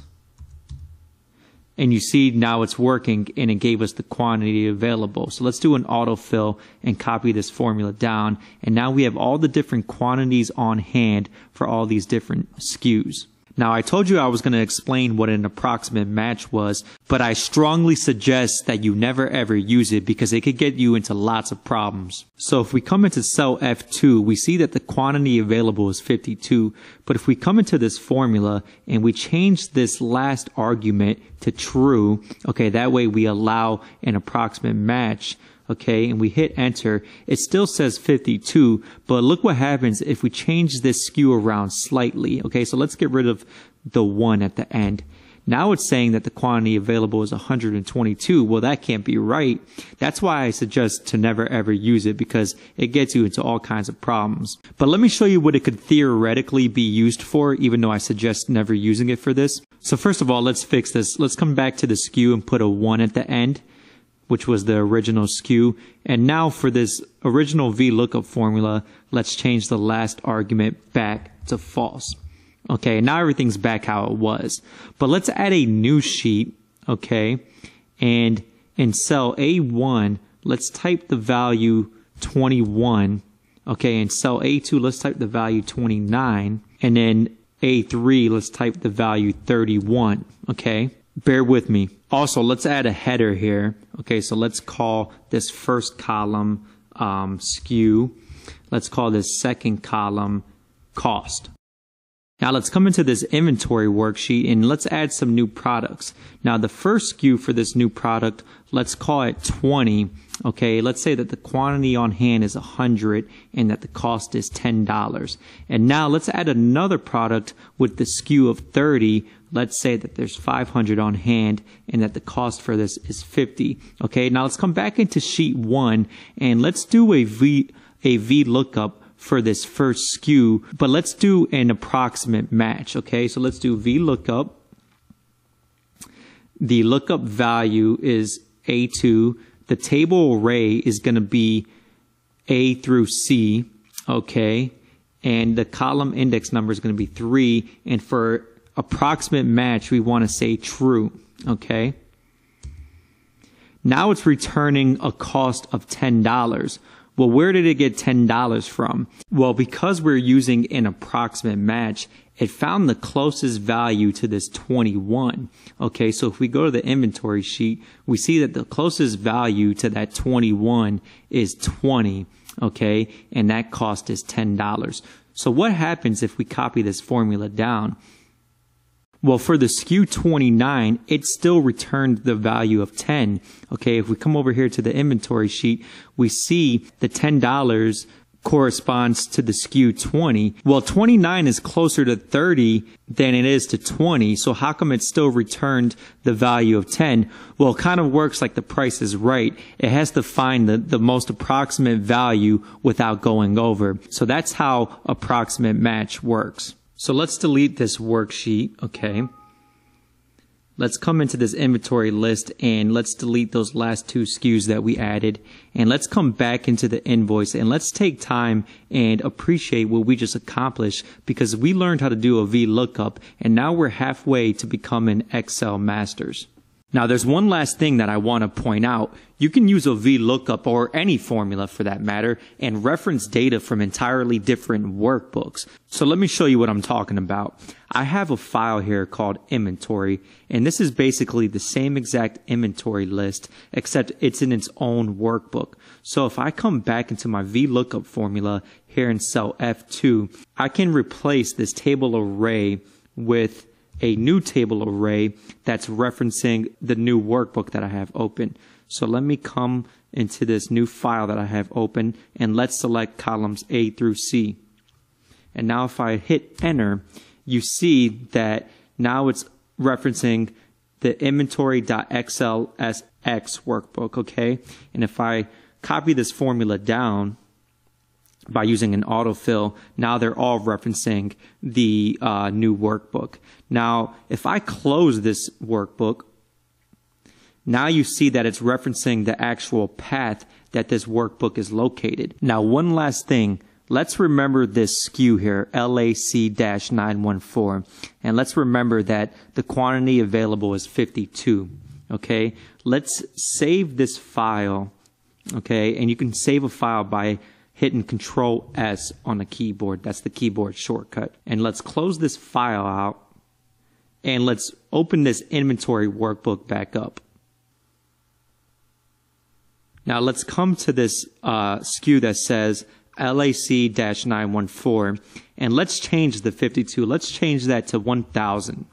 and you see now it's working and it gave us the quantity available. So let's do an autofill and copy this formula down. And now we have all the different quantities on hand for all these different SKUs. Now, I told you I was going to explain what an approximate match was, but I strongly suggest that you never ever use it because it could get you into lots of problems. So if we come into cell F2, we see that the quantity available is 52, but if we come into this formula and we change this last argument to true, okay, that way we allow an approximate match, okay, and we hit enter, it still says 52, but look what happens if we change this SKU around slightly, okay, so let's get rid of the 1 at the end. Now it's saying that the quantity available is 122. Well, that can't be right. That's why I suggest to never ever use it because it gets you into all kinds of problems. But let me show you what it could theoretically be used for, even though I suggest never using it for this. So first of all, let's fix this. Let's come back to the SKU and put a 1 at the end which was the original SKU. And now for this original VLOOKUP formula, let's change the last argument back to false. Okay, now everything's back how it was. But let's add a new sheet, okay? And in cell A1, let's type the value 21. Okay, in cell A2, let's type the value 29. And then A3, let's type the value 31. Okay, bear with me. Also, let's add a header here. Okay, so let's call this first column um, SKU. Let's call this second column cost. Now let's come into this inventory worksheet and let's add some new products. Now the first SKU for this new product, let's call it 20. Okay, let's say that the quantity on hand is 100 and that the cost is $10. And now let's add another product with the SKU of 30 let's say that there's 500 on hand and that the cost for this is 50. Okay, now let's come back into sheet one and let's do a V, a V lookup for this first SKU, but let's do an approximate match. Okay, so let's do V lookup. The lookup value is A2. The table array is going to be A through C. Okay, and the column index number is going to be three. And for approximate match, we want to say true. Okay. Now it's returning a cost of $10. Well, where did it get $10 from? Well, because we're using an approximate match, it found the closest value to this 21. Okay, so if we go to the inventory sheet, we see that the closest value to that 21 is 20 okay? And that cost is $10. So what happens if we copy this formula down? Well, for the SKU 29, it still returned the value of 10. Okay, if we come over here to the inventory sheet, we see the $10 corresponds to the SKU 20. Well, 29 is closer to 30 than it is to 20. So how come it still returned the value of 10? Well, it kind of works like the price is right. It has to find the, the most approximate value without going over. So that's how approximate match works. So let's delete this worksheet. Okay. Let's come into this inventory list and let's delete those last two SKUs that we added. And let's come back into the invoice and let's take time and appreciate what we just accomplished because we learned how to do a VLOOKUP and now we're halfway to becoming Excel masters. Now there's one last thing that I want to point out. You can use a VLOOKUP or any formula for that matter and reference data from entirely different workbooks. So let me show you what I'm talking about. I have a file here called inventory and this is basically the same exact inventory list except it's in its own workbook. So if I come back into my VLOOKUP formula here in cell F2, I can replace this table array with a new table array that's referencing the new workbook that I have open. So let me come into this new file that I have open and let's select columns A through C. And now if I hit enter, you see that now it's referencing the inventory.xlsx workbook, okay? And if I copy this formula down, by using an autofill, now they're all referencing the uh, new workbook. Now, if I close this workbook, now you see that it's referencing the actual path that this workbook is located. Now, one last thing. Let's remember this SKU here, LAC-914. And let's remember that the quantity available is 52. Okay. Let's save this file. Okay. And you can save a file by hitting Control S on the keyboard. That's the keyboard shortcut. And let's close this file out and let's open this inventory workbook back up. Now let's come to this uh, SKU that says LAC-914 and let's change the 52. Let's change that to 1000.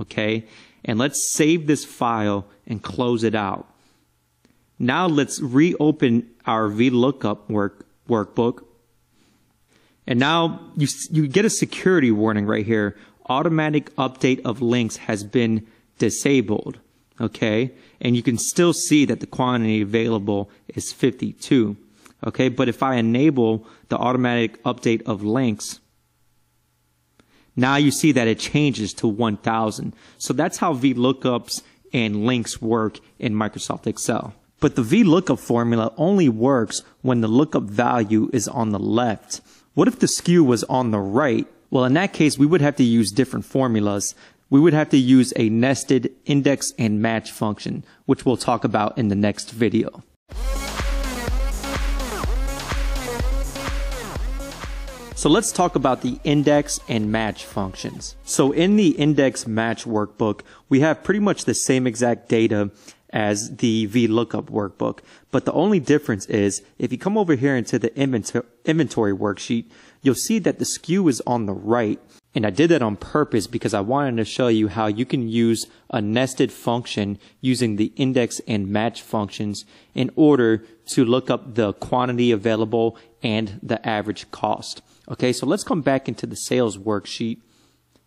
Okay. And let's save this file and close it out. Now let's reopen our VLOOKUP work workbook. And now you, you get a security warning right here. Automatic update of links has been disabled. Okay. And you can still see that the quantity available is 52. Okay. But if I enable the automatic update of links, now you see that it changes to 1000. So that's how VLOOKUPs and links work in Microsoft Excel. But the VLOOKUP formula only works when the lookup value is on the left. What if the SKU was on the right? Well, in that case, we would have to use different formulas. We would have to use a nested index and match function, which we'll talk about in the next video. So let's talk about the index and match functions. So in the index match workbook, we have pretty much the same exact data as the VLOOKUP workbook. But the only difference is if you come over here into the inventory worksheet, you'll see that the SKU is on the right. And I did that on purpose because I wanted to show you how you can use a nested function using the index and match functions in order to look up the quantity available and the average cost. Okay, so let's come back into the sales worksheet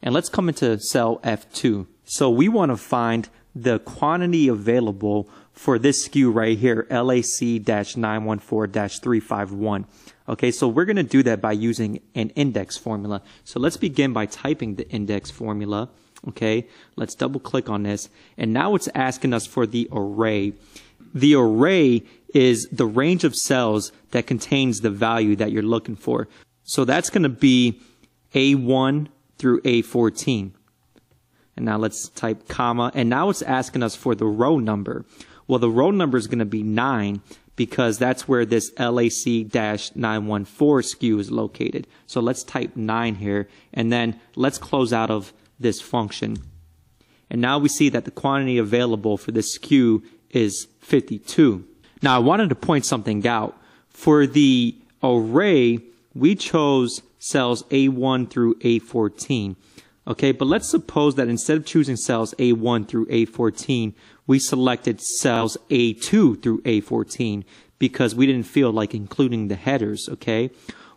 and let's come into cell F2 So we want to find the quantity available for this SKU right here, LAC-914-351. Okay, so we're going to do that by using an index formula. So let's begin by typing the index formula. Okay, let's double click on this. And now it's asking us for the array. The array is the range of cells that contains the value that you're looking for. So that's going to be A1 through A14. And now let's type comma. And now it's asking us for the row number. Well, the row number is going to be 9 because that's where this LAC-914 SKU is located. So let's type 9 here. And then let's close out of this function. And now we see that the quantity available for this SKU is 52. Now I wanted to point something out. For the array, we chose cells A1 through A14. Okay, but let's suppose that instead of choosing cells A1 through A14, we selected cells A2 through A14 because we didn't feel like including the headers, okay?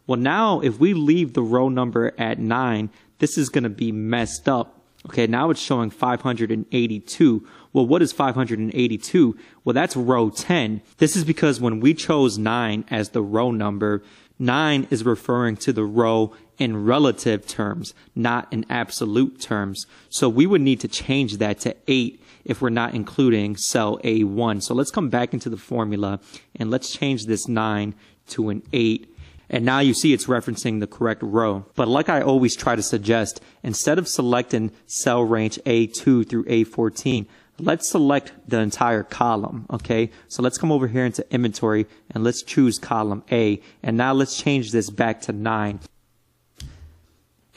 Well, now if we leave the row number at 9, this is going to be messed up. Okay, now it's showing 582. Well, what is 582? Well, that's row 10. This is because when we chose 9 as the row number, 9 is referring to the row in relative terms, not in absolute terms. So we would need to change that to 8 if we're not including cell A1. So let's come back into the formula and let's change this 9 to an 8. And now you see it's referencing the correct row. But like I always try to suggest, instead of selecting cell range A2 through A14, let's select the entire column, okay? So let's come over here into inventory and let's choose column A. And now let's change this back to 9.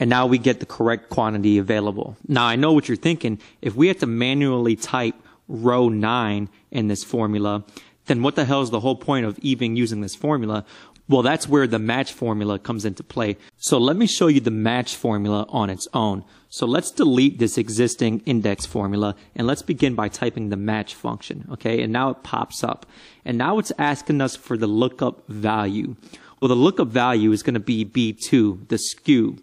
And now we get the correct quantity available. Now I know what you're thinking. If we had to manually type row 9 in this formula, then what the hell is the whole point of even using this formula? Well, that's where the match formula comes into play. So let me show you the match formula on its own. So let's delete this existing index formula and let's begin by typing the match function. Okay. And now it pops up and now it's asking us for the lookup value. Well, the lookup value is going to be B2, the SKU.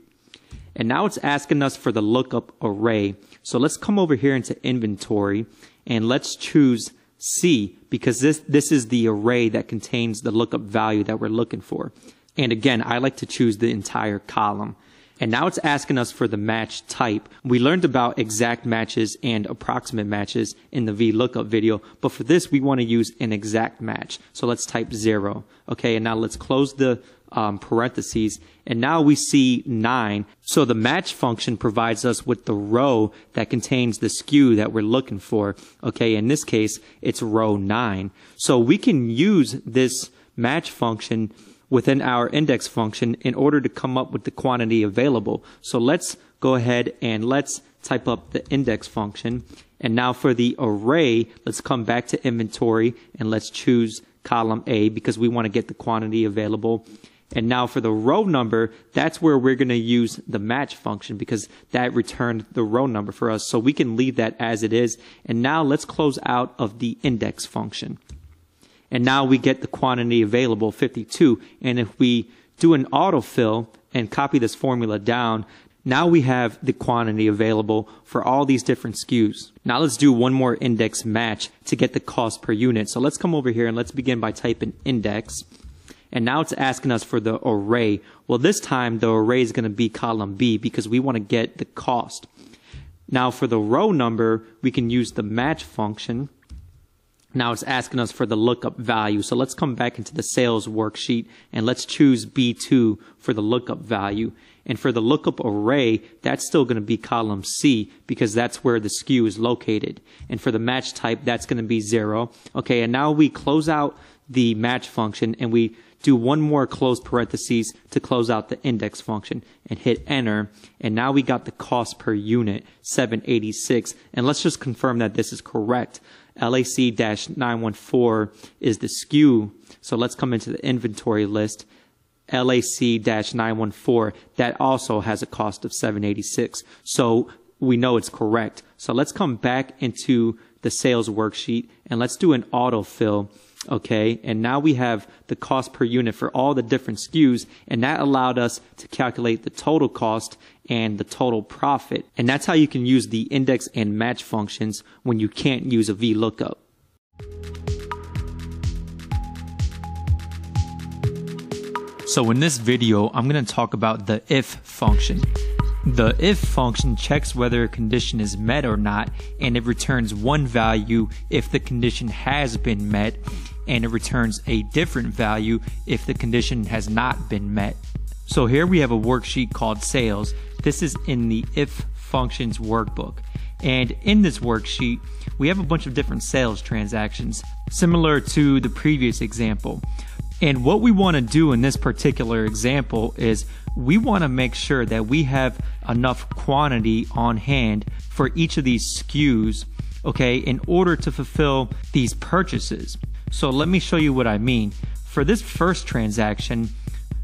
And now it's asking us for the lookup array. So let's come over here into inventory and let's choose C because this, this is the array that contains the lookup value that we're looking for. And again, I like to choose the entire column. And now it's asking us for the match type. We learned about exact matches and approximate matches in the VLOOKUP video, but for this, we want to use an exact match. So let's type zero. Okay, and now let's close the um, parentheses, and now we see 9. So the match function provides us with the row that contains the SKU that we're looking for. Okay, in this case, it's row 9. So we can use this match function within our index function in order to come up with the quantity available. So let's go ahead and let's type up the index function. And now for the array, let's come back to inventory and let's choose column A because we want to get the quantity available. And now for the row number, that's where we're going to use the match function because that returned the row number for us. So we can leave that as it is. And now let's close out of the index function. And now we get the quantity available, 52. And if we do an autofill and copy this formula down, now we have the quantity available for all these different SKUs. Now let's do one more index match to get the cost per unit. So let's come over here and let's begin by typing index. And now it's asking us for the array. Well, this time the array is going to be column B because we want to get the cost. Now for the row number, we can use the match function. Now it's asking us for the lookup value. So let's come back into the sales worksheet and let's choose B2 for the lookup value. And for the lookup array, that's still going to be column C because that's where the SKU is located. And for the match type, that's going to be zero. Okay. And now we close out the match function and we do one more close parentheses to close out the index function and hit enter. And now we got the cost per unit, 786. And let's just confirm that this is correct. LAC-914 is the SKU. So let's come into the inventory list. LAC-914, that also has a cost of 786. So we know it's correct. So let's come back into the sales worksheet and let's do an autofill Okay. And now we have the cost per unit for all the different SKUs. And that allowed us to calculate the total cost and the total profit. And that's how you can use the index and match functions when you can't use a VLOOKUP. So in this video, I'm going to talk about the if function. The if function checks whether a condition is met or not, and it returns one value if the condition has been met, and it returns a different value if the condition has not been met. So here we have a worksheet called sales. This is in the if functions workbook. And in this worksheet, we have a bunch of different sales transactions, similar to the previous example. And what we want to do in this particular example is we want to make sure that we have enough quantity on hand for each of these SKUs, okay, in order to fulfill these purchases. So let me show you what I mean. For this first transaction,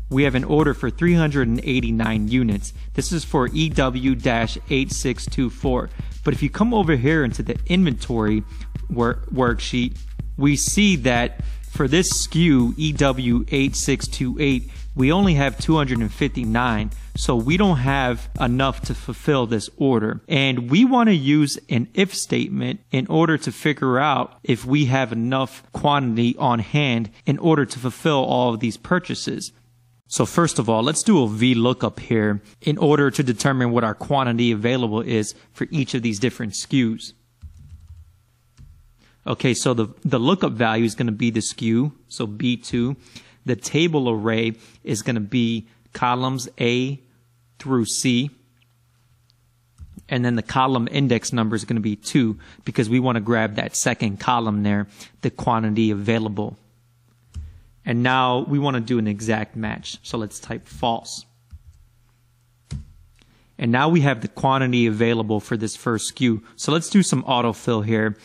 we have an order for 389 units. This is for EW-8624. But if you come over here into the inventory work worksheet, we see that for this SKU EW8628, we only have 259, so we don't have enough to fulfill this order. And we want to use an if statement in order to figure out if we have enough quantity on hand in order to fulfill all of these purchases. So first of all, let's do a VLOOKUP here in order to determine what our quantity available is for each of these different SKUs. Okay, so the, the lookup value is going to be the SKU, so B2. The table array is going to be columns A through C. And then the column index number is going to be 2 because we want to grab that second column there, the quantity available. And now we want to do an exact match. So let's type false. And now we have the quantity available for this first SKU. So let's do some autofill here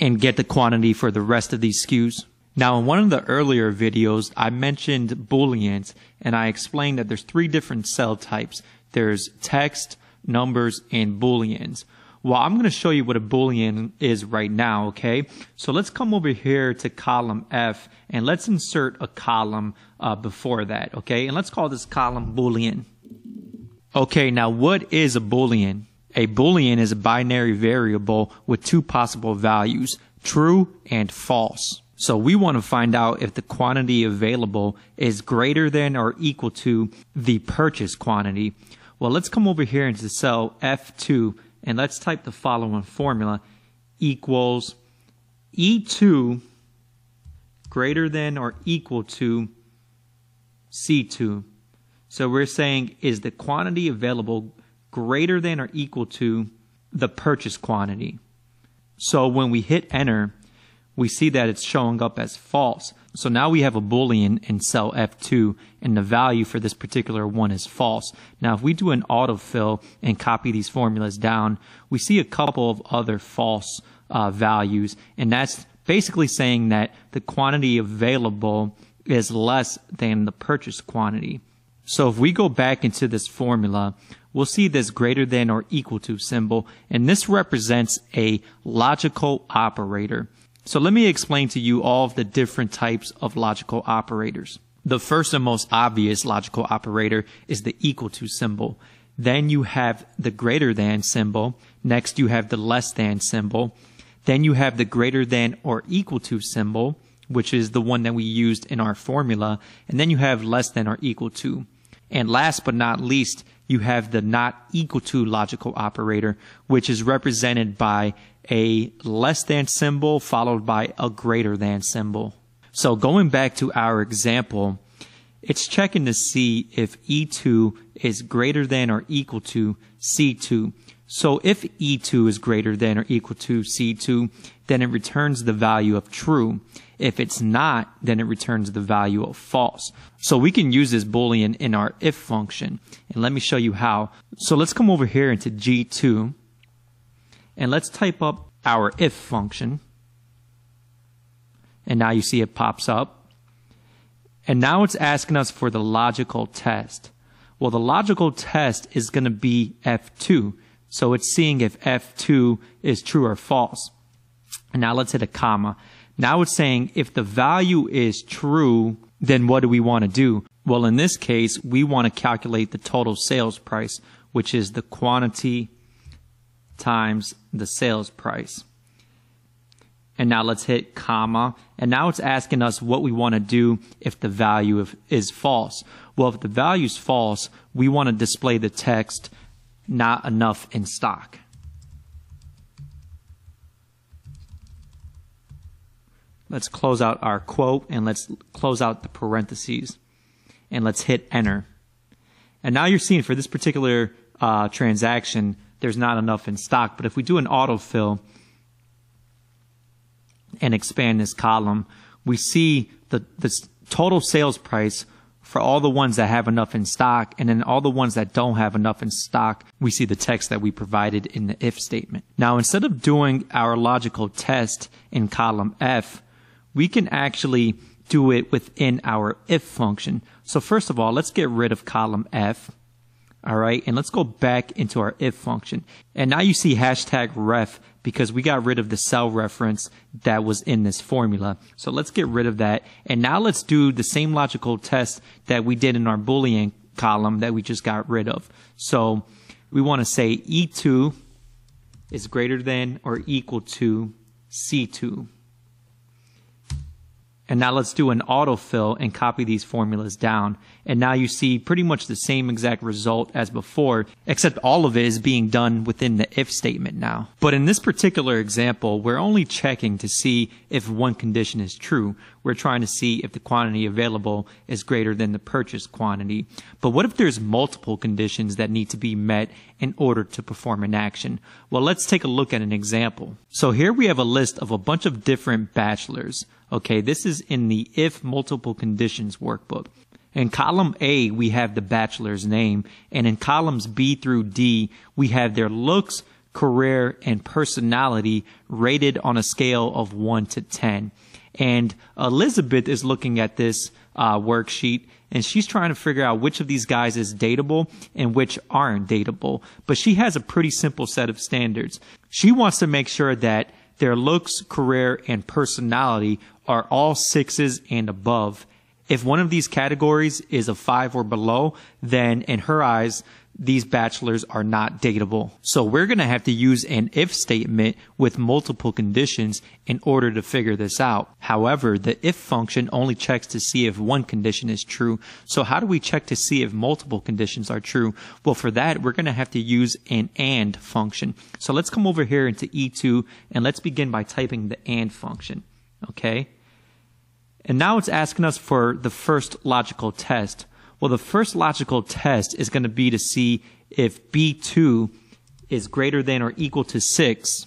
and get the quantity for the rest of these SKUs. Now, in one of the earlier videos, I mentioned booleans and I explained that there's three different cell types. There's text, numbers, and booleans. Well, I'm going to show you what a boolean is right now, okay? So let's come over here to column F and let's insert a column uh, before that, okay? And let's call this column boolean. Okay, now what is a boolean? A boolean is a binary variable with two possible values, true and false. So we want to find out if the quantity available is greater than or equal to the purchase quantity. Well, let's come over here into cell F2 and let's type the following formula equals E2 greater than or equal to C2. So we're saying is the quantity available greater than or equal to the purchase quantity. So when we hit enter, we see that it's showing up as false. So now we have a boolean in cell F2 and the value for this particular one is false. Now if we do an autofill and copy these formulas down, we see a couple of other false uh, values and that's basically saying that the quantity available is less than the purchase quantity. So if we go back into this formula, we'll see this greater than or equal to symbol, and this represents a logical operator. So let me explain to you all of the different types of logical operators. The first and most obvious logical operator is the equal to symbol. Then you have the greater than symbol. Next you have the less than symbol. Then you have the greater than or equal to symbol, which is the one that we used in our formula. And then you have less than or equal to. And last but not least, you have the not equal to logical operator, which is represented by a less than symbol followed by a greater than symbol. So going back to our example, it's checking to see if E2 is greater than or equal to C2. So if E2 is greater than or equal to C2, then it returns the value of true. If it's not, then it returns the value of false. So we can use this boolean in our if function. And let me show you how. So let's come over here into G2 and let's type up our if function. And now you see it pops up. And now it's asking us for the logical test. Well, the logical test is going to be F2. So it's seeing if F2 is true or false. And now let's hit a comma. Now it's saying if the value is true, then what do we want to do? Well, in this case, we want to calculate the total sales price, which is the quantity times the sales price. And now let's hit comma. And now it's asking us what we want to do if the value is false. Well, if the value is false, we want to display the text not enough in stock. Let's close out our quote and let's close out the parentheses and let's hit enter. And now you're seeing for this particular uh, transaction, there's not enough in stock. But if we do an autofill and expand this column, we see the, the total sales price for all the ones that have enough in stock and then all the ones that don't have enough in stock, we see the text that we provided in the if statement. Now, instead of doing our logical test in column F, we can actually do it within our if function. So first of all, let's get rid of column F. All right. And let's go back into our if function. And now you see hashtag ref because we got rid of the cell reference that was in this formula. So let's get rid of that. And now let's do the same logical test that we did in our Boolean column that we just got rid of. So we want to say E2 is greater than or equal to C2. And now let's do an autofill and copy these formulas down. And now you see pretty much the same exact result as before, except all of it is being done within the if statement now. But in this particular example, we're only checking to see if one condition is true. We're trying to see if the quantity available is greater than the purchase quantity. But what if there's multiple conditions that need to be met in order to perform an action? Well, let's take a look at an example. So here we have a list of a bunch of different bachelors. Okay, this is in the if multiple conditions workbook. In column A, we have the bachelor's name, and in columns B through D, we have their looks, career, and personality rated on a scale of 1 to 10. And Elizabeth is looking at this uh, worksheet and she's trying to figure out which of these guys is dateable and which aren't dateable. But she has a pretty simple set of standards. She wants to make sure that their looks, career, and personality are all sixes and above. If one of these categories is a five or below, then in her eyes, these bachelors are not dateable. So we're going to have to use an if statement with multiple conditions in order to figure this out. However, the if function only checks to see if one condition is true. So how do we check to see if multiple conditions are true? Well, for that, we're going to have to use an AND function. So let's come over here into E2 and let's begin by typing the AND function. Okay. And now it's asking us for the first logical test. Well, the first logical test is going to be to see if B2 is greater than or equal to 6.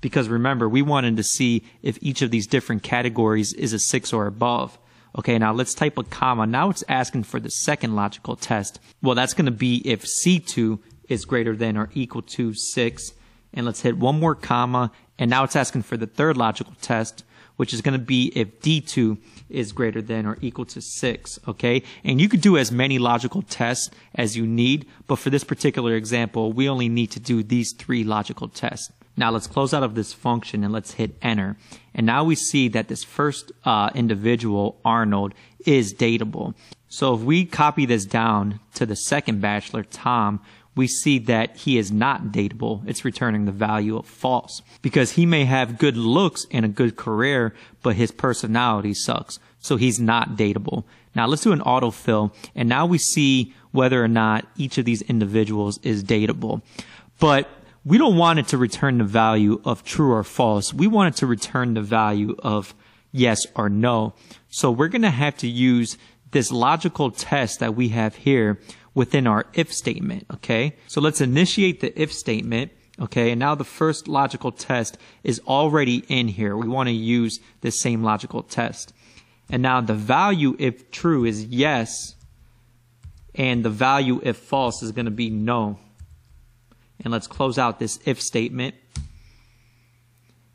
Because remember, we wanted to see if each of these different categories is a 6 or above. Okay, now let's type a comma. Now it's asking for the second logical test. Well, that's going to be if C2 is greater than or equal to 6. And let's hit one more comma. And now it's asking for the third logical test, which is going to be if D2 is greater than or equal to 6, okay? And you could do as many logical tests as you need, but for this particular example, we only need to do these three logical tests. Now let's close out of this function and let's hit enter. And now we see that this first uh, individual, Arnold, is dateable. So if we copy this down to the second bachelor, Tom, we see that he is not dateable. It's returning the value of false because he may have good looks and a good career, but his personality sucks. So he's not dateable. Now let's do an autofill and now we see whether or not each of these individuals is dateable. But we don't want it to return the value of true or false. We want it to return the value of yes or no. So we're going to have to use this logical test that we have here within our if statement, okay? So let's initiate the if statement, okay? And now the first logical test is already in here. We want to use the same logical test. And now the value if true is yes, and the value if false is going to be no. And let's close out this if statement.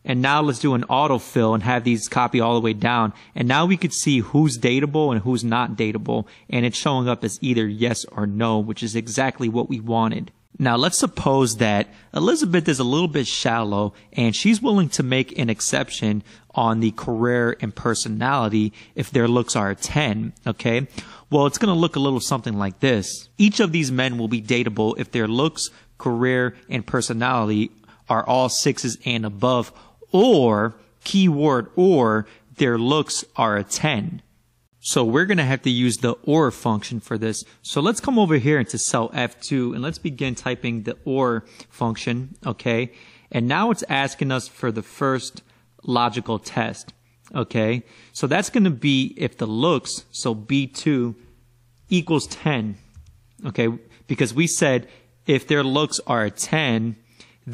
And now let's do an autofill and have these copy all the way down. And now we could see who's dateable and who's not dateable. And it's showing up as either yes or no, which is exactly what we wanted. Now let's suppose that Elizabeth is a little bit shallow and she's willing to make an exception on the career and personality if their looks are a 10, okay? Well, it's going to look a little something like this. Each of these men will be dateable if their looks, career, and personality are all sixes and above, or, keyword or, their looks are a 10. So we're going to have to use the OR function for this. So let's come over here into cell F2 and let's begin typing the OR function, okay? And now it's asking us for the first logical test, okay? So that's going to be if the looks, so B2 equals 10, okay? Because we said if their looks are a 10,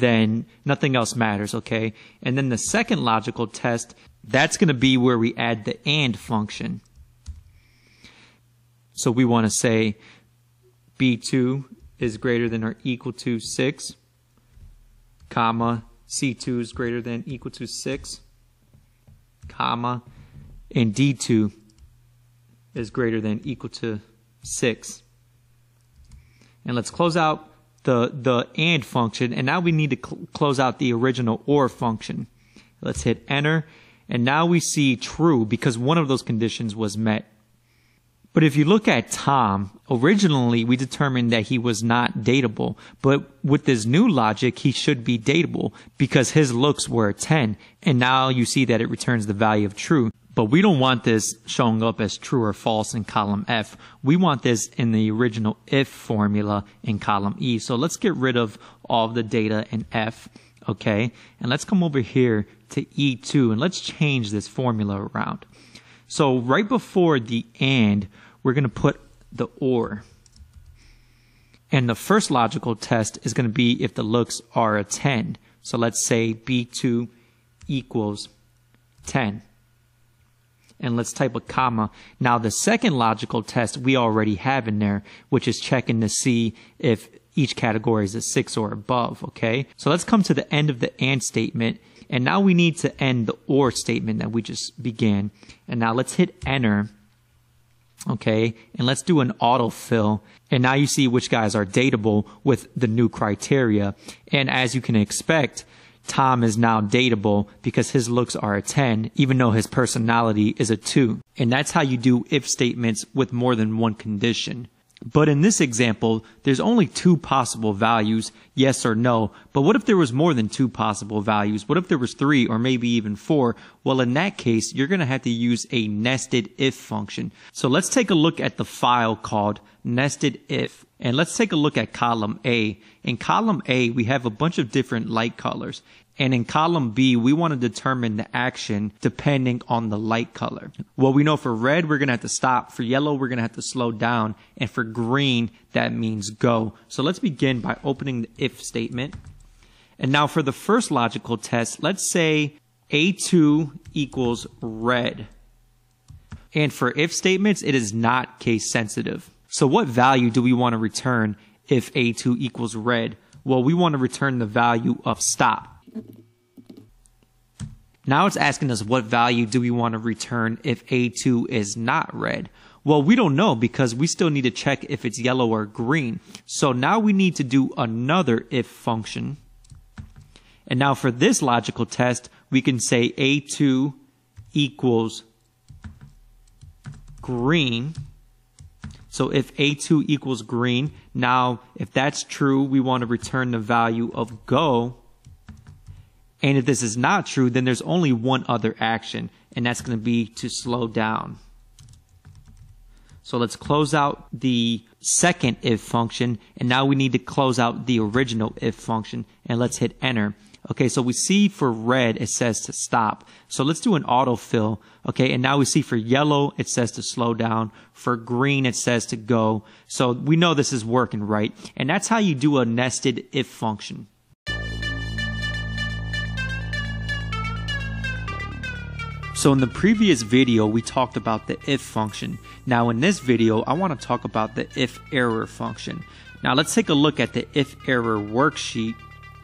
then nothing else matters, okay? And then the second logical test, that's going to be where we add the AND function. So we want to say B2 is greater than or equal to 6, comma, C2 is greater than equal to 6, comma, and D2 is greater than equal to 6. And let's close out the, the AND function, and now we need to cl close out the original OR function. Let's hit enter, and now we see true because one of those conditions was met. But if you look at Tom, originally we determined that he was not dateable, but with this new logic, he should be dateable because his looks were 10, and now you see that it returns the value of true. But we don't want this showing up as true or false in column F. We want this in the original if formula in column E. So let's get rid of all of the data in F, okay? And let's come over here to E2 and let's change this formula around. So right before the AND, we're going to put the OR. And the first logical test is going to be if the looks are a 10. So let's say B2 equals 10. And let's type a comma. Now the second logical test we already have in there, which is checking to see if each category is a 6 or above, okay? So let's come to the end of the AND statement. And now we need to end the OR statement that we just began. And now let's hit enter Okay. And let's do an autofill. And now you see which guys are dateable with the new criteria. And as you can expect, Tom is now dateable because his looks are a 10, even though his personality is a 2. And that's how you do if statements with more than one condition. But in this example, there's only two possible values, yes or no. But what if there was more than two possible values? What if there was three or maybe even four? Well, in that case, you're going to have to use a nested if function. So let's take a look at the file called nested if. And let's take a look at column A. In column A, we have a bunch of different light colors. And in column B, we want to determine the action depending on the light color. Well, we know for red, we're going to have to stop. For yellow, we're going to have to slow down. And for green, that means go. So let's begin by opening the if statement. And now for the first logical test, let's say A2 equals red. And for if statements, it is not case sensitive. So what value do we want to return if A2 equals red? Well, we want to return the value of stop. Now it's asking us what value do we want to return if A2 is not red? Well, we don't know because we still need to check if it's yellow or green. So now we need to do another if function. And now for this logical test, we can say A2 equals green. So if A2 equals green, now if that's true, we want to return the value of go. And if this is not true, then there's only one other action, and that's going to be to slow down. So let's close out the second if function, and now we need to close out the original if function, and let's hit enter. Okay, so we see for red, it says to stop. So let's do an autofill. Okay, and now we see for yellow, it says to slow down. For green, it says to go. So we know this is working right. And that's how you do a nested if function. So in the previous video, we talked about the if function. Now in this video, I want to talk about the if error function. Now let's take a look at the if error worksheet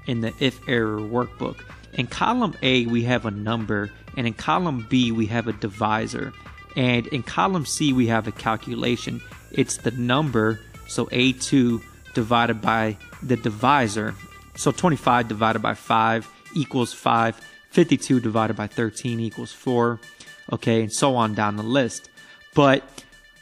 in the if error workbook. In column A, we have a number, and in column B, we have a divisor. And in column C, we have a calculation. It's the number, so A2 divided by the divisor. So 25 divided by 5 equals 5. 52 divided by 13 equals 4. Okay, and so on down the list. But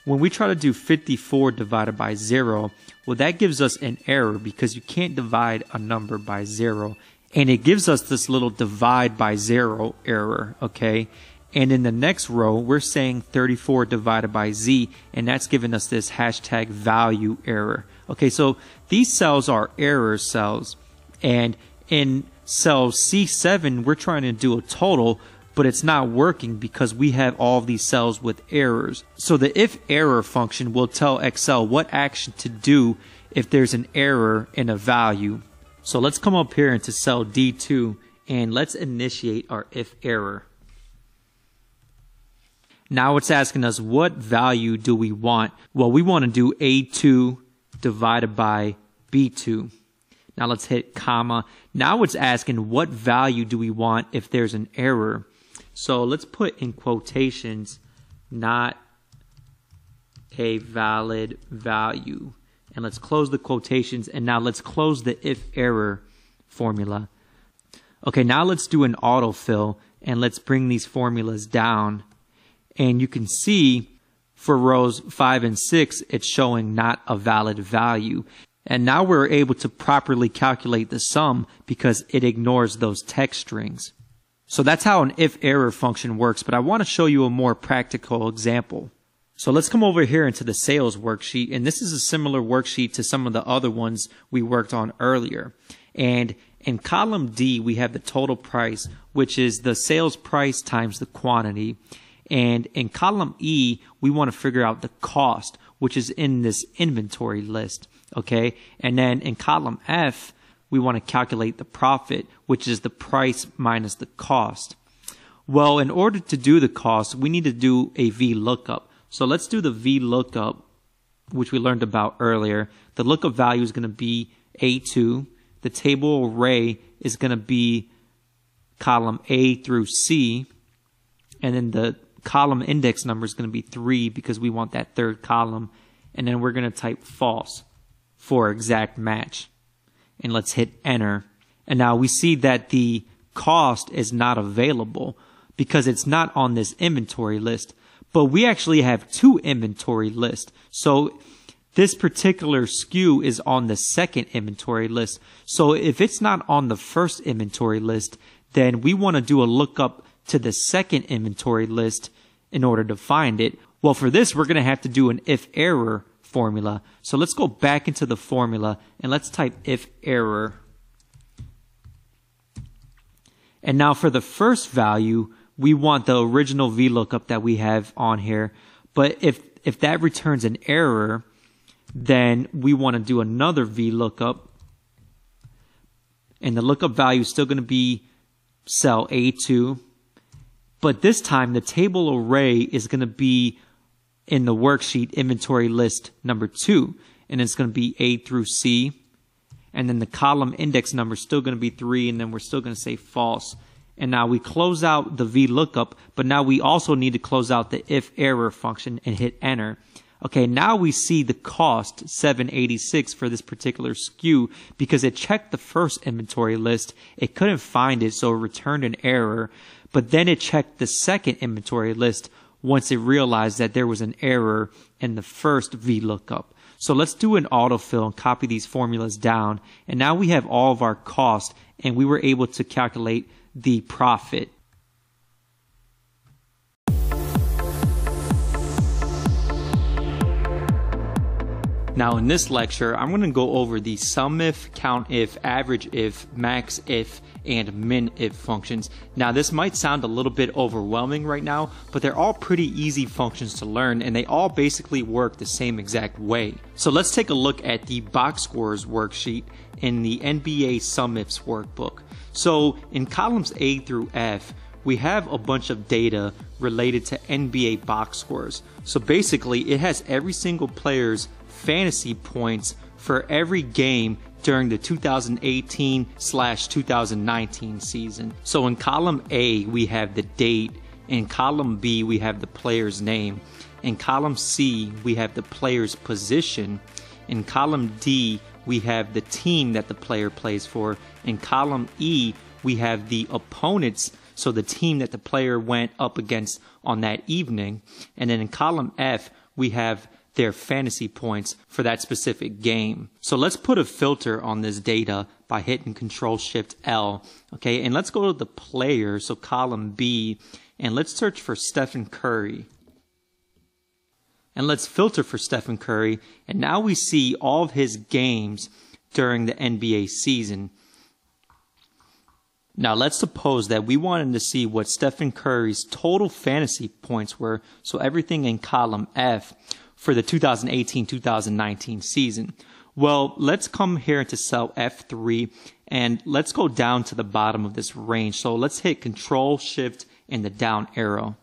when we try to do 54 divided by 0, well, that gives us an error because you can't divide a number by 0. And it gives us this little divide by 0 error, okay? And in the next row, we're saying 34 divided by z, and that's giving us this hashtag value error. Okay, so these cells are error cells. And in cell C7, we're trying to do a total, but it's not working because we have all of these cells with errors. So the if error function will tell Excel what action to do if there's an error in a value. So let's come up here into cell D2 and let's initiate our if error. Now it's asking us what value do we want? Well, we want to do A2 divided by B2. Now let's hit comma. Now it's asking what value do we want if there's an error. So let's put in quotations, not a valid value. And let's close the quotations. And now let's close the if error formula. Okay, now let's do an autofill and let's bring these formulas down. And you can see for rows 5 and 6, it's showing not a valid value. And now we're able to properly calculate the sum because it ignores those text strings. So that's how an if error function works, but I want to show you a more practical example. So let's come over here into the sales worksheet, and this is a similar worksheet to some of the other ones we worked on earlier. And in column D, we have the total price, which is the sales price times the quantity. And in column E, we want to figure out the cost, which is in this inventory list. Okay. And then in column F, we want to calculate the profit, which is the price minus the cost. Well, in order to do the cost, we need to do a VLOOKUP. So let's do the VLOOKUP, which we learned about earlier. The lookup value is going to be A2. The table array is going to be column A through C. And then the column index number is going to be 3 because we want that third column. And then we're going to type false for exact match and let's hit enter. And now we see that the cost is not available because it's not on this inventory list, but we actually have two inventory lists. So this particular SKU is on the second inventory list. So if it's not on the first inventory list, then we want to do a lookup to the second inventory list in order to find it. Well, for this, we're going to have to do an if error formula. So let's go back into the formula and let's type if error. And now for the first value, we want the original VLOOKUP that we have on here. But if, if that returns an error, then we want to do another VLOOKUP. And the lookup value is still going to be cell A2. But this time the table array is going to be in the worksheet inventory list number two, and it's going to be A through C. And then the column index number is still going to be three, and then we're still going to say false. And now we close out the VLOOKUP, but now we also need to close out the if error function and hit enter. Okay, now we see the cost 786 for this particular SKU because it checked the first inventory list. It couldn't find it, so it returned an error. But then it checked the second inventory list once it realized that there was an error in the first VLOOKUP. So let's do an autofill and copy these formulas down. And now we have all of our cost and we were able to calculate the profit. Now in this lecture, I'm going to go over the sum if, count if, average if, max if, and min if functions. Now this might sound a little bit overwhelming right now, but they're all pretty easy functions to learn and they all basically work the same exact way. So let's take a look at the box scores worksheet in the NBA sum ifs workbook. So in columns A through F, we have a bunch of data related to NBA box scores. So basically it has every single player's fantasy points for every game during the 2018 slash 2019 season. So in column A, we have the date. In column B, we have the player's name. In column C, we have the player's position. In column D, we have the team that the player plays for. In column E, we have the opponents, so the team that the player went up against on that evening. And then in column F, we have their fantasy points for that specific game. So let's put a filter on this data by hitting Control Shift L. Okay, and let's go to the player, so column B, and let's search for Stephen Curry. And let's filter for Stephen Curry, and now we see all of his games during the NBA season. Now let's suppose that we wanted to see what Stephen Curry's total fantasy points were, so everything in column F for the 2018-2019 season. Well, let's come here to cell F3 and let's go down to the bottom of this range. So let's hit Control Shift and the down arrow.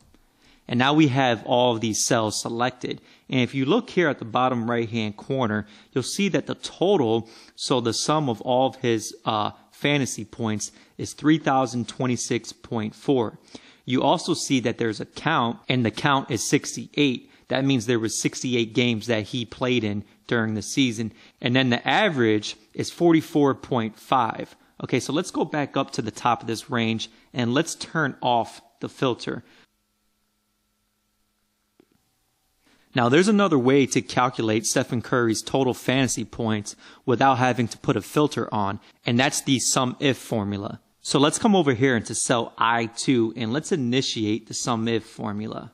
And now we have all of these cells selected. And if you look here at the bottom right hand corner, you'll see that the total, so the sum of all of his uh, fantasy points is 3026.4. You also see that there's a count and the count is 68. That means there was 68 games that he played in during the season. And then the average is 44.5. Okay, so let's go back up to the top of this range and let's turn off the filter. Now, there's another way to calculate Stephen Curry's total fantasy points without having to put a filter on, and that's the sum if formula. So let's come over here into cell I2 and let's initiate the sum if formula.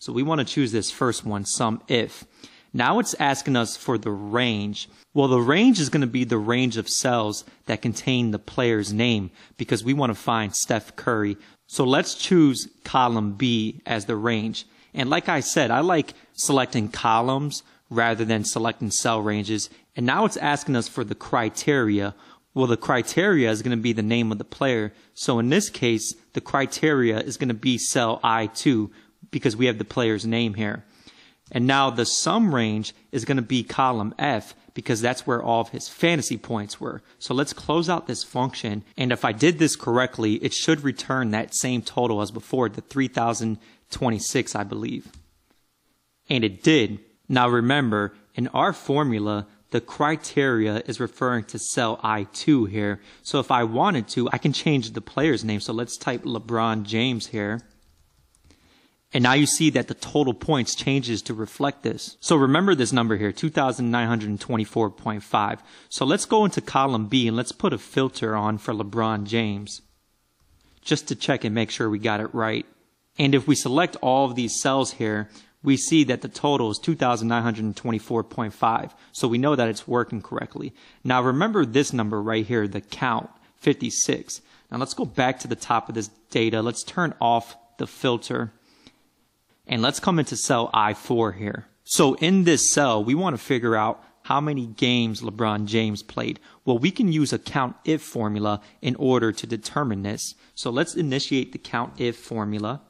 So we want to choose this first one, sum if. Now it's asking us for the range. Well, the range is going to be the range of cells that contain the player's name because we want to find Steph Curry. So let's choose column B as the range. And like I said, I like selecting columns rather than selecting cell ranges. And now it's asking us for the criteria. Well, the criteria is going to be the name of the player. So in this case, the criteria is going to be cell I2, because we have the player's name here. And now the sum range is going to be column F because that's where all of his fantasy points were. So let's close out this function. And if I did this correctly, it should return that same total as before, the 3026, I believe. And it did. Now remember, in our formula, the criteria is referring to cell I2 here. So if I wanted to, I can change the player's name. So let's type LeBron James here. And now you see that the total points changes to reflect this. So remember this number here, 2,924.5. So let's go into column B and let's put a filter on for LeBron James. Just to check and make sure we got it right. And if we select all of these cells here, we see that the total is 2,924.5. So we know that it's working correctly. Now remember this number right here, the count, 56. Now let's go back to the top of this data. Let's turn off the filter and let's come into cell I4 here. So in this cell, we want to figure out how many games LeBron James played. Well, we can use a count if formula in order to determine this. So let's initiate the count if formula.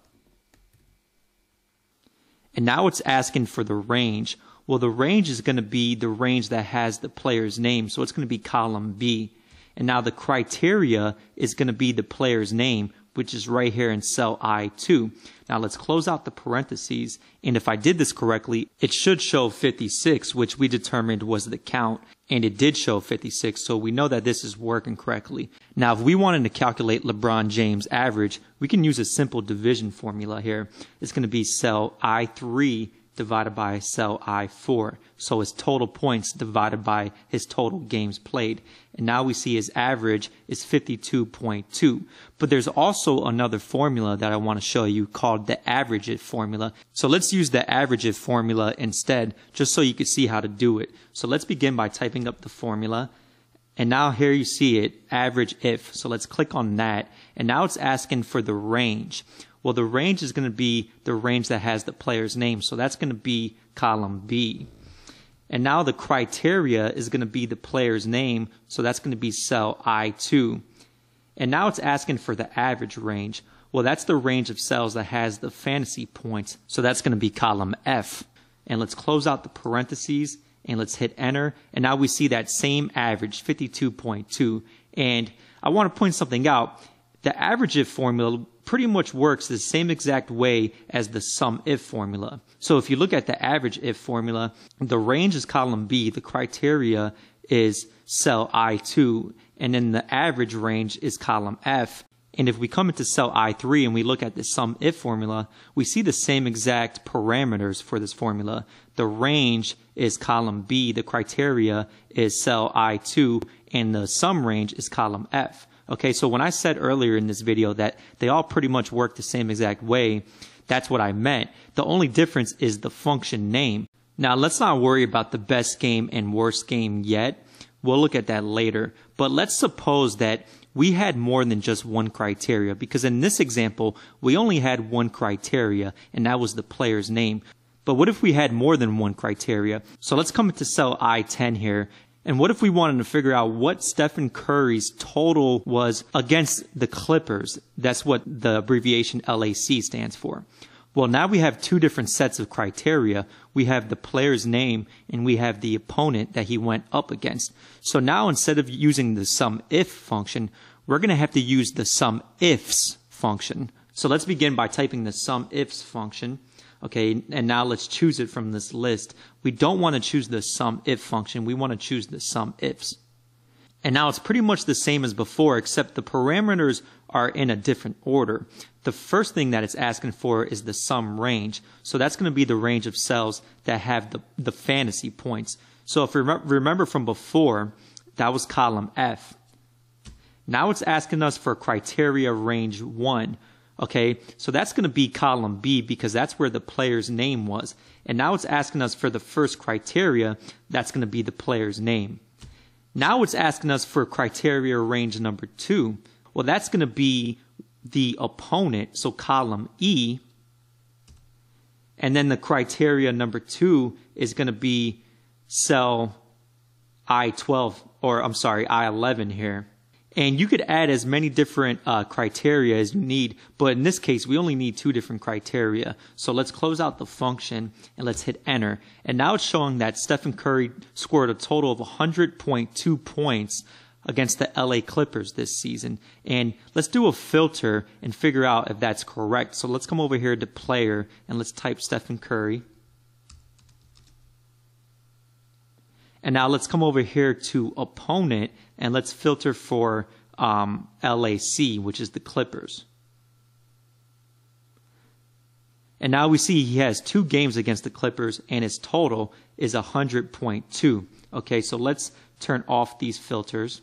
And now it's asking for the range. Well, the range is going to be the range that has the player's name. So it's going to be column B. And now the criteria is going to be the player's name, which is right here in cell I2. Now let's close out the parentheses. And if I did this correctly, it should show 56, which we determined was the count. And it did show 56, so we know that this is working correctly. Now, if we wanted to calculate LeBron James average, we can use a simple division formula here. It's going to be cell I3 divided by cell I4. So his total points divided by his total games played. And now we see his average is 52.2. But there's also another formula that I want to show you called the average if formula. So let's use the average if formula instead, just so you can see how to do it. So let's begin by typing up the formula. And now here you see it, average if. So let's click on that. And now it's asking for the range. Well, the range is going to be the range that has the player's name. So that's going to be column B. And now the criteria is going to be the player's name. So that's going to be cell I2. And now it's asking for the average range. Well, that's the range of cells that has the fantasy points. So that's going to be column F. And let's close out the parentheses and let's hit enter. And now we see that same average, 52.2. And I want to point something out. The average if formula pretty much works the same exact way as the sum if formula. So if you look at the average if formula, the range is column B, the criteria is cell I2, and then the average range is column F. And if we come into cell I3 and we look at the sum if formula, we see the same exact parameters for this formula. The range is column B, the criteria is cell I2, and the sum range is column F. Okay, so when I said earlier in this video that they all pretty much work the same exact way, that's what I meant. The only difference is the function name. Now let's not worry about the best game and worst game yet. We'll look at that later. But let's suppose that we had more than just one criteria because in this example, we only had one criteria and that was the player's name. But what if we had more than one criteria? So let's come into cell I10 here and what if we wanted to figure out what Stephen Curry's total was against the Clippers? That's what the abbreviation LAC stands for. Well, now we have two different sets of criteria. We have the player's name and we have the opponent that he went up against. So now instead of using the sum if function, we're going to have to use the sum ifs function. So let's begin by typing the sum ifs function. Okay, and now let's choose it from this list. We don't want to choose the sum if function. We want to choose the sum ifs. And now it's pretty much the same as before, except the parameters are in a different order. The first thing that it's asking for is the sum range. So that's going to be the range of cells that have the, the fantasy points. So if you remember from before, that was column F. Now it's asking us for criteria range 1, Okay, so that's going to be column B because that's where the player's name was. And now it's asking us for the first criteria, that's going to be the player's name. Now it's asking us for criteria range number two. Well, that's going to be the opponent, so column E. And then the criteria number two is going to be cell I12, or I'm sorry, I11 here. And you could add as many different uh, criteria as you need, but in this case, we only need two different criteria. So let's close out the function and let's hit enter. And now it's showing that Stephen Curry scored a total of 100.2 points against the LA Clippers this season. And let's do a filter and figure out if that's correct. So let's come over here to player and let's type Stephen Curry. And now let's come over here to opponent and let's filter for um, LAC, which is the Clippers. And now we see he has two games against the Clippers and his total is 100.2. Okay, so let's turn off these filters.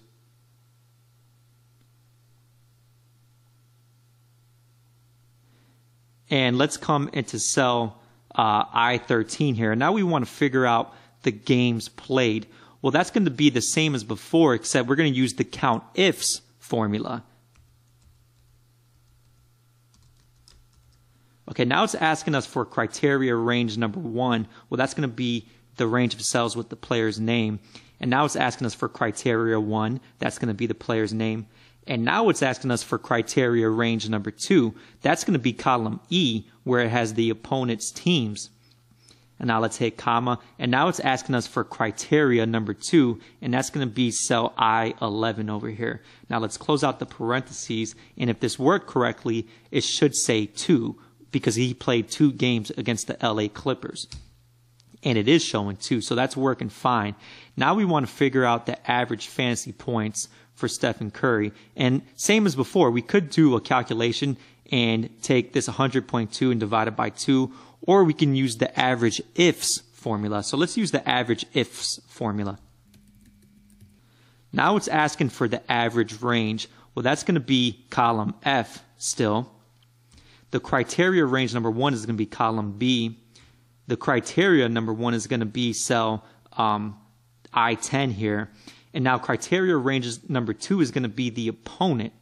And let's come into cell uh, I13 here. And now we want to figure out the games played. Well, that's going to be the same as before, except we're going to use the count ifs formula. Okay, now it's asking us for criteria range number one. Well, that's going to be the range of cells with the player's name. And now it's asking us for criteria one. That's going to be the player's name. And now it's asking us for criteria range number two. That's going to be column E, where it has the opponent's teams. And now let's hit comma. And now it's asking us for criteria number two, and that's going to be cell I11 over here. Now let's close out the parentheses. And if this worked correctly, it should say two because he played two games against the LA Clippers. And it is showing two, so that's working fine. Now we want to figure out the average fantasy points for Stephen Curry. And same as before, we could do a calculation and take this 100.2 and divide it by 2, or we can use the average ifs formula. So let's use the average ifs formula. Now it's asking for the average range. Well, that's going to be column F still. The criteria range number one is going to be column B. The criteria number one is going to be cell um, I10 here. And now criteria range number two is going to be the opponent.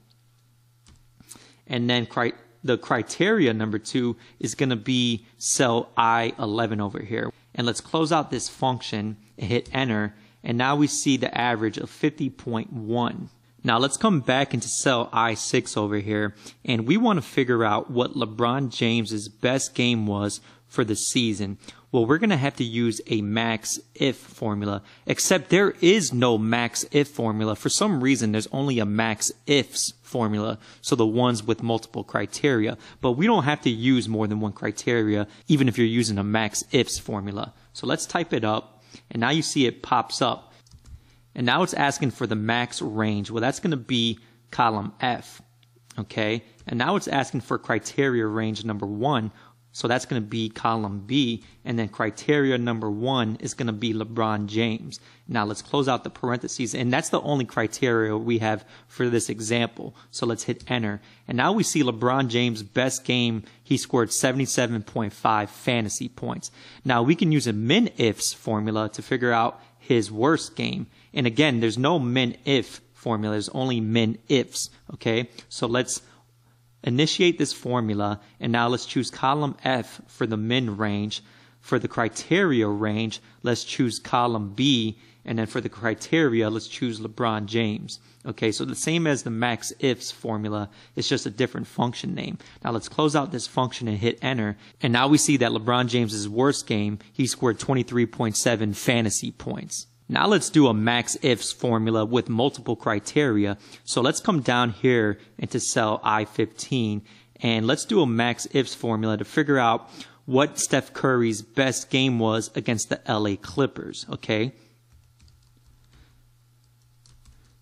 And then cri- the criteria number two is going to be cell I11 over here. And let's close out this function and hit enter. And now we see the average of 50.1. Now let's come back into cell I6 over here and we want to figure out what LeBron James's best game was for the season. Well, we're going to have to use a max if formula, except there is no max if formula. For some reason, there's only a max ifs formula. So the ones with multiple criteria, but we don't have to use more than one criteria, even if you're using a max ifs formula. So let's type it up and now you see it pops up. And now it's asking for the max range. Well, that's going to be column F. Okay. And now it's asking for criteria range number one. So that's going to be column B. And then criteria number one is going to be LeBron James. Now let's close out the parentheses. And that's the only criteria we have for this example. So let's hit enter. And now we see LeBron James' best game. He scored 77.5 fantasy points. Now we can use a min ifs formula to figure out his worst game. And again, there's no min if formula. There's only min ifs. Okay. So let's initiate this formula, and now let's choose column F for the min range. For the criteria range, let's choose column B, and then for the criteria, let's choose LeBron James. Okay, so the same as the max ifs formula, it's just a different function name. Now let's close out this function and hit enter. And now we see that LeBron James's worst game, he scored 23.7 fantasy points. Now let's do a max ifs formula with multiple criteria. So let's come down here into cell I-15 and let's do a max ifs formula to figure out what Steph Curry's best game was against the LA Clippers, okay?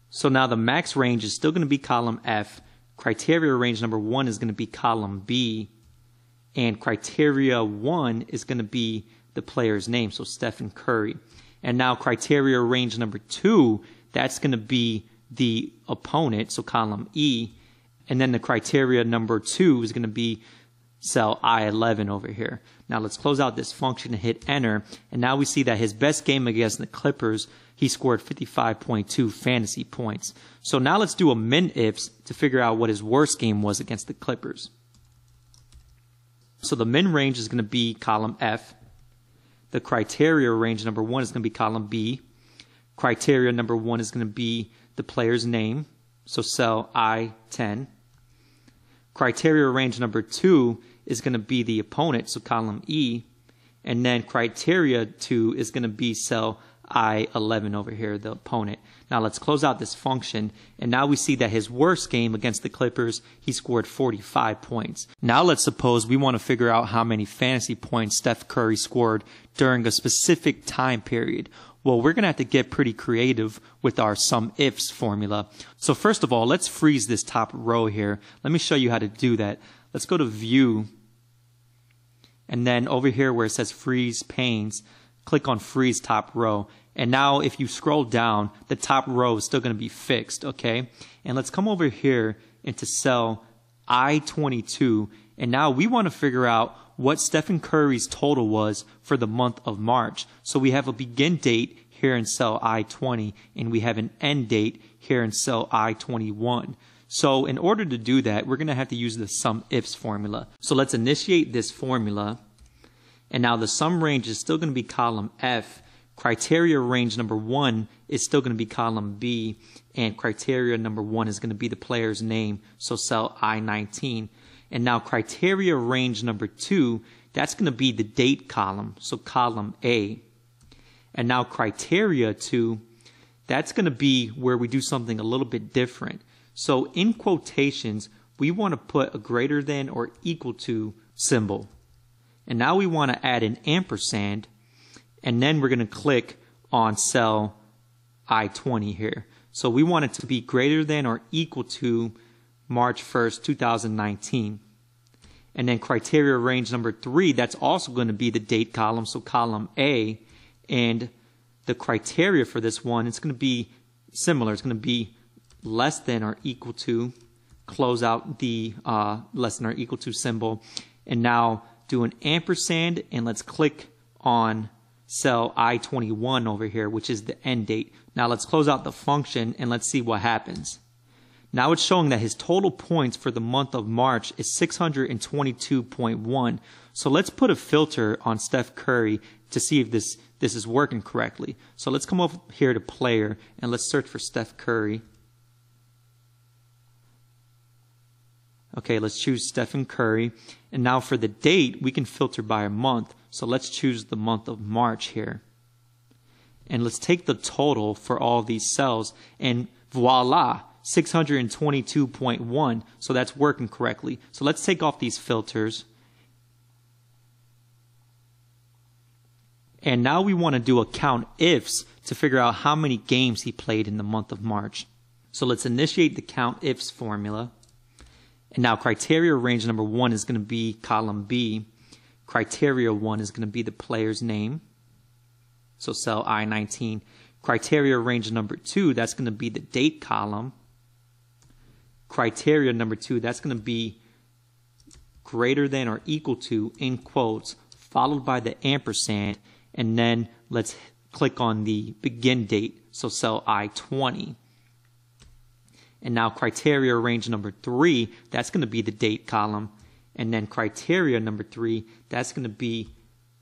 So now the max range is still going to be column F. Criteria range number one is going to be column B. And criteria one is going to be the player's name, so Stephen Curry. And now criteria range number two, that's going to be the opponent, so column E. And then the criteria number two is going to be cell I11 over here. Now let's close out this function and hit enter. And now we see that his best game against the Clippers, he scored 55.2 fantasy points. So now let's do a min ifs to figure out what his worst game was against the Clippers. So the min range is going to be column F. The criteria range number one is going to be column B. Criteria number one is going to be the player's name, so cell I10. Criteria range number two is going to be the opponent, so column E. And then criteria two is going to be cell I11 over here, the opponent. Now let's close out this function. And now we see that his worst game against the Clippers, he scored 45 points. Now let's suppose we want to figure out how many fantasy points Steph Curry scored during a specific time period. Well, we're going to have to get pretty creative with our sum ifs formula. So first of all, let's freeze this top row here. Let me show you how to do that. Let's go to view. And then over here where it says freeze panes, click on freeze top row. And now if you scroll down, the top row is still going to be fixed, okay? And let's come over here into cell I-22. And now we want to figure out what Stephen Curry's total was for the month of March. So we have a begin date here in cell I-20 and we have an end date here in cell I-21. So in order to do that, we're going to have to use the sum ifs formula. So let's initiate this formula. And now the sum range is still going to be column F Criteria range number one is still going to be column B, and criteria number one is going to be the player's name, so cell I-19. And now criteria range number two, that's going to be the date column, so column A. And now criteria two, that's going to be where we do something a little bit different. So in quotations, we want to put a greater than or equal to symbol. And now we want to add an ampersand and then we're going to click on cell I-20 here. So we want it to be greater than or equal to March 1st, 2019. And then criteria range number three, that's also going to be the date column, so column A. And the criteria for this one, it's going to be similar. It's going to be less than or equal to, close out the uh, less than or equal to symbol. And now do an ampersand and let's click on cell I-21 over here, which is the end date. Now let's close out the function and let's see what happens. Now it's showing that his total points for the month of March is 622.1. So let's put a filter on Steph Curry to see if this, this is working correctly. So let's come over here to player and let's search for Steph Curry. Okay, let's choose Stephen Curry. And now for the date, we can filter by a month. So let's choose the month of March here. And let's take the total for all these cells and voila, 622.1. So that's working correctly. So let's take off these filters. And now we want to do a count ifs to figure out how many games he played in the month of March. So let's initiate the count ifs formula. And now criteria range number one is going to be column B. Criteria one is going to be the player's name. So cell I-19. Criteria range number two, that's going to be the date column. Criteria number two, that's going to be greater than or equal to, in quotes, followed by the ampersand, and then let's click on the begin date, so cell I-20. And now criteria range number three, that's going to be the date column. And then criteria number three, that's going to be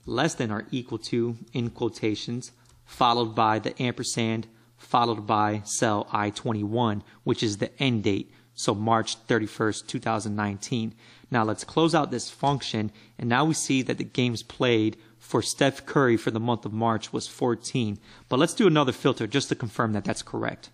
less than or equal to, in quotations, followed by the ampersand, followed by cell I-21, which is the end date. So March 31st, 2019. Now let's close out this function. And now we see that the games played for Steph Curry for the month of March was 14. But let's do another filter just to confirm that that's correct.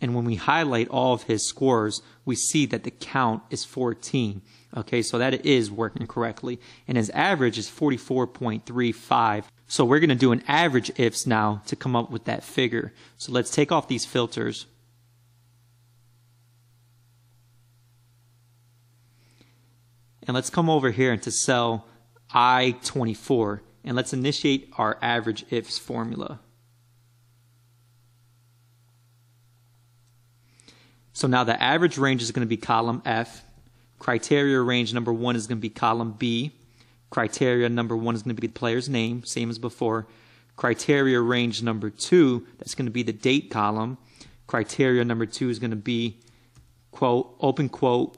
And when we highlight all of his scores, we see that the count is 14. Okay, so that is working correctly. And his average is 44.35. So we're going to do an average ifs now to come up with that figure. So let's take off these filters. And let's come over here into cell I-24 and let's initiate our average ifs formula. So now the average range is going to be column F. Criteria range number one is going to be column B. Criteria number one is going to be the player's name, same as before. Criteria range number two, that's going to be the date column. Criteria number two is going to be quote, open quote,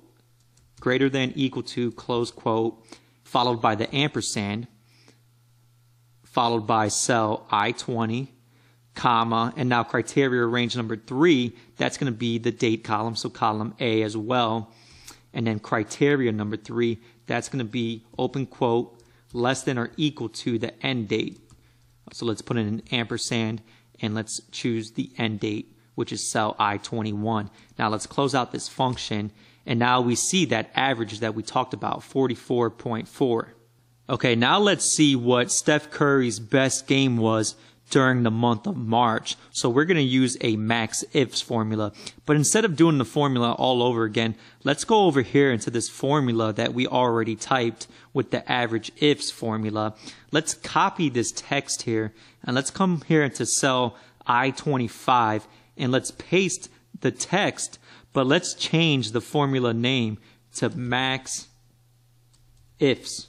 greater than equal to, close quote, followed by the ampersand, followed by cell I-20, comma, and now criteria range number three, that's going to be the date column, so column A as well. And then criteria number three, that's going to be open quote, less than or equal to the end date. So let's put in an ampersand and let's choose the end date, which is cell I-21. Now let's close out this function. And now we see that average that we talked about, 44.4. Okay, now let's see what Steph Curry's best game was during the month of March. So we're going to use a max ifs formula. But instead of doing the formula all over again, let's go over here into this formula that we already typed with the average ifs formula. Let's copy this text here and let's come here into cell I-25 and let's paste the text, but let's change the formula name to max ifs.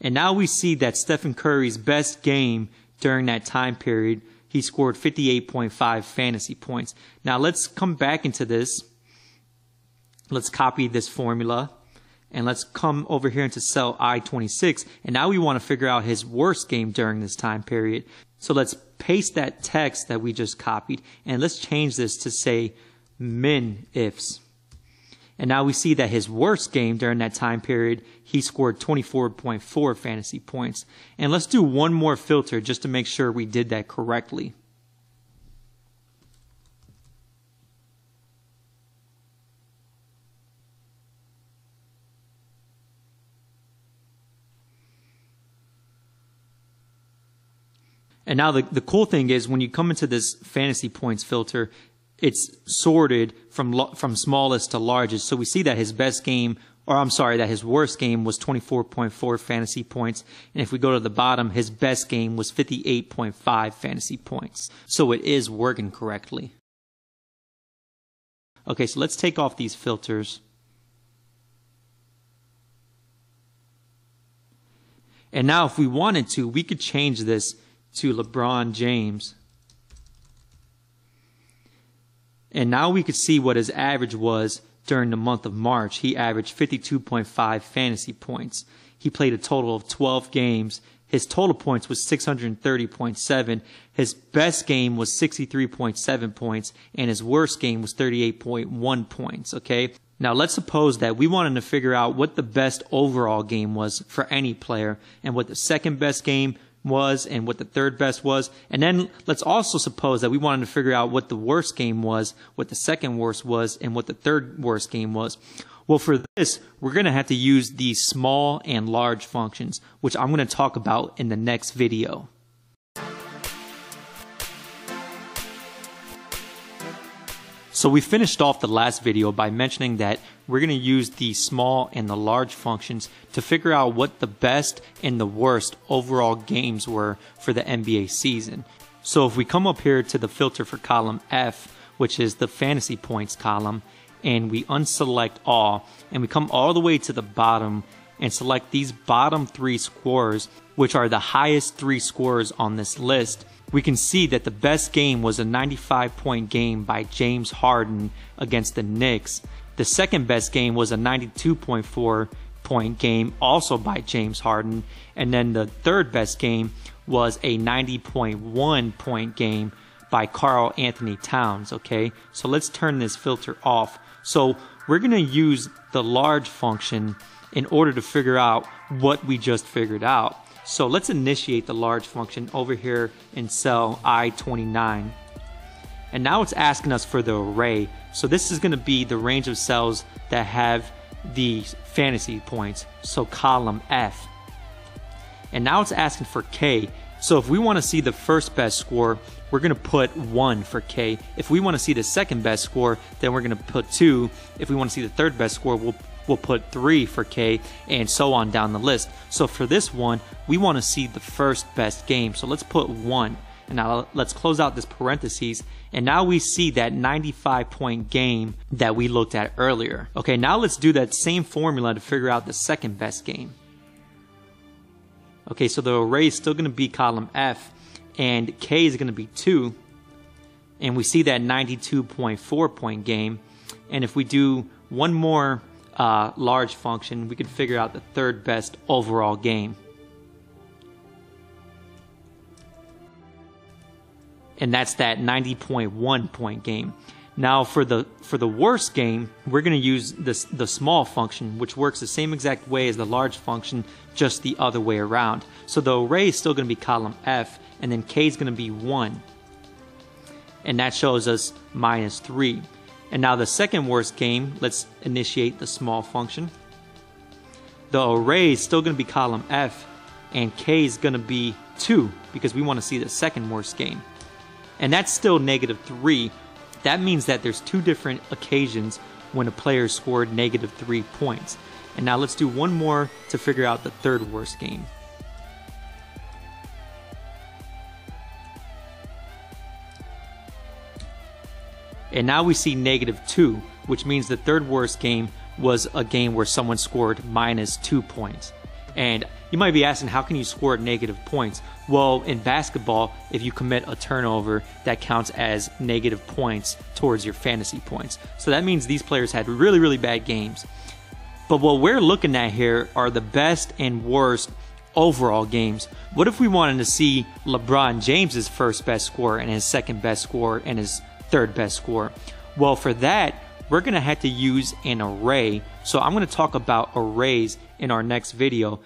And now we see that Stephen Curry's best game during that time period, he scored 58.5 fantasy points. Now let's come back into this. Let's copy this formula and let's come over here into cell I-26. And now we want to figure out his worst game during this time period. So let's paste that text that we just copied and let's change this to say min ifs. And now we see that his worst game during that time period, he scored 24.4 fantasy points. And let's do one more filter just to make sure we did that correctly. And now the, the cool thing is when you come into this fantasy points filter, it's sorted from from smallest to largest. So we see that his best game, or I'm sorry, that his worst game was 24.4 fantasy points, and if we go to the bottom, his best game was 58.5 fantasy points. So it is working correctly. Okay, so let's take off these filters. And now if we wanted to, we could change this to LeBron James. And now we could see what his average was during the month of March. He averaged 52.5 fantasy points. He played a total of 12 games. His total points was 630.7. His best game was 63.7 points and his worst game was 38.1 points. Okay. Now let's suppose that we wanted to figure out what the best overall game was for any player and what the second best game was and what the third best was. And then let's also suppose that we wanted to figure out what the worst game was, what the second worst was, and what the third worst game was. Well, for this, we're going to have to use these small and large functions, which I'm going to talk about in the next video. So we finished off the last video by mentioning that we're going to use the small and the large functions to figure out what the best and the worst overall games were for the NBA season. So if we come up here to the filter for column F, which is the fantasy points column, and we unselect all, and we come all the way to the bottom and select these bottom three scores, which are the highest three scores on this list, we can see that the best game was a 95 point game by James Harden against the Knicks. The second best game was a 92.4 point game, also by James Harden. And then the third best game was a 90.1 point game by Karl-Anthony Towns. Okay, so let's turn this filter off. So we're going to use the large function in order to figure out what we just figured out. So let's initiate the large function over here in cell I-29. And now it's asking us for the array. So this is going to be the range of cells that have the fantasy points. So column F. And now it's asking for K. So if we want to see the first best score, we're going to put 1 for K. If we want to see the second best score, then we're going to put 2. If we want to see the third best score, we'll we'll put 3 for K, and so on down the list. So for this one, we want to see the first best game. So let's put 1. And now let's close out this parentheses. And now we see that 95 point game that we looked at earlier. Okay, now let's do that same formula to figure out the second best game. Okay, so the array is still going to be column F, and K is going to be 2. And we see that 92.4 point game. And if we do one more uh, large function, we could figure out the third best overall game. And that's that 90.1 point game. Now for the for the worst game, we're going to use this the small function, which works the same exact way as the large function, just the other way around. So the array is still going to be column F, and then K is going to be 1. And that shows us minus 3. And now the second worst game, let's initiate the small function. The array is still going to be column F, and K is going to be 2 because we want to see the second worst game. And that's still negative 3. That means that there's two different occasions when a player scored negative 3 points. And now let's do one more to figure out the third worst game. And now we see negative 2, which means the third worst game was a game where someone scored minus 2 points. And you might be asking, how can you score negative points? Well, in basketball, if you commit a turnover, that counts as negative points towards your fantasy points. So that means these players had really, really bad games. But what we're looking at here are the best and worst overall games. What if we wanted to see LeBron James's first best score and his second best score and his third best score? Well, for that, we're to have to use an array. So I'm to talk about arrays in our next video.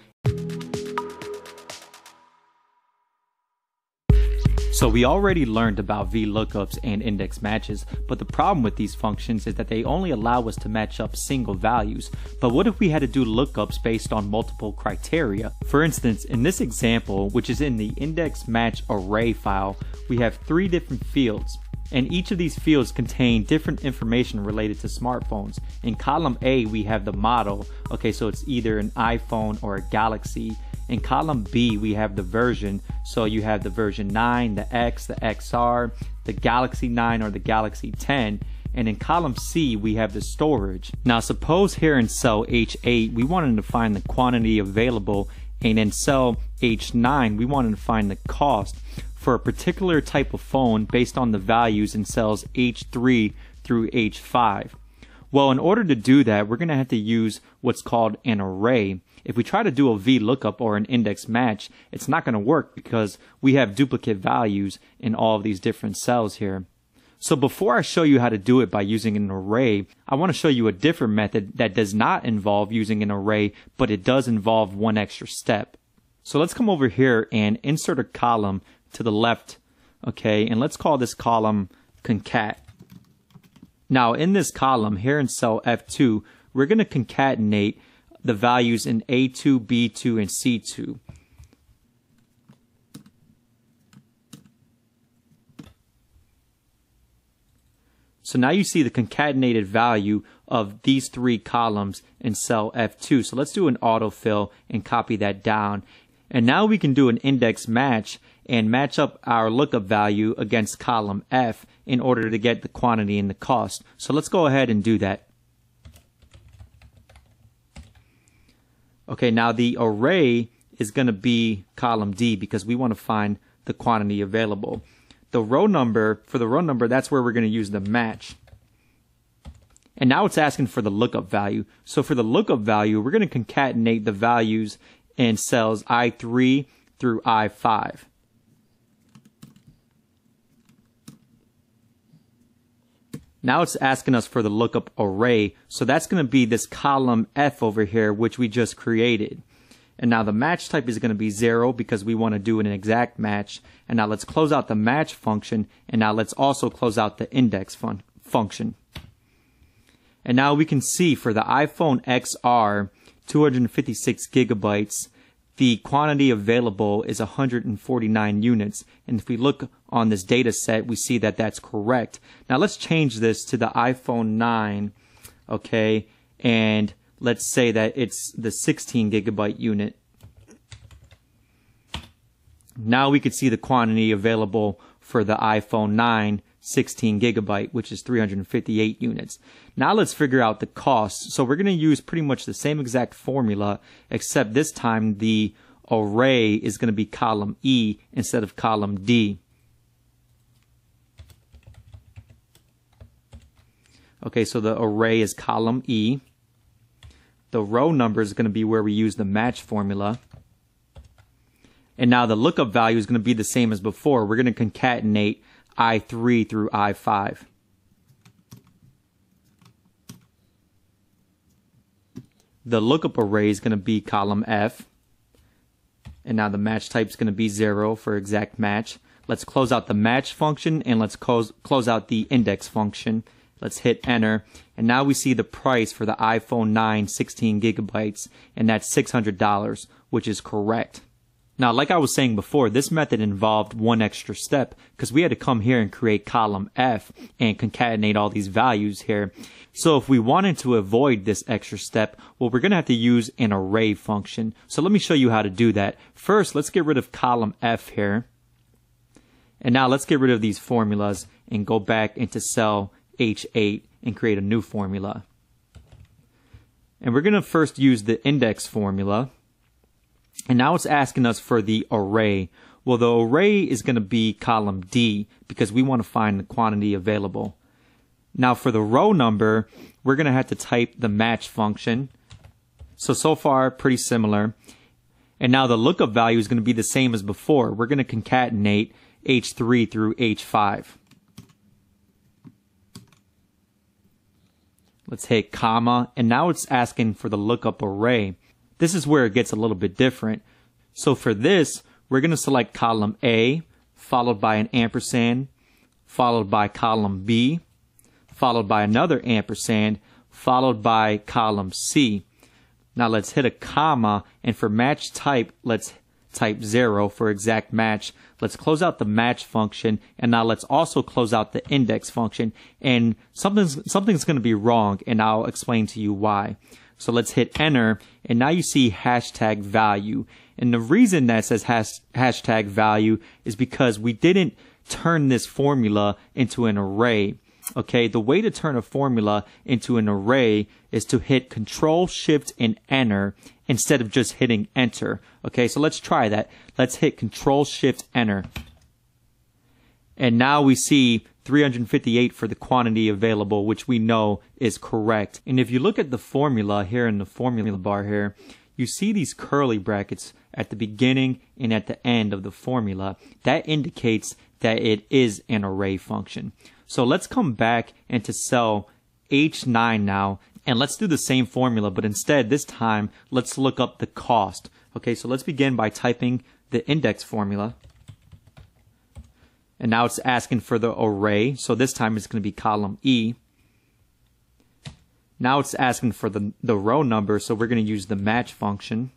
So we already learned about VLOOKUPs and index matches, but the problem with these functions is that they only allow us to match up single values. But what if we had to do lookups based on multiple criteria? For instance, in this example, which is in the index match array file, we have three different fields and each of these fields contain different information related to smartphones. In column A, we have the model. Okay, so it's either an iPhone or a Galaxy. In column B, we have the version. So you have the version 9, the X, the XR, the Galaxy 9 or the Galaxy 10. And in column C, we have the storage. Now, suppose here in cell H8, we wanted to find the quantity available. And in cell H9, we wanted to find the cost for a particular type of phone based on the values in cells H3 through H5. Well, in order to do that, we're going to have to use what's called an array. If we try to do a VLOOKUP or an index match, it's not going to work because we have duplicate values in all of these different cells here. So before I show you how to do it by using an array, I want to show you a different method that does not involve using an array, but it does involve one extra step. So let's come over here and insert a column to the left, okay, and let's call this column concat. Now in this column here in cell F2, we're going to concatenate the values in A2, B2, and C2. So now you see the concatenated value of these three columns in cell F2. So let's do an autofill and copy that down. And now we can do an index match and match up our lookup value against column F in order to get the quantity and the cost. So let's go ahead and do that. Okay, now the array is going to be column D because we want to find the quantity available. The row number, for the row number, that's where we're going to use the match. And now it's asking for the lookup value. So for the lookup value, we're going to concatenate the values in cells I3 through I5. Now it's asking us for the lookup array. So that's going to be this column F over here, which we just created. And now the match type is going to be zero because we want to do an exact match. And now let's close out the match function. And now let's also close out the index fun function. And now we can see for the iPhone XR, 256 gigabytes, the quantity available is 149 units. And if we look on this data set, we see that that's correct. Now let's change this to the iPhone 9, okay, and let's say that it's the 16 gigabyte unit. Now we could see the quantity available for the iPhone 9 16 gigabyte, which is 358 units. Now let's figure out the cost. So we're going to use pretty much the same exact formula, except this time the array is going to be column E instead of column D. Okay, so the array is column E. The row number is going to be where we use the match formula. And now the lookup value is going to be the same as before. We're going to concatenate I3 through I5. The lookup array is going to be column F. And now the match type is going to be 0 for exact match. Let's close out the match function and let's close, close out the index function. Let's hit enter. And now we see the price for the iPhone 9 16 gigabytes, and that's $600, which is correct. Now, like I was saying before, this method involved one extra step because we had to come here and create column F and concatenate all these values here. So if we wanted to avoid this extra step, well, we're going to have to use an array function. So let me show you how to do that. First, let's get rid of column F here. And now let's get rid of these formulas and go back into cell H8 and create a new formula. And we're going to first use the index formula. And now it's asking us for the array. Well, the array is going to be column D because we want to find the quantity available. Now for the row number, we're going to have to type the match function. So, so far, pretty similar. And now the lookup value is going to be the same as before. We're going to concatenate H3 through H5. Let's hit comma, and now it's asking for the lookup array. This is where it gets a little bit different. So for this, we're going to select column A, followed by an ampersand, followed by column B, followed by another ampersand, followed by column C. Now let's hit a comma, and for match type, let's type 0 for exact match. Let's close out the match function, and now let's also close out the index function. And something's, something's going to be wrong, and I'll explain to you why. So let's hit enter and now you see hashtag value. And the reason that says has, hashtag value is because we didn't turn this formula into an array. Okay, the way to turn a formula into an array is to hit control shift and enter instead of just hitting enter. Okay, so let's try that. Let's hit control shift enter. And now we see 358 for the quantity available, which we know is correct. And if you look at the formula here in the formula bar here, you see these curly brackets at the beginning and at the end of the formula. That indicates that it is an array function. So let's come back into cell H9 now, and let's do the same formula, but instead this time, let's look up the cost. Okay, so let's begin by typing the index formula. And now it's asking for the array. So this time it's going to be column E. Now it's asking for the, the row number, so we're going to use the match function.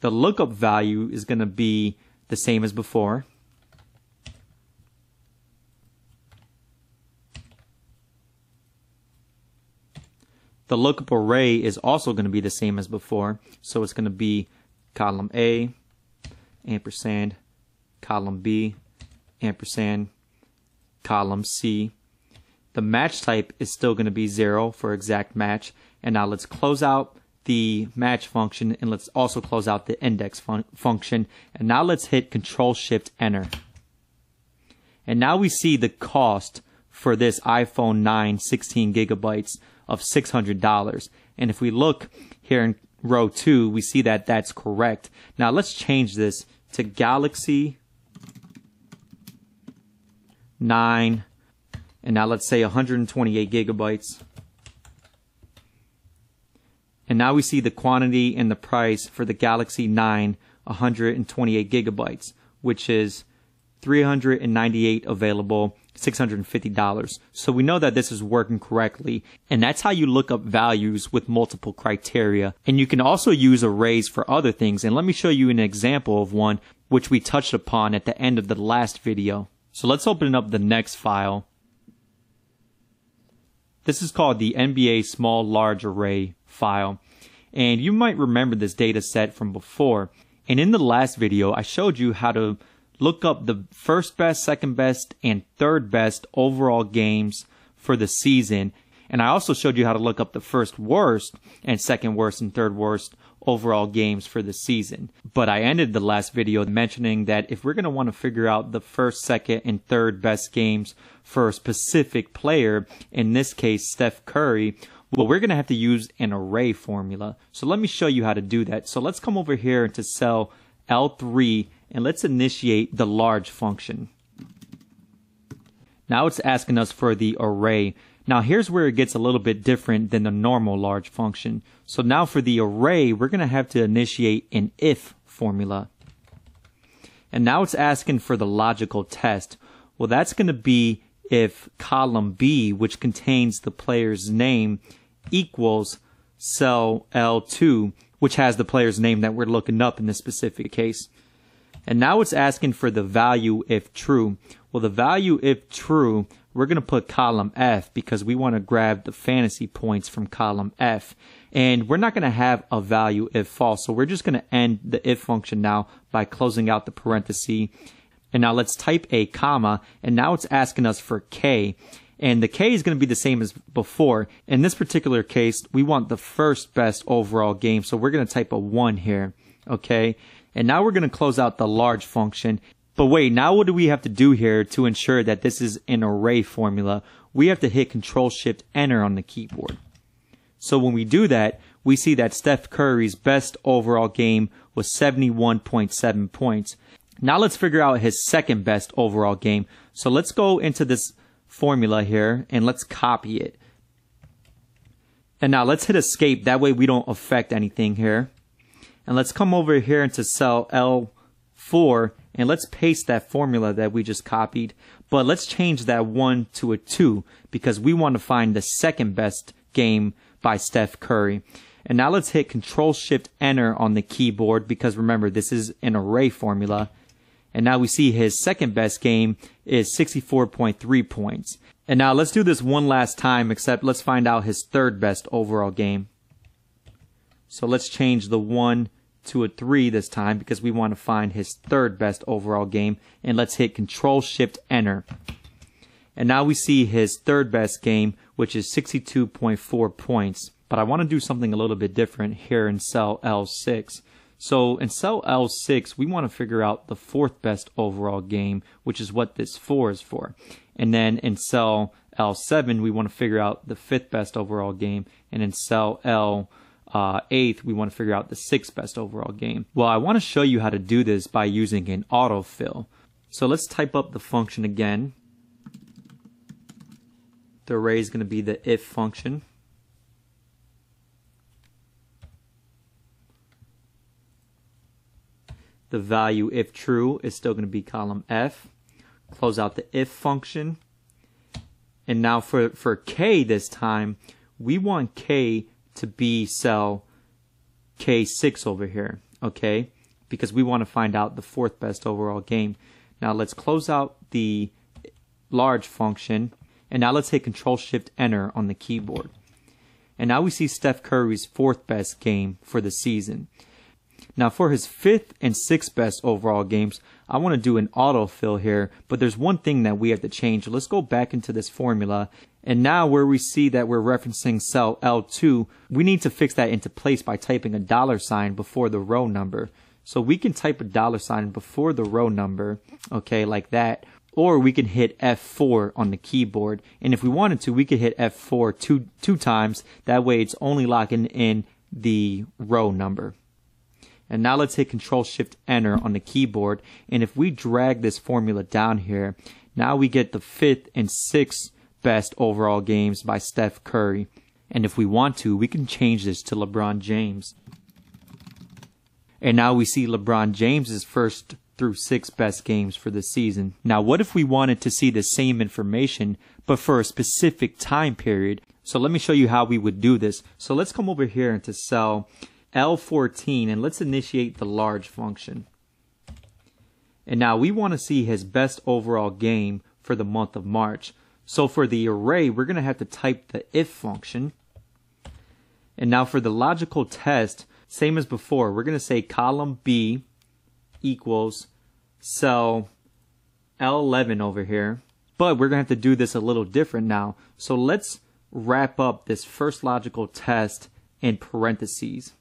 The lookup value is going to be the same as before. The lookup array is also going to be the same as before. So it's going to be column A, ampersand, column B, ampersand, column C. The match type is still going to be 0 for exact match. And now let's close out the match function and let's also close out the index fun function. And now let's hit Control Shift Enter. And now we see the cost for this iPhone 9 16 gigabytes of $600. And if we look here in row two, we see that that's correct. Now let's change this to Galaxy 9, and now let's say 128 gigabytes. And now we see the quantity and the price for the Galaxy 9 128 gigabytes, which is 398 available $650. So we know that this is working correctly. And that's how you look up values with multiple criteria. And you can also use arrays for other things. And let me show you an example of one which we touched upon at the end of the last video. So let's open up the next file. This is called the NBA small large array file. And you might remember this data set from before. And in the last video, I showed you how to look up the first best, second best, and third best overall games for the season. And I also showed you how to look up the first worst and second worst and third worst overall games for the season. But I ended the last video mentioning that if we're going to want to figure out the first, second, and third best games for a specific player, in this case, Steph Curry, well, we're going to have to use an array formula. So let me show you how to do that. So let's come over here to cell L3 and let's initiate the large function. Now it's asking us for the array. Now here's where it gets a little bit different than the normal large function. So now for the array, we're going to have to initiate an if formula. And now it's asking for the logical test. Well, that's going to be if column B, which contains the player's name, equals cell L2, which has the player's name that we're looking up in this specific case. And now it's asking for the value if true. Well, the value if true, we're going to put column F because we want to grab the fantasy points from column F. And we're not going to have a value if false. So we're just going to end the if function now by closing out the parenthesis. And now let's type a comma. And now it's asking us for K. And the K is going to be the same as before. In this particular case, we want the first best overall game. So we're going to type a 1 here. Okay. And now we're going to close out the large function. But wait, now what do we have to do here to ensure that this is an array formula? We have to hit Control Shift Enter on the keyboard. So when we do that, we see that Steph Curry's best overall game was 71.7 points. Now let's figure out his second best overall game. So let's go into this formula here and let's copy it. And now let's hit escape. That way we don't affect anything here. And let's come over here into cell L4 and let's paste that formula that we just copied. But let's change that 1 to a 2 because we want to find the second best game by Steph Curry. And now let's hit Control Shift Enter on the keyboard because remember this is an array formula. And now we see his second best game is 64.3 points. And now let's do this one last time except let's find out his third best overall game. So let's change the 1 to a 3 this time because we want to find his third best overall game. And let's hit Control Shift Enter. And now we see his third best game, which is 62.4 points. But I want to do something a little bit different here in cell L6. So in cell L6, we want to figure out the fourth best overall game, which is what this 4 is for. And then in cell L7, we want to figure out the fifth best overall game. And in cell L uh, eighth, we want to figure out the sixth best overall game. Well, I want to show you how to do this by using an autofill. So let's type up the function again. The array is going to be the if function. The value if true is still going to be column F. Close out the if function. And now for, for k this time, we want K to be cell K6 over here, okay? Because we want to find out the fourth best overall game. Now let's close out the large function, and now let's hit Control Shift Enter on the keyboard. And now we see Steph Curry's fourth best game for the season. Now for his fifth and sixth best overall games, I want to do an autofill here, but there's one thing that we have to change. Let's go back into this formula. And now where we see that we're referencing cell L2, we need to fix that into place by typing a dollar sign before the row number. So we can type a dollar sign before the row number, okay, like that. Or we can hit F4 on the keyboard. And if we wanted to, we could hit F4 two, two times. That way it's only locking in the row number. And now let's hit Control Shift Enter on the keyboard. And if we drag this formula down here, now we get the fifth and sixth best overall games by Steph Curry. And if we want to, we can change this to LeBron James. And now we see LeBron James's first through six best games for the season. Now, what if we wanted to see the same information, but for a specific time period? So let me show you how we would do this. So let's come over here into cell L14 and let's initiate the large function. And now we want to see his best overall game for the month of March. So for the array, we're going to have to type the if function. And now for the logical test, same as before, we're going to say column B equals cell L11 over here. But we're going to have to do this a little different now. So let's wrap up this first logical test in parentheses.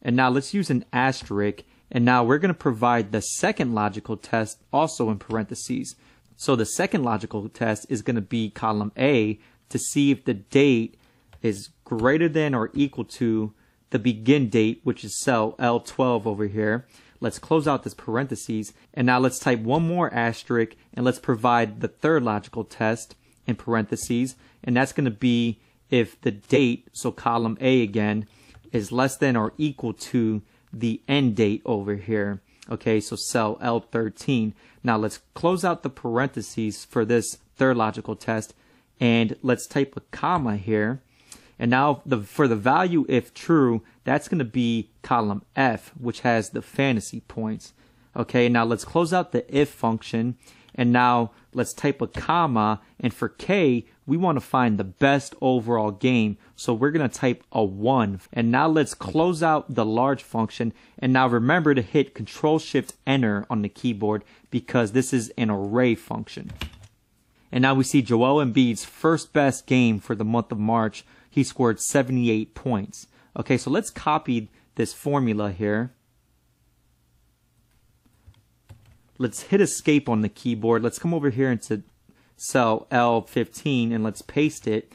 And now let's use an asterisk. And now we're going to provide the second logical test also in parentheses. So the second logical test is going to be column A to see if the date is greater than or equal to the begin date, which is cell L12 over here. Let's close out this parentheses. And now let's type one more asterisk and let's provide the third logical test in parentheses. And that's going to be if the date, so column A again, is less than or equal to the end date over here. Okay, so cell L13. Now let's close out the parentheses for this third logical test and let's type a comma here. And now the, for the value if true, that's going to be column F, which has the fantasy points. Okay, now let's close out the if function and now let's type a comma. And for K, we want to find the best overall game. So we're going to type a 1. And now let's close out the large function. And now remember to hit Control Shift Enter on the keyboard because this is an array function. And now we see Joel Embiid's first best game for the month of March. He scored 78 points. Okay, so let's copy this formula here. Let's hit escape on the keyboard. Let's come over here into cell L15 and let's paste it.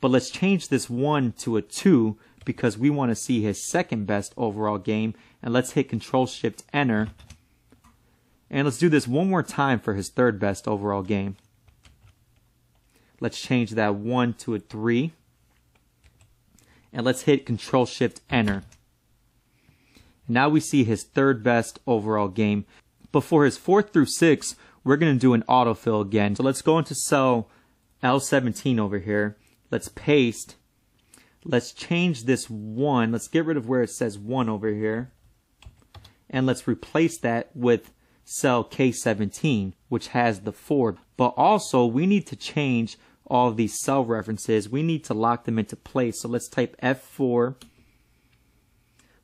But let's change this 1 to a 2 because we want to see his second best overall game. And let's hit Control Shift Enter. And let's do this one more time for his third best overall game. Let's change that 1 to a 3. And let's hit Control Shift Enter. Now we see his third best overall game. But for his fourth through six, we're going to do an autofill again. So let's go into cell L17 over here. Let's paste. Let's change this one. Let's get rid of where it says one over here. And let's replace that with cell K17, which has the four. But also, we need to change all these cell references. We need to lock them into place. So let's type F4.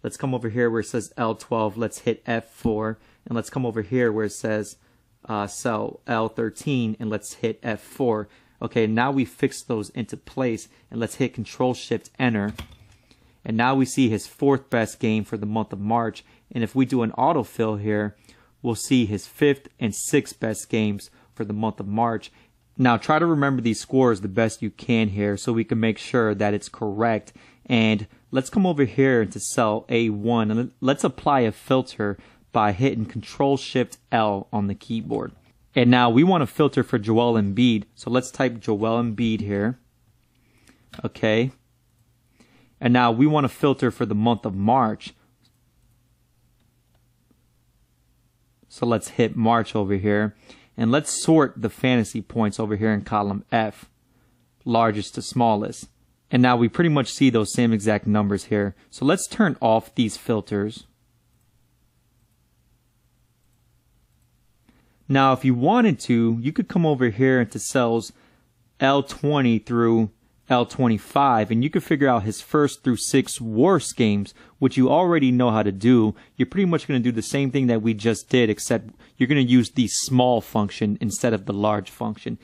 Let's come over here where it says L12. Let's hit F4. And let's come over here where it says uh, cell L13 and let's hit F4. Okay, now we fix those into place and let's hit Control Shift Enter. And now we see his fourth best game for the month of March. And if we do an autofill here, we'll see his fifth and sixth best games for the month of March. Now try to remember these scores the best you can here so we can make sure that it's correct. And let's come over here into cell A1 and let's apply a filter by hitting Control Shift L on the keyboard. And now we want to filter for Joel Embiid. So let's type Joel Embiid here. Okay. And now we want to filter for the month of March. So let's hit March over here. And let's sort the fantasy points over here in column F, largest to smallest. And now we pretty much see those same exact numbers here. So let's turn off these filters. Now, if you wanted to, you could come over here into cells L20 through L25 and you could figure out his first through six worst games, which you already know how to do. You're pretty much going to do the same thing that we just did, except you're going to use the small function instead of the large function.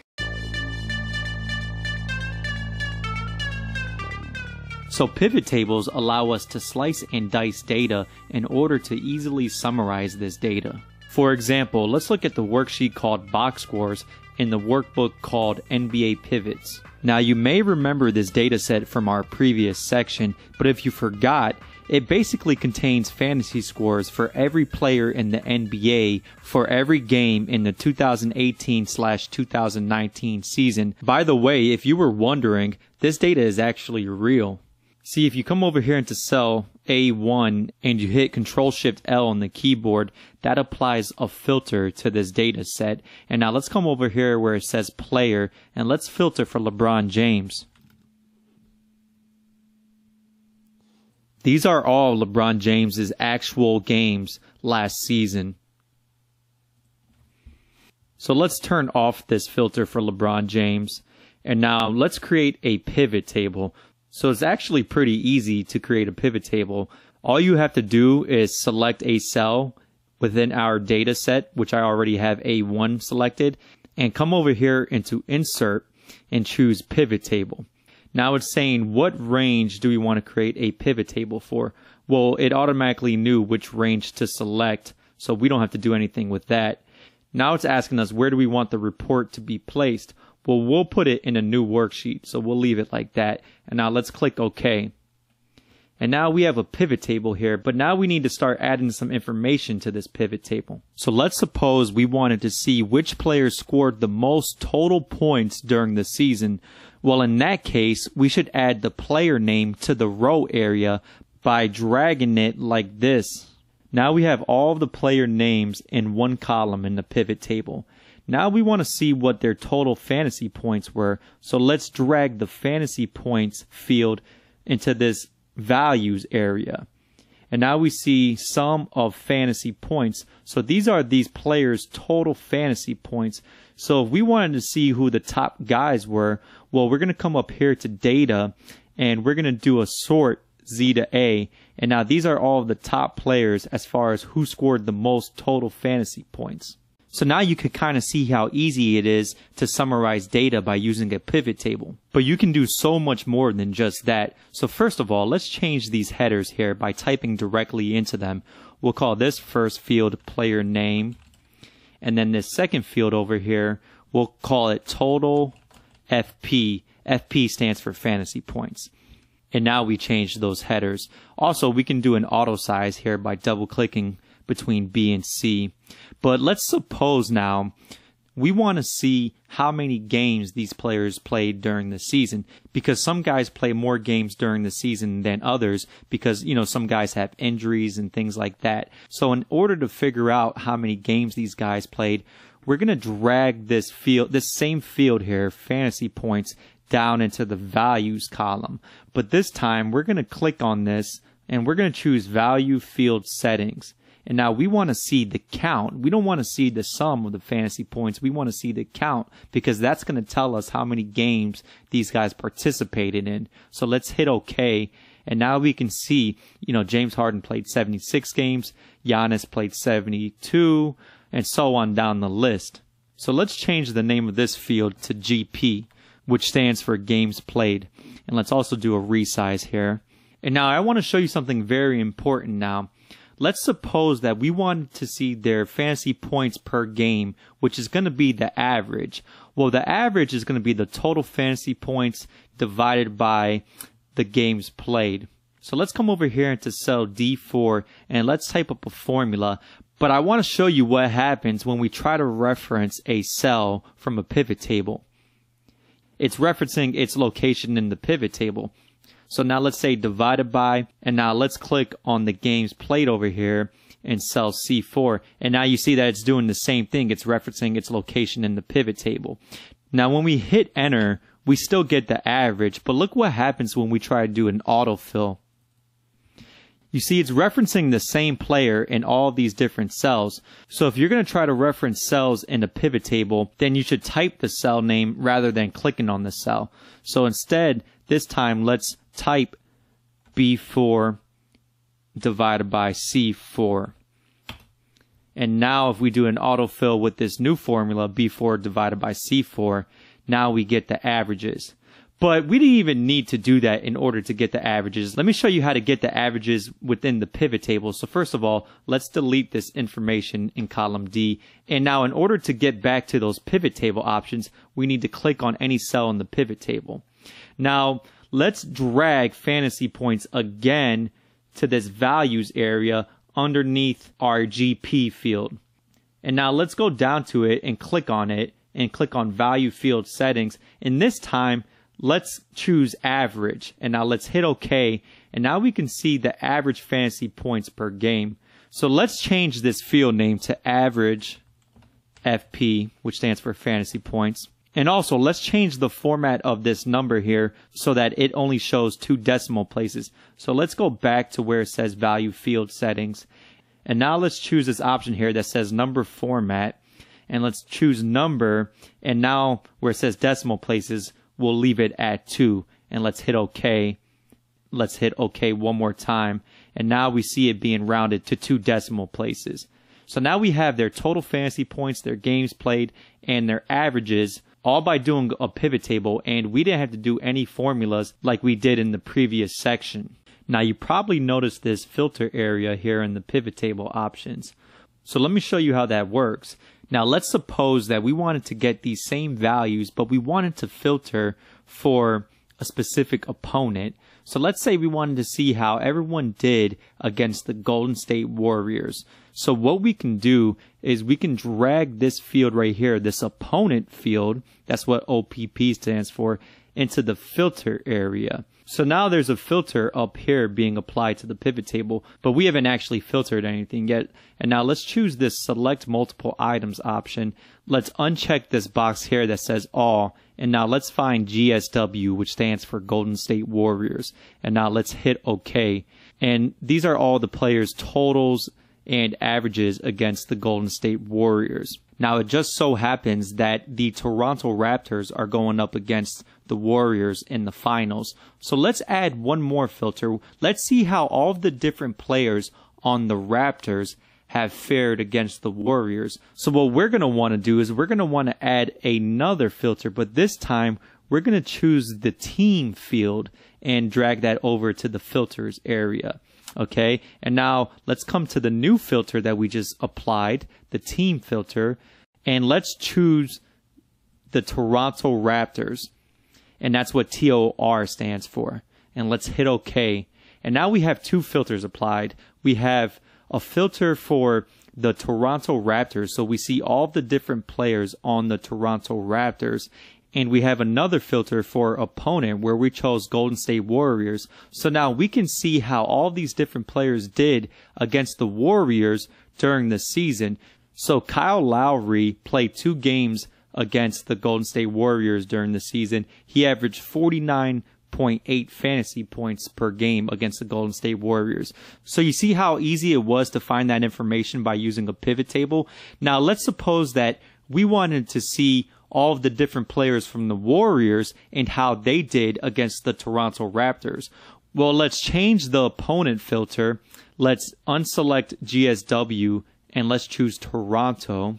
So pivot tables allow us to slice and dice data in order to easily summarize this data. For example, let's look at the worksheet called box scores in the workbook called NBA Pivots. Now you may remember this dataset from our previous section, but if you forgot, it basically contains fantasy scores for every player in the NBA for every game in the 2018/2019 season. By the way, if you were wondering, this data is actually real. See, if you come over here into cell A1 and you hit Control Shift L on the keyboard, that applies a filter to this data set. And now let's come over here where it says player and let's filter for LeBron James. These are all LeBron James's actual games last season. So let's turn off this filter for LeBron James. And now let's create a pivot table. So it's actually pretty easy to create a pivot table. All you have to do is select a cell within our data set, which I already have A1 selected, and come over here into insert and choose pivot table. Now it's saying what range do we want to create a pivot table for? Well, it automatically knew which range to select, so we don't have to do anything with that. Now it's asking us where do we want the report to be placed? Well, we'll put it in a new worksheet, so we'll leave it like that. And now let's click OK. And now we have a pivot table here, but now we need to start adding some information to this pivot table. So let's suppose we wanted to see which players scored the most total points during the season. Well, in that case, we should add the player name to the row area by dragging it like this. Now we have all the player names in one column in the pivot table. Now we want to see what their total fantasy points were. So let's drag the fantasy points field into this values area. And now we see sum of fantasy points. So these are these players' total fantasy points. So if we wanted to see who the top guys were, well, we're going to come up here to data and we're going to do a sort Z to A. And now these are all of the top players as far as who scored the most total fantasy points. So now you can kind of see how easy it is to summarize data by using a pivot table. But you can do so much more than just that. So first of all, let's change these headers here by typing directly into them. We'll call this first field player name. And then this second field over here, we'll call it total FP. FP stands for fantasy points. And now we change those headers. Also, we can do an auto size here by double clicking between B and C. But let's suppose now we want to see how many games these players played during the season because some guys play more games during the season than others because you know some guys have injuries and things like that. So in order to figure out how many games these guys played, we're going to drag this field this same field here, fantasy points down into the values column. But this time we're going to click on this and we're going to choose value field settings. And now we want to see the count. We don't want to see the sum of the fantasy points. We want to see the count because that's going to tell us how many games these guys participated in. So let's hit OK. And now we can see, you know, James Harden played 76 games, Giannis played 72, and so on down the list. So let's change the name of this field to GP, which stands for games played. And let's also do a resize here. And now I want to show you something very important now let's suppose that we wanted to see their fantasy points per game, which is going to be the average. Well, the average is going to be the total fantasy points divided by the games played. So let's come over here into cell D4 and let's type up a formula. But I want to show you what happens when we try to reference a cell from a pivot table. It's referencing its location in the pivot table. So now let's say divided by, and now let's click on the games played over here in cell C4. And now you see that it's doing the same thing. It's referencing its location in the pivot table. Now when we hit enter, we still get the average. But look what happens when we try to do an autofill. You see, it's referencing the same player in all these different cells. So if you're going to try to reference cells in a pivot table, then you should type the cell name rather than clicking on the cell. So instead, this time, let's type B4 divided by C4. And now if we do an autofill with this new formula, B4 divided by C4, now we get the averages. But we didn't even need to do that in order to get the averages. Let me show you how to get the averages within the pivot table. So first of all, let's delete this information in column D. And now in order to get back to those pivot table options, we need to click on any cell in the pivot table. Now, let's drag fantasy points again to this values area underneath our GP field. And now let's go down to it and click on it and click on value field settings. And this time, let's choose average and now let's hit OK. And now we can see the average fantasy points per game. So let's change this field name to average FP, which stands for fantasy points. And also let's change the format of this number here so that it only shows two decimal places. So let's go back to where it says value field settings. And now let's choose this option here that says number format and let's choose number. And now where it says decimal places, we'll leave it at two and let's hit OK. Let's hit OK one more time. And now we see it being rounded to two decimal places. So now we have their total fantasy points, their games played, and their averages all by doing a pivot table and we didn't have to do any formulas like we did in the previous section. Now you probably noticed this filter area here in the pivot table options. So let me show you how that works. Now let's suppose that we wanted to get these same values, but we wanted to filter for a specific opponent. So let's say we wanted to see how everyone did against the Golden State Warriors. So what we can do is we can drag this field right here, this opponent field, that's what OPP stands for, into the filter area. So now there's a filter up here being applied to the pivot table, but we haven't actually filtered anything yet. And now let's choose this select multiple items option. Let's uncheck this box here that says all. And now let's find GSW, which stands for Golden State Warriors. And now let's hit OK. And these are all the players' totals and averages against the Golden State Warriors. Now, it just so happens that the Toronto Raptors are going up against the Warriors in the finals. So let's add one more filter. Let's see how all of the different players on the Raptors have fared against the Warriors. So what we're going to want to do is we're going to want to add another filter, but this time we're going to choose the team field and drag that over to the filters area. Okay. And now let's come to the new filter that we just applied, the team filter, and let's choose the Toronto Raptors. And that's what TOR stands for. And let's hit OK. And now we have two filters applied. We have a filter for the Toronto Raptors. So we see all the different players on the Toronto Raptors and we have another filter for opponent where we chose Golden State Warriors. So now we can see how all these different players did against the Warriors during the season. So Kyle Lowry played two games against the Golden State Warriors during the season. He averaged 49.8 fantasy points per game against the Golden State Warriors. So you see how easy it was to find that information by using a pivot table. Now let's suppose that we wanted to see all of the different players from the Warriors and how they did against the Toronto Raptors. Well, let's change the opponent filter. Let's unselect GSW and let's choose Toronto.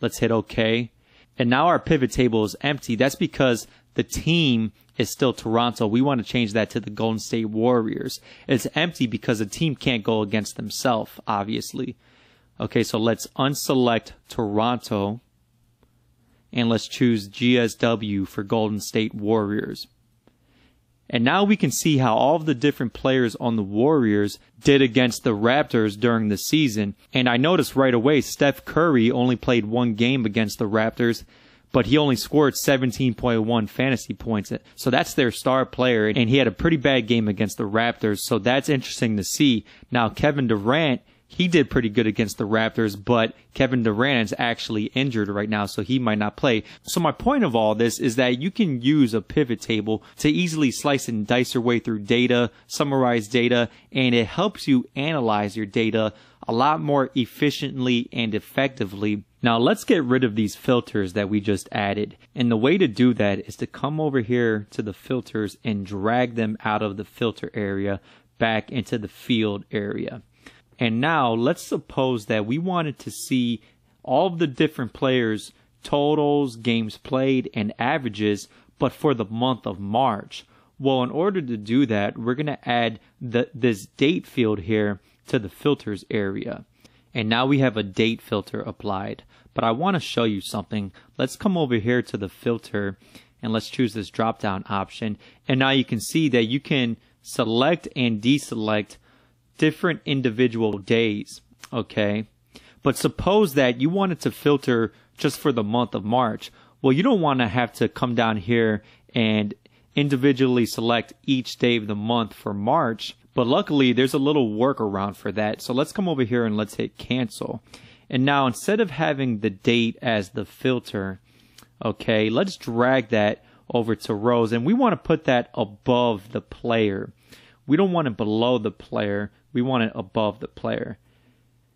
Let's hit OK. And now our pivot table is empty. That's because the team is still Toronto. We want to change that to the Golden State Warriors. It's empty because the team can't go against themselves, obviously. Okay, so let's unselect Toronto and let's choose GSW for Golden State Warriors. And now we can see how all of the different players on the Warriors did against the Raptors during the season. And I noticed right away Steph Curry only played one game against the Raptors, but he only scored 17.1 fantasy points. So that's their star player. And he had a pretty bad game against the Raptors. So that's interesting to see. Now, Kevin Durant he did pretty good against the Raptors, but Kevin Durant is actually injured right now, so he might not play. So my point of all this is that you can use a pivot table to easily slice and dice your way through data, summarize data, and it helps you analyze your data a lot more efficiently and effectively. Now let's get rid of these filters that we just added. And the way to do that is to come over here to the filters and drag them out of the filter area back into the field area. And now let's suppose that we wanted to see all of the different players' totals, games played, and averages, but for the month of March. Well, in order to do that, we're going to add the, this date field here to the filters area. And now we have a date filter applied. But I want to show you something. Let's come over here to the filter and let's choose this drop down option. And now you can see that you can select and deselect different individual days, okay? But suppose that you wanted to filter just for the month of March. Well, you don't want to have to come down here and individually select each day of the month for March. But luckily, there's a little workaround for that. So let's come over here and let's hit cancel. And now instead of having the date as the filter, okay, let's drag that over to rows. And we want to put that above the player. We don't want it below the player. We want it above the player.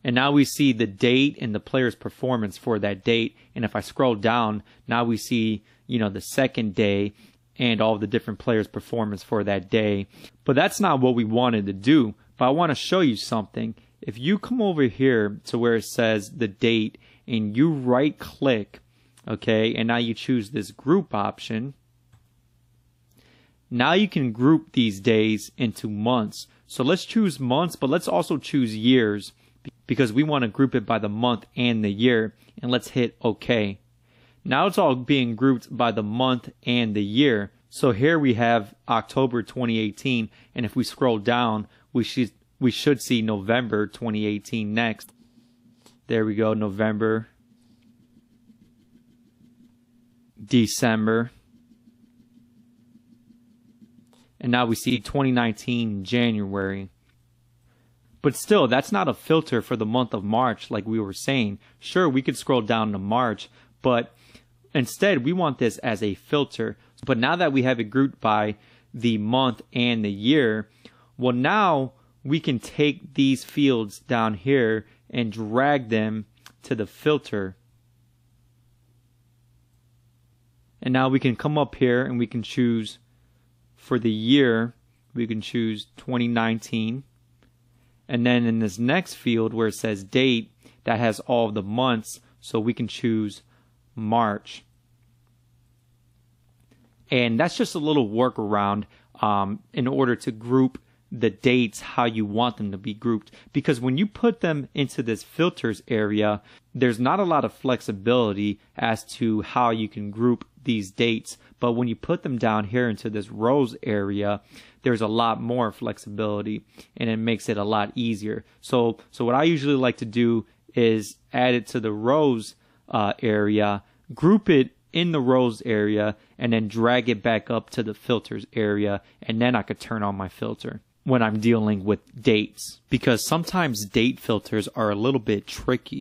And now we see the date and the player's performance for that date. And if I scroll down, now we see, you know, the second day and all the different players' performance for that day. But that's not what we wanted to do. But I want to show you something. If you come over here to where it says the date and you right click, okay, and now you choose this group option, now you can group these days into months. So let's choose months, but let's also choose years because we want to group it by the month and the year. And let's hit OK. Now it's all being grouped by the month and the year. So here we have October 2018. And if we scroll down, we should, we should see November 2018 next. There we go, November, December, and now we see 2019 January. But still, that's not a filter for the month of March, like we were saying. Sure, we could scroll down to March, but instead, we want this as a filter. But now that we have it grouped by the month and the year, well, now we can take these fields down here and drag them to the filter. And now we can come up here and we can choose for the year, we can choose 2019. And then in this next field where it says date, that has all of the months, so we can choose March. And that's just a little workaround um, in order to group the dates how you want them to be grouped. Because when you put them into this filters area, there's not a lot of flexibility as to how you can group these dates. But when you put them down here into this rows area, there's a lot more flexibility and it makes it a lot easier. So, so what I usually like to do is add it to the rows uh, area, group it in the rows area, and then drag it back up to the filters area, and then I could turn on my filter when I'm dealing with dates because sometimes date filters are a little bit tricky.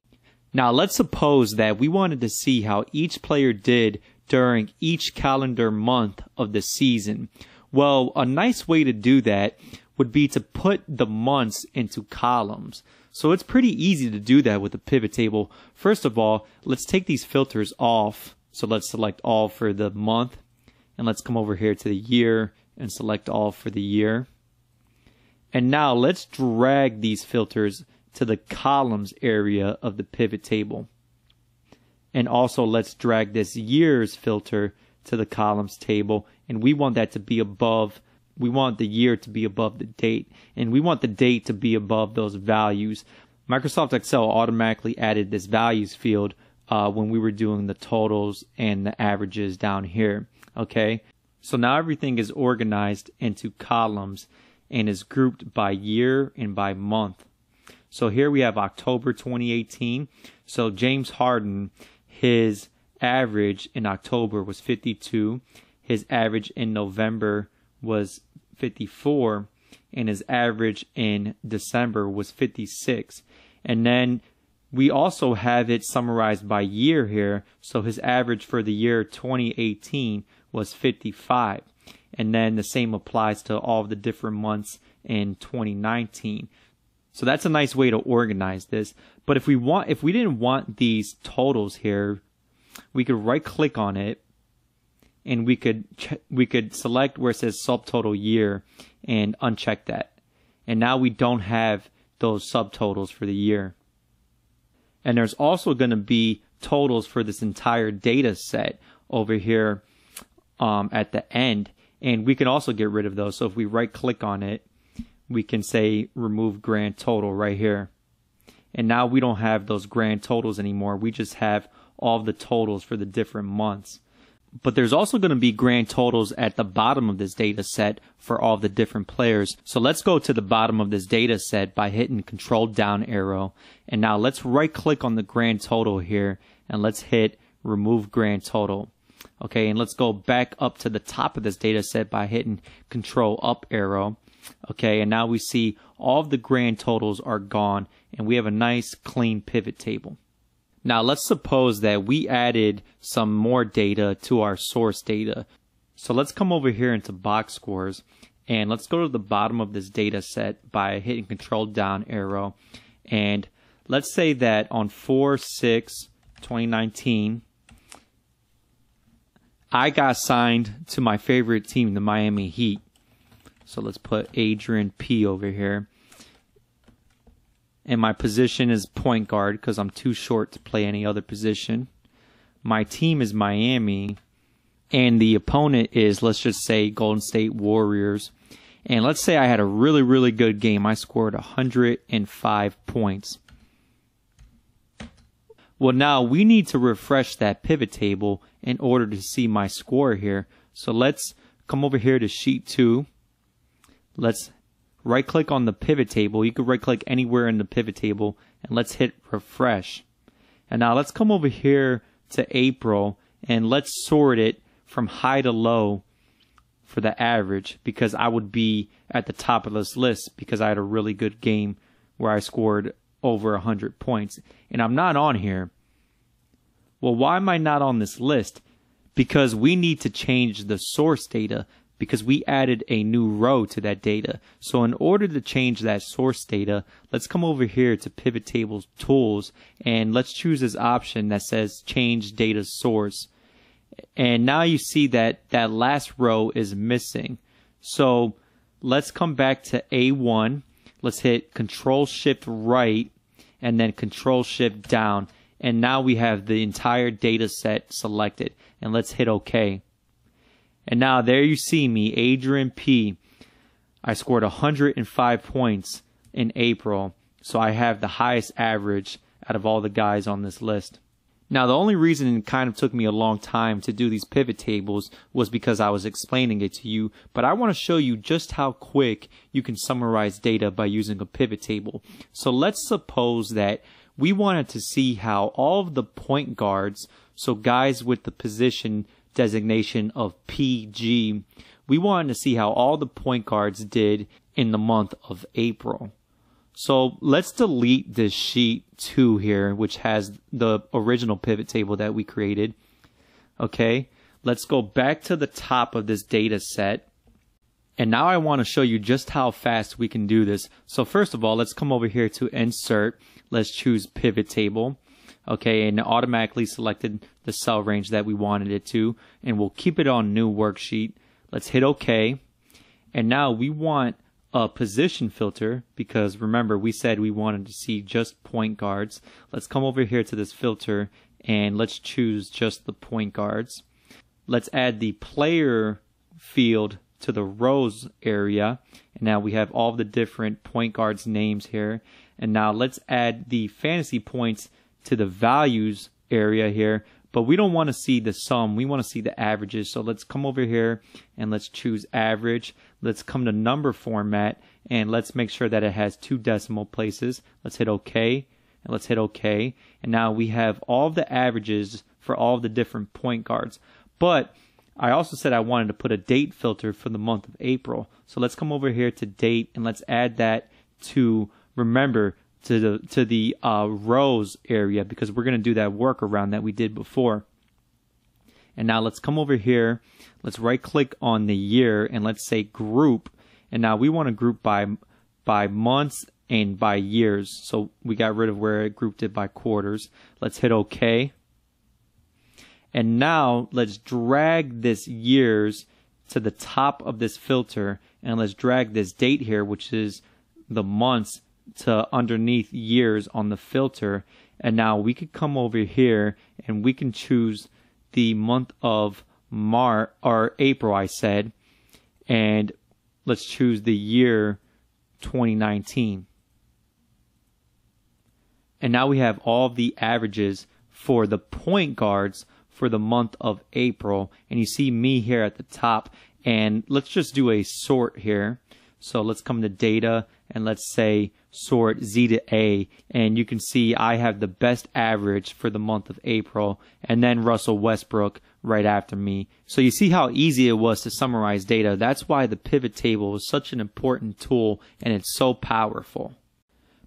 Now let's suppose that we wanted to see how each player did during each calendar month of the season. Well, a nice way to do that would be to put the months into columns. So it's pretty easy to do that with a pivot table. First of all, let's take these filters off. So let's select all for the month and let's come over here to the year and select all for the year. And now let's drag these filters to the columns area of the pivot table. And also let's drag this years filter to the columns table. And we want that to be above, we want the year to be above the date. And we want the date to be above those values. Microsoft Excel automatically added this values field uh, when we were doing the totals and the averages down here. Okay. So now everything is organized into columns and is grouped by year and by month. So here we have October 2018. So James Harden, his average in October was 52. His average in November was 54. and his average in December was 56. And then we also have it summarized by year here. So his average for the year 2018 was 55. And then the same applies to all the different months in 2019. So that's a nice way to organize this. But if we want, if we didn't want these totals here, we could right click on it and we could, we could select where it says subtotal year and uncheck that. And now we don't have those subtotals for the year. And there's also going to be totals for this entire data set over here um, at the end. And we can also get rid of those. So if we right click on it, we can say remove grand total right here. And now we don't have those grand totals anymore. We just have all the totals for the different months. But there's also going to be grand totals at the bottom of this data set for all the different players. So let's go to the bottom of this data set by hitting control down arrow. And now let's right click on the grand total here and let's hit remove grand total. Okay, and let's go back up to the top of this data set by hitting control up arrow. Okay, and now we see all of the grand totals are gone and we have a nice clean pivot table. Now let's suppose that we added some more data to our source data. So let's come over here into box scores and let's go to the bottom of this data set by hitting control down arrow. And let's say that on 4 6 2019, I got signed to my favorite team, the Miami Heat. So let's put Adrian P over here and my position is point guard because I'm too short to play any other position. My team is Miami, and the opponent is, let's just say, Golden State Warriors. And let's say I had a really, really good game. I scored 105 points. Well, now we need to refresh that pivot table in order to see my score here. So let's come over here to sheet two. Let's right click on the pivot table. You could right click anywhere in the pivot table and let's hit refresh. And now let's come over here to April and let's sort it from high to low for the average because I would be at the top of this list because I had a really good game where I scored over 100 points and I'm not on here. Well, why am I not on this list? Because we need to change the source data because we added a new row to that data. So in order to change that source data, let's come over here to pivot tables tools and let's choose this option that says change data source. And now you see that that last row is missing. So let's come back to A1. Let's hit control shift right and then control shift down. And now we have the entire data set selected and let's hit OK. And now there you see me, Adrian P. I scored 105 points in April, so I have the highest average out of all the guys on this list. Now, the only reason it kind of took me a long time to do these pivot tables was because I was explaining it to you, but I want to show you just how quick you can summarize data by using a pivot table. So let's suppose that we wanted to see how all of the point guards, so guys with the position designation of PG, we wanted to see how all the point guards did in the month of April. So let's delete this sheet 2 here, which has the original pivot table that we created. Okay, let's go back to the top of this data set. And now I want to show you just how fast we can do this. So first of all, let's come over here to insert. Let's choose pivot table okay, and automatically selected the cell range that we wanted it to, and we'll keep it on new worksheet. Let's hit OK. And now we want a position filter because remember we said we wanted to see just point guards. Let's come over here to this filter and let's choose just the point guards. Let's add the player field to the rows area. And now we have all the different point guards names here. And now let's add the fantasy points to the values area here, but we don't want to see the sum. We want to see the averages. So let's come over here and let's choose average. Let's come to number format and let's make sure that it has two decimal places. Let's hit OK and let's hit OK. And now we have all the averages for all the different point guards. But I also said I wanted to put a date filter for the month of April. So let's come over here to date and let's add that to remember to the to the uh, rows area because we're going to do that workaround that we did before. And now let's come over here. Let's right click on the year and let's say group. And now we want to group by by months and by years. So we got rid of where it grouped it by quarters. Let's hit OK. And now let's drag this years to the top of this filter and let's drag this date here, which is the months to underneath years on the filter. And now we could come over here and we can choose the month of Mar or April, I said, and let's choose the year 2019. And now we have all the averages for the point guards for the month of April. And you see me here at the top. And let's just do a sort here. So let's come to data and let's say sort Z to A. And you can see I have the best average for the month of April and then Russell Westbrook right after me. So you see how easy it was to summarize data. That's why the pivot table is such an important tool and it's so powerful.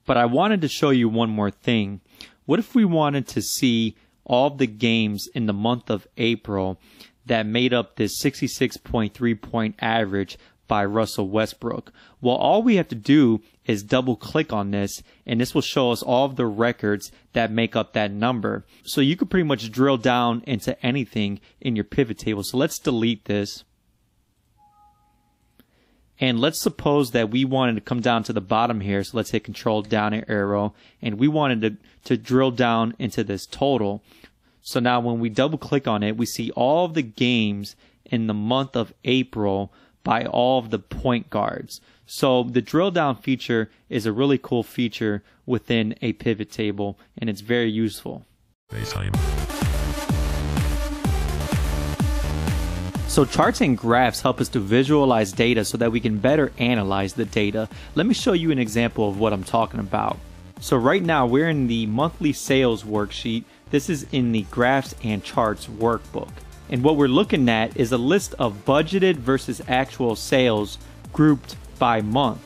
But I wanted to show you one more thing. What if we wanted to see all the games in the month of April that made up this 66.3 point average by Russell Westbrook. Well, all we have to do is double click on this and this will show us all of the records that make up that number. So you could pretty much drill down into anything in your pivot table. So let's delete this. And let's suppose that we wanted to come down to the bottom here. So let's hit control down arrow and we wanted to, to drill down into this total. So now when we double click on it, we see all of the games in the month of April by all of the point guards. So the drill down feature is a really cool feature within a pivot table and it's very useful. So charts and graphs help us to visualize data so that we can better analyze the data. Let me show you an example of what I'm talking about. So right now we're in the monthly sales worksheet. This is in the graphs and charts workbook. And what we're looking at is a list of budgeted versus actual sales grouped by month.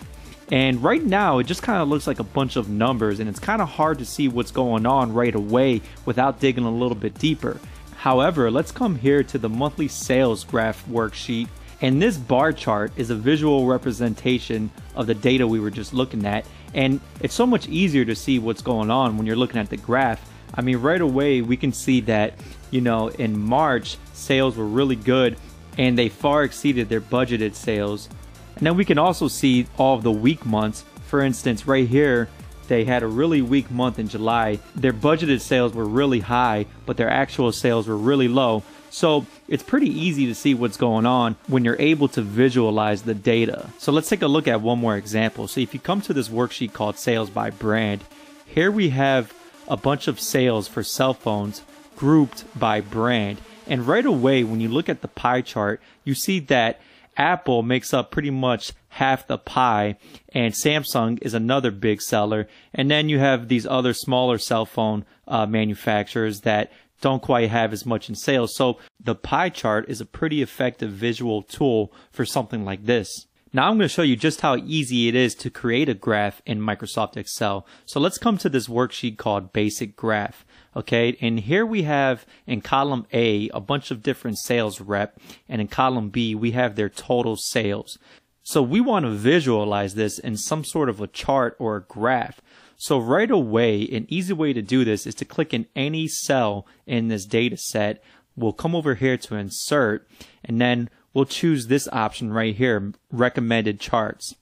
And right now, it just kind of looks like a bunch of numbers, and it's kind of hard to see what's going on right away without digging a little bit deeper. However, let's come here to the monthly sales graph worksheet. And this bar chart is a visual representation of the data we were just looking at. And it's so much easier to see what's going on when you're looking at the graph. I mean, right away, we can see that, you know, in March, sales were really good and they far exceeded their budgeted sales. And then we can also see all of the weak months. For instance, right here, they had a really weak month in July. Their budgeted sales were really high, but their actual sales were really low. So it's pretty easy to see what's going on when you're able to visualize the data. So let's take a look at one more example. So if you come to this worksheet called sales by brand, here we have a bunch of sales for cell phones grouped by brand. And right away, when you look at the pie chart, you see that Apple makes up pretty much half the pie, and Samsung is another big seller. And then you have these other smaller cell phone uh, manufacturers that don't quite have as much in sales. So the pie chart is a pretty effective visual tool for something like this. Now I'm going to show you just how easy it is to create a graph in Microsoft Excel. So let's come to this worksheet called Basic Graph. Okay, and here we have in column A a bunch of different sales rep, and in column B we have their total sales. So we want to visualize this in some sort of a chart or a graph. So right away, an easy way to do this is to click in any cell in this data set. We'll come over here to insert, and then we'll choose this option right here, recommended charts.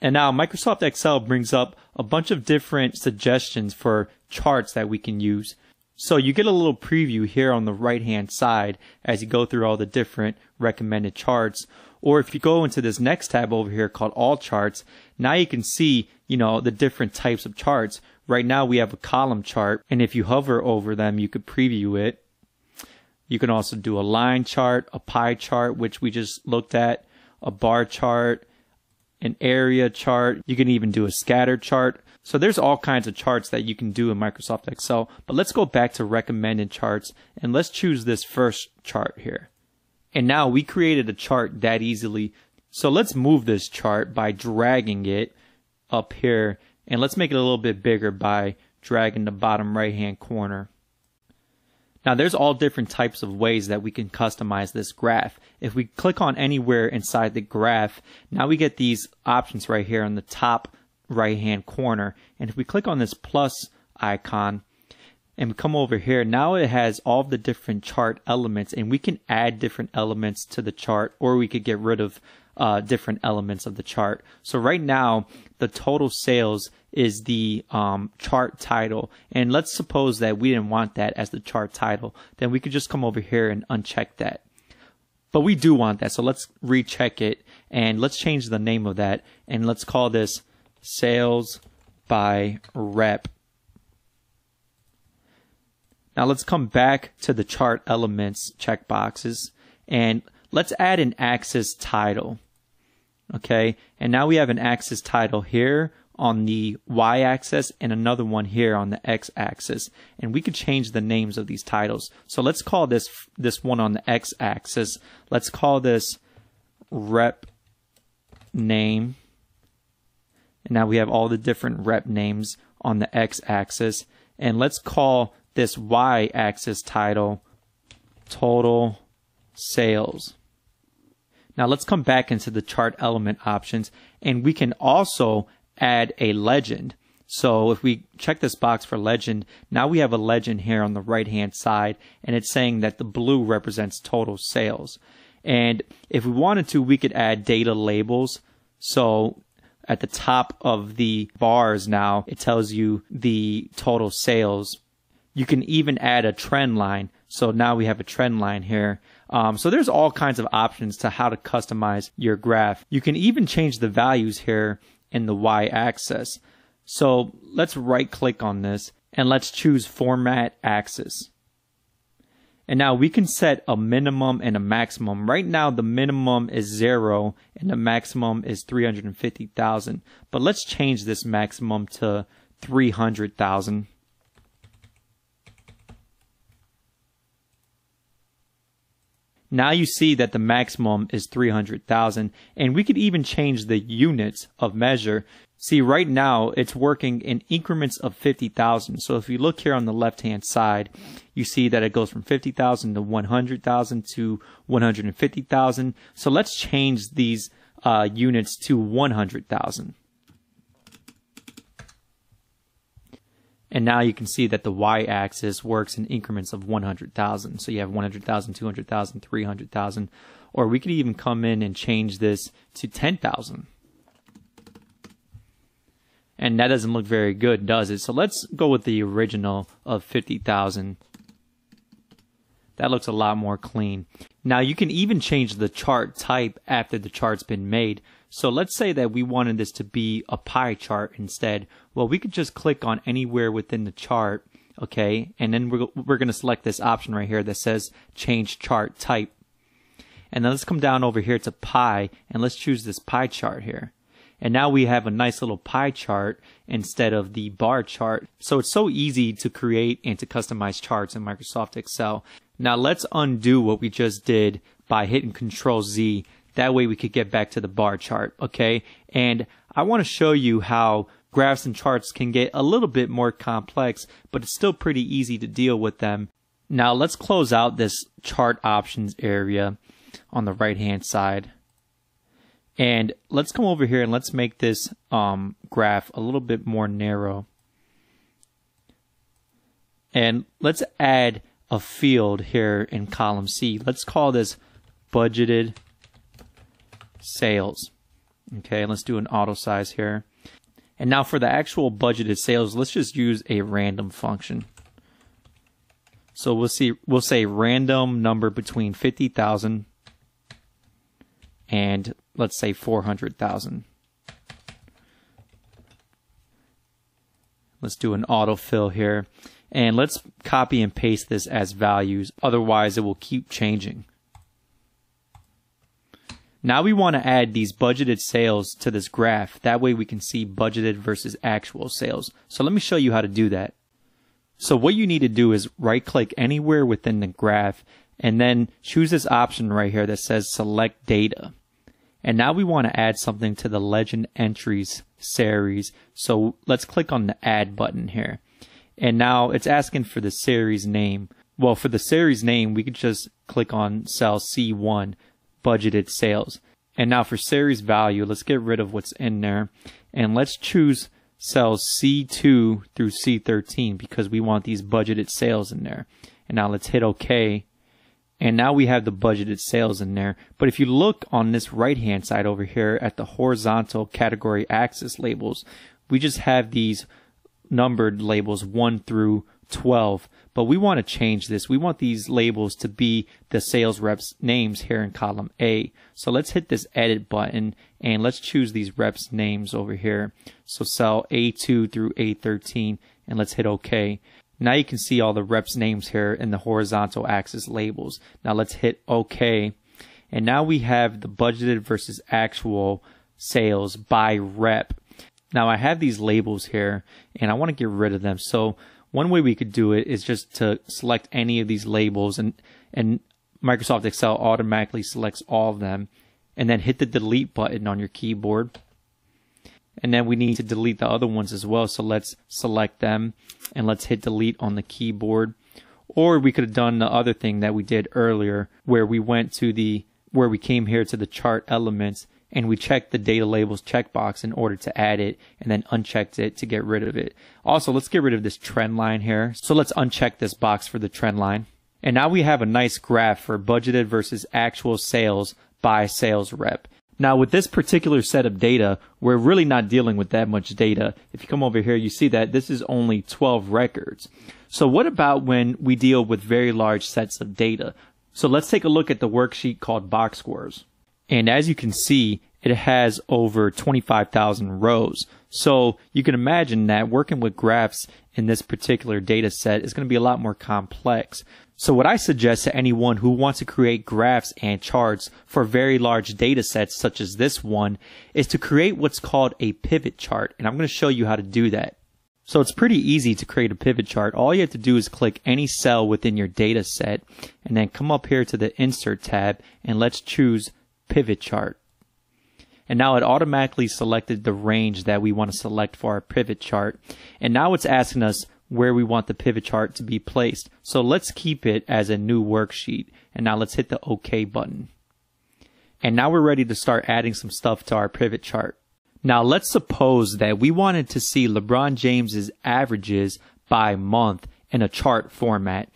And now Microsoft Excel brings up a bunch of different suggestions for charts that we can use. So you get a little preview here on the right hand side as you go through all the different recommended charts. Or if you go into this next tab over here called all charts, now you can see, you know, the different types of charts. Right now we have a column chart and if you hover over them, you could preview it. You can also do a line chart, a pie chart, which we just looked at, a bar chart, an area chart. You can even do a scatter chart. So there's all kinds of charts that you can do in Microsoft Excel. But let's go back to recommended charts and let's choose this first chart here. And now we created a chart that easily. So let's move this chart by dragging it up here and let's make it a little bit bigger by dragging the bottom right hand corner. Now there's all different types of ways that we can customize this graph. If we click on anywhere inside the graph, now we get these options right here on the top right hand corner. And if we click on this plus icon and we come over here, now it has all the different chart elements and we can add different elements to the chart or we could get rid of uh, different elements of the chart. So right now, the total sales is the um, chart title. And let's suppose that we didn't want that as the chart title. Then we could just come over here and uncheck that. But we do want that. So let's recheck it and let's change the name of that. And let's call this sales by rep. Now let's come back to the chart elements checkboxes and let's add an axis title. Okay, and now we have an axis title here on the y-axis and another one here on the x-axis and we could change the names of these titles so let's call this this one on the x-axis let's call this rep name and now we have all the different rep names on the x-axis and let's call this y-axis title total sales now let's come back into the chart element options and we can also add a legend. So if we check this box for legend, now we have a legend here on the right hand side and it's saying that the blue represents total sales. And if we wanted to, we could add data labels. So at the top of the bars now, it tells you the total sales. You can even add a trend line. So now we have a trend line here. Um, so there's all kinds of options to how to customize your graph. You can even change the values here in the y-axis. So let's right click on this and let's choose format axis. And now we can set a minimum and a maximum. Right now the minimum is zero and the maximum is 350,000. But let's change this maximum to 300,000. Now you see that the maximum is 300,000 and we could even change the units of measure. See right now it's working in increments of 50,000. So if you look here on the left hand side, you see that it goes from 50,000 to 100,000 to 150,000. So let's change these uh, units to 100,000. And now you can see that the y-axis works in increments of 100,000. So you have 100,000, 200,000, 300,000. Or we could even come in and change this to 10,000. And that doesn't look very good, does it? So let's go with the original of 50,000. That looks a lot more clean. Now you can even change the chart type after the chart's been made. So let's say that we wanted this to be a pie chart instead. Well, we could just click on anywhere within the chart, okay? And then we're, we're to select this option right here that says change chart type. And then let's come down over here to pie and let's choose this pie chart here. And now we have a nice little pie chart instead of the bar chart. So it's so easy to create and to customize charts in Microsoft Excel. Now let's undo what we just did by hitting Control Z that way we could get back to the bar chart, okay? And I want to show you how graphs and charts can get a little bit more complex, but it's still pretty easy to deal with them. Now let's close out this chart options area on the right hand side. And let's come over here and let's make this um, graph a little bit more narrow. And let's add a field here in column C. Let's call this budgeted sales. Okay, let's do an auto size here. And now for the actual budgeted sales, let's just use a random function. So we'll see we'll say random number between 50,000 and let's say 400,000. Let's do an autofill here. And let's copy and paste this as values. Otherwise, it will keep changing. Now we want to add these budgeted sales to this graph. That way we can see budgeted versus actual sales. So let me show you how to do that. So what you need to do is right click anywhere within the graph and then choose this option right here that says select data. And now we want to add something to the legend entries series. So let's click on the add button here. And now it's asking for the series name. Well, for the series name, we could just click on cell C1, budgeted sales. And now for series value, let's get rid of what's in there. And let's choose cells C2 through C13 because we want these budgeted sales in there. And now let's hit OK. And now we have the budgeted sales in there. But if you look on this right hand side over here at the horizontal category axis labels, we just have these numbered labels 1 through 12. But we want to change this. We want these labels to be the sales reps names here in column A. So let's hit this edit button and let's choose these reps names over here. So cell A2 through A13 and let's hit OK. Now you can see all the reps names here in the horizontal axis labels. Now let's hit OK. And now we have the budgeted versus actual sales by rep. Now I have these labels here and I want to get rid of them. So one way we could do it is just to select any of these labels and, and Microsoft Excel automatically selects all of them and then hit the delete button on your keyboard and then we need to delete the other ones as well. So let's select them and let's hit delete on the keyboard. Or we could have done the other thing that we did earlier where we went to the, where we came here to the chart elements and we checked the data labels checkbox in order to add it and then unchecked it to get rid of it. Also, let's get rid of this trend line here. So let's uncheck this box for the trend line. And now we have a nice graph for budgeted versus actual sales by sales rep. Now with this particular set of data, we're really not dealing with that much data. If you come over here, you see that this is only 12 records. So what about when we deal with very large sets of data? So let's take a look at the worksheet called box scores. And as you can see, it has over 25,000 rows. So you can imagine that working with graphs in this particular data set is going to be a lot more complex. So what I suggest to anyone who wants to create graphs and charts for very large data sets such as this one is to create what's called a pivot chart. And I'm going to show you how to do that. So it's pretty easy to create a pivot chart. All you have to do is click any cell within your data set and then come up here to the insert tab and let's choose pivot chart. And now it automatically selected the range that we want to select for our pivot chart. And now it's asking us where we want the pivot chart to be placed. So let's keep it as a new worksheet. And now let's hit the OK button. And now we're ready to start adding some stuff to our pivot chart. Now let's suppose that we wanted to see LeBron James's averages by month in a chart format.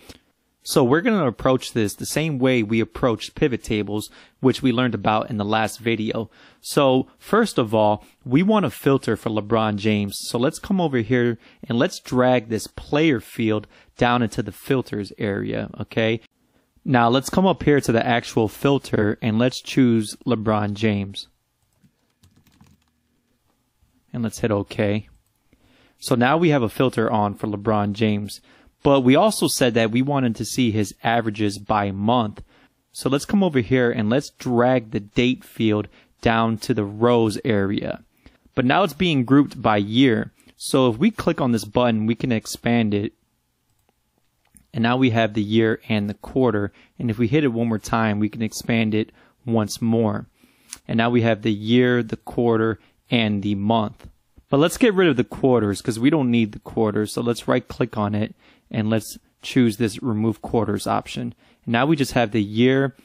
So we're going to approach this the same way we approached pivot tables, which we learned about in the last video. So first of all, we want to filter for LeBron James. So let's come over here and let's drag this player field down into the filters area. Okay. Now let's come up here to the actual filter and let's choose LeBron James. And let's hit OK. So now we have a filter on for LeBron James. But we also said that we wanted to see his averages by month. So let's come over here and let's drag the date field down to the rows area. But now it's being grouped by year. So if we click on this button, we can expand it. And now we have the year and the quarter. And if we hit it one more time, we can expand it once more. And now we have the year, the quarter, and the month. But let's get rid of the quarters because we don't need the quarters. So let's right click on it and let's choose this remove quarters option. Now we just have the year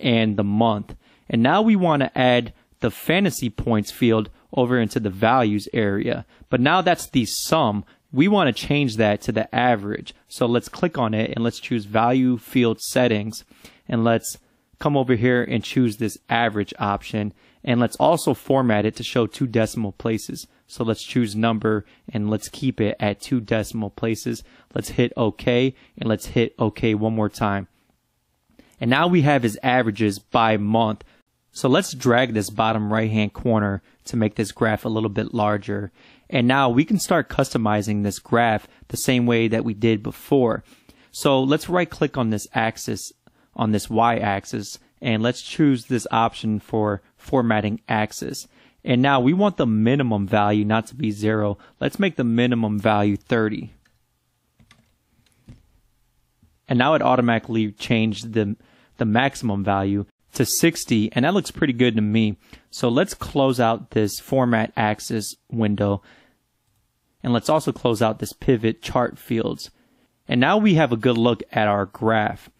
and the month. And now we want to add the fantasy points field over into the values area. But now that's the sum. We want to change that to the average. So let's click on it and let's choose value field settings and let's come over here and choose this average option. And let's also format it to show two decimal places. So let's choose number and let's keep it at two decimal places. Let's hit OK and let's hit OK one more time. And now we have his averages by month. So let's drag this bottom right hand corner to make this graph a little bit larger. And now we can start customizing this graph the same way that we did before. So let's right click on this axis, on this Y axis, and let's choose this option for formatting axis. And now we want the minimum value not to be zero. Let's make the minimum value 30. And now it automatically changed the, the maximum value to 60 and that looks pretty good to me. So let's close out this format axis window and let's also close out this pivot chart fields. And now we have a good look at our graph.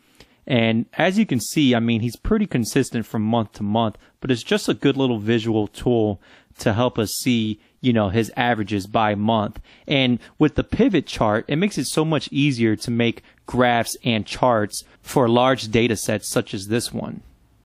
And as you can see, I mean, he's pretty consistent from month to month, but it's just a good little visual tool to help us see, you know, his averages by month. And with the pivot chart, it makes it so much easier to make graphs and charts for large data sets such as this one.